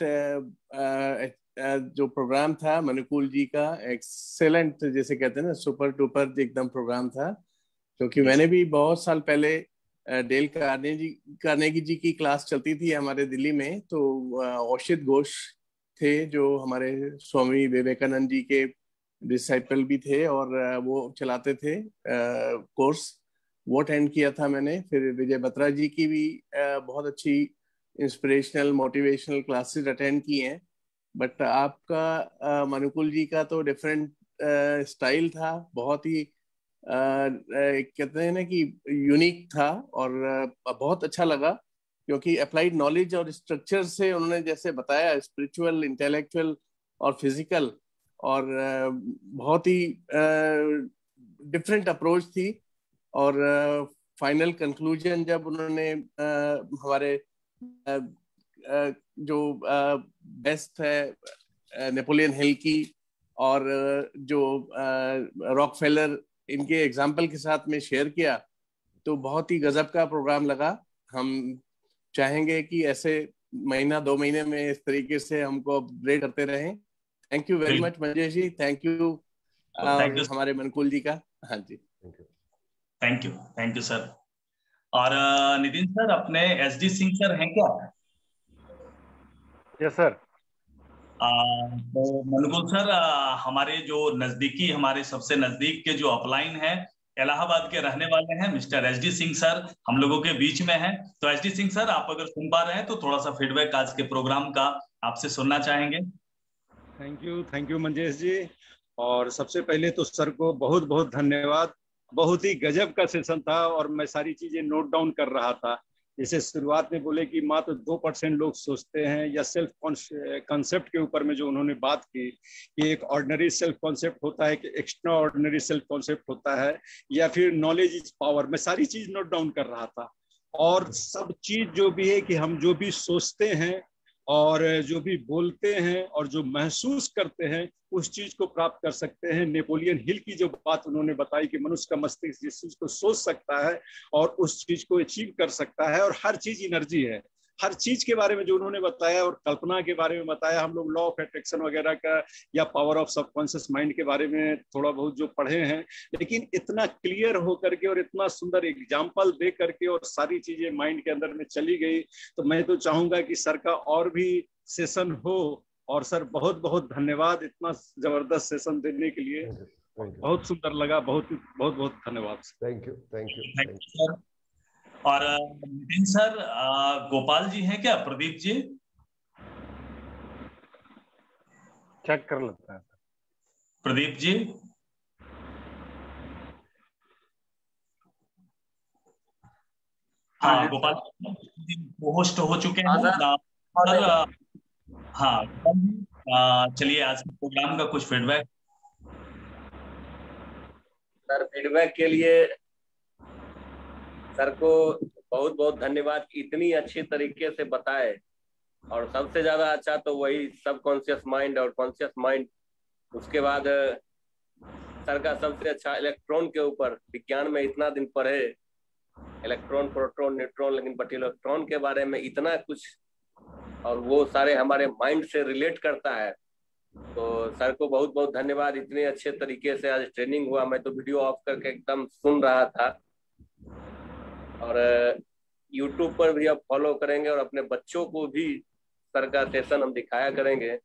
जो प्रोग्राम था मनुकुल जी का एक्सेलेंट जैसे कहते हैं ना सुपर टूपर एकदम प्रोग्राम था क्योंकि मैंने भी बहुत साल पहले डेल करने जी कार्नेगी जी की क्लास चलती थी हमारे दिल्ली में तो औषित घोष थे, जो हमारे स्वामी विवेकानंद जी के डिसाइपल भी थे और वो चलाते थे कोर्स वो अटेंड किया था मैंने, फिर विजय बत्रा जी की भी बहुत अच्छी इंस्पिरेशनल मोटिवेशनल क्लासेस अटेंड की हैं। बट आपका मनुकुल जी का तो डिफरेंट स्टाइल था, बहुत ही कहते हैं ना कि यूनिक था और बहुत अच्छा लगा। क्योंकि अप्लाइड नॉलेज और स्ट्रक्चर से उन्होंने जैसे बताया स्पिरिचुअल इंटेलेक्चुअल और फ़िज़िकल और बहुत ही डिफरेंट अप्रोच थी। और फाइनल कंक्लूजन जब उन्होंने हमारे जो बेस्ट है नेपोलियन हिल की और जो रॉक फेलर इनके एग्ज़ाम्पल के साथ में शेयर किया तो बहुत ही गजब का प्रोग्राम लगा। हम चाहेंगे कि ऐसे महीना दो महीने में इस तरीके से हमको अपग्रेड करते रहें। Thank you very much Manjesh ji. Thank you हमारे मनकुल जी का। हाँ जी। Thank you thank you sir और नितिन सर अपने एस डी सिंह सर हैं क्या? यस सर तो मनकुल सर हमारे जो नजदीकी हमारे सबसे नज़दीक के जो अपलाइन है इलाहाबाद के रहने वाले हैं mister H D Singh sir हम लोगों के बीच में हैं। तो एच डी सिंह सर आप अगर सुन पा रहे हैं तो थोड़ा सा फीडबैक आज के प्रोग्राम का आपसे सुनना चाहेंगे। Thank you thank you Manjesh ji. और सबसे पहले तो सर को बहुत बहुत धन्यवाद। बहुत ही गजब का सेशन था और मैं सारी चीज़ें नोट डाउन कर रहा था। जैसे शुरुआत में बोले कि मात्र दो परसेंट लोग सोचते हैं या सेल्फ कॉन्सेप्ट के ऊपर में जो उन्होंने बात की कि एक ऑर्डनरी सेल्फ कॉन्सेप्ट होता है कि एक्स्ट्रा ऑर्डनरी सेल्फ कॉन्सेप्ट होता है या फिर नॉलेज इज़ पावर मैं सारी चीज़ नोट डाउन कर रहा था। और सब चीज़ जो भी है कि हम जो भी सोचते हैं और जो भी बोलते हैं और जो महसूस करते हैं, उस चीज़ को प्राप्त कर सकते हैं। नेपोलियन हिल की जो बात उन्होंने बताई कि मनुष्य का मस्तिष्क जिस चीज़ को सोच सकता है और उस चीज़ को अचीव कर सकता है और हर चीज़ एनर्जी है। हर चीज़ के बारे में जो उन्होंने बताया और कल्पना के बारे में बताया हम लोग लॉ ऑफ़ अट्रैक्शन वगैरह का या पावर ऑफ़ सबकॉन्शियस माइंड के बारे में थोड़ा बहुत जो पढ़े हैं लेकिन इतना क्लियर होकर के और इतना सुंदर एग्ज़ाम्पल दे करके और सारी चीज़ें माइंड के अंदर में चली गई तो मैं तो चाहूँगा कि सर का और भी सेशन हो। और सर बहुत बहुत धन्यवाद इतना ज़बरदस्त सेशन देने के लिए। बहुत सुंदर लगा बहुत बहुत बहुत धन्यवाद। Thank you thank you thank you sir और नितिन सर गोपाल जी हैं क्या? प्रदीप जी? चेक कर लेते हैं। प्रदीप जी? हाँ गोपाल होस्ट हो चुके हैं। और हाँ चलिए आज के प्रोग्राम का कुछ फीडबैक सर फीडबैक के लिए सर को बहुत बहुत धन्यवाद इतनी अच्छी तरीके से बताए। और सबसे ज़्यादा अच्छा तो वही सब कॉन्शियस माइंड और कॉन्शियस माइंड उसके बाद, सर का सबसे अच्छा इलेक्ट्रॉन के ऊपर, विज्ञान में इतना दिन पढ़े। इलेक्ट्रॉन प्रोटॉन न्यूट्रॉन लेकिन बट इलेक्ट्रॉन के बारे में इतना कुछ, और वो सारे हमारे माइंड से रिलेट करता है। तो सर को बहुत बहुत धन्यवाद, इतने अच्छे तरीके से आज ट्रेनिंग हुआ। मैं तो वीडियो ऑफ़ करके एकदम सुन रहा था। और यूट्यूब पर भी अब फॉलो करेंगे और अपने बच्चों को भी सर का सेशन हम दिखाया करेंगे।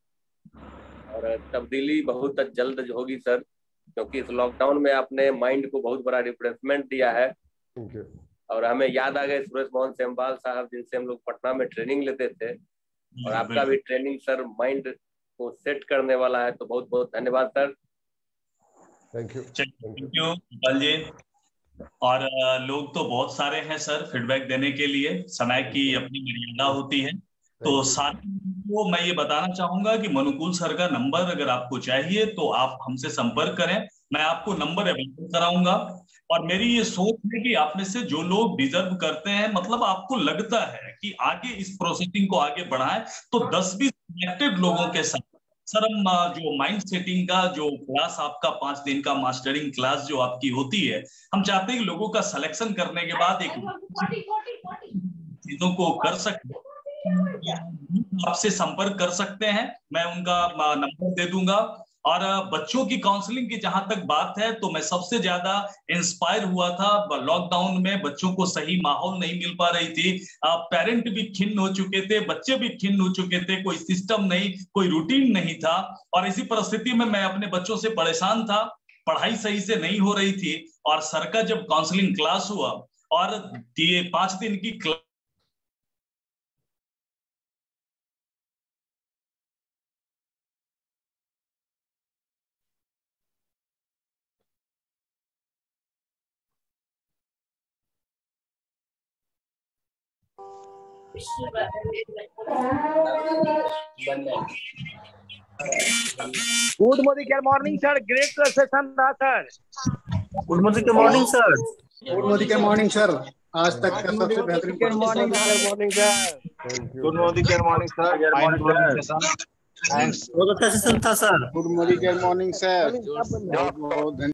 और तब्दीली बहुत जल्द होगी सर क्योंकि इस लॉकडाउन में आपने माइंड को बहुत बड़ा रिफ्रेशमेंट दिया है। और हमें याद आ गए सुरेश मोहन सेमवाल साहब जिनसे हम लोग पटना में ट्रेनिंग लेते थे। और आपका भी ट्रेनिंग सर माइंड को सेट करने वाला है तो बहुत बहुत धन्यवाद sir. Thank you thank you जी। और लोग तो बहुत सारे हैं सर फीडबैक देने के लिए। समय की अपनी मर्यादा होती है। तो सारे को मैं ये बताना चाहूँगा कि मनुकुल सर का नंबर अगर आपको चाहिए तो आप हमसे संपर्क करें। मैं आपको नंबर अवेलेबल कराऊँगा। और मेरी ये सोच है कि आप में से जो लोग डिजर्व करते हैं मतलब आपको लगता है कि आगे इस प्रोसेसिंग को आगे बढ़ाएँ तो दस बीस सिलेक्टेड लोगों के साथ सर हम जो माइंड सेटिंग का जो क्लास आपका पाँच दिन का मास्टरिंग क्लास जो आपकी होती है हम चाहते हैं कि लोगों का सिलेक्शन करने के बाद एक चीज़ों को कर सकते आपसे संपर्क कर सकते हैं। मैं उनका नंबर दे दूँगा। और बच्चों की काउंसलिंग की जहाँ तक बात है तो मैं सबसे ज़्यादा इंस्पायर हुआ था लॉकडाउन में बच्चों को सही माहौल नहीं मिल पा रही थी। पेरेंट भी खिन्न हो चुके थे, बच्चे भी खिन्न हो चुके थे, कोई सिस्टम नहीं, कोई रूटीन नहीं था। और इसी परिस्थिति में मैं अपने बच्चों से परेशान था, पढ़ाई सही से नहीं हो रही थी। और सर का जब काउंसलिंग क्लास हुआ, और पाँच दिन की class good Modicare morning sir great session था सर गुड मोदी के मॉर्निंग सर गुड मोदी के मॉर्निंग सर आज तक का सबसे बेहतरीन good morning sir morning sir good Modi के मॉर्निंग सर थैंक्स बहुत अच्छा सेशन था सर गुड मोदी के मॉर्निंग सर बहुत बहुत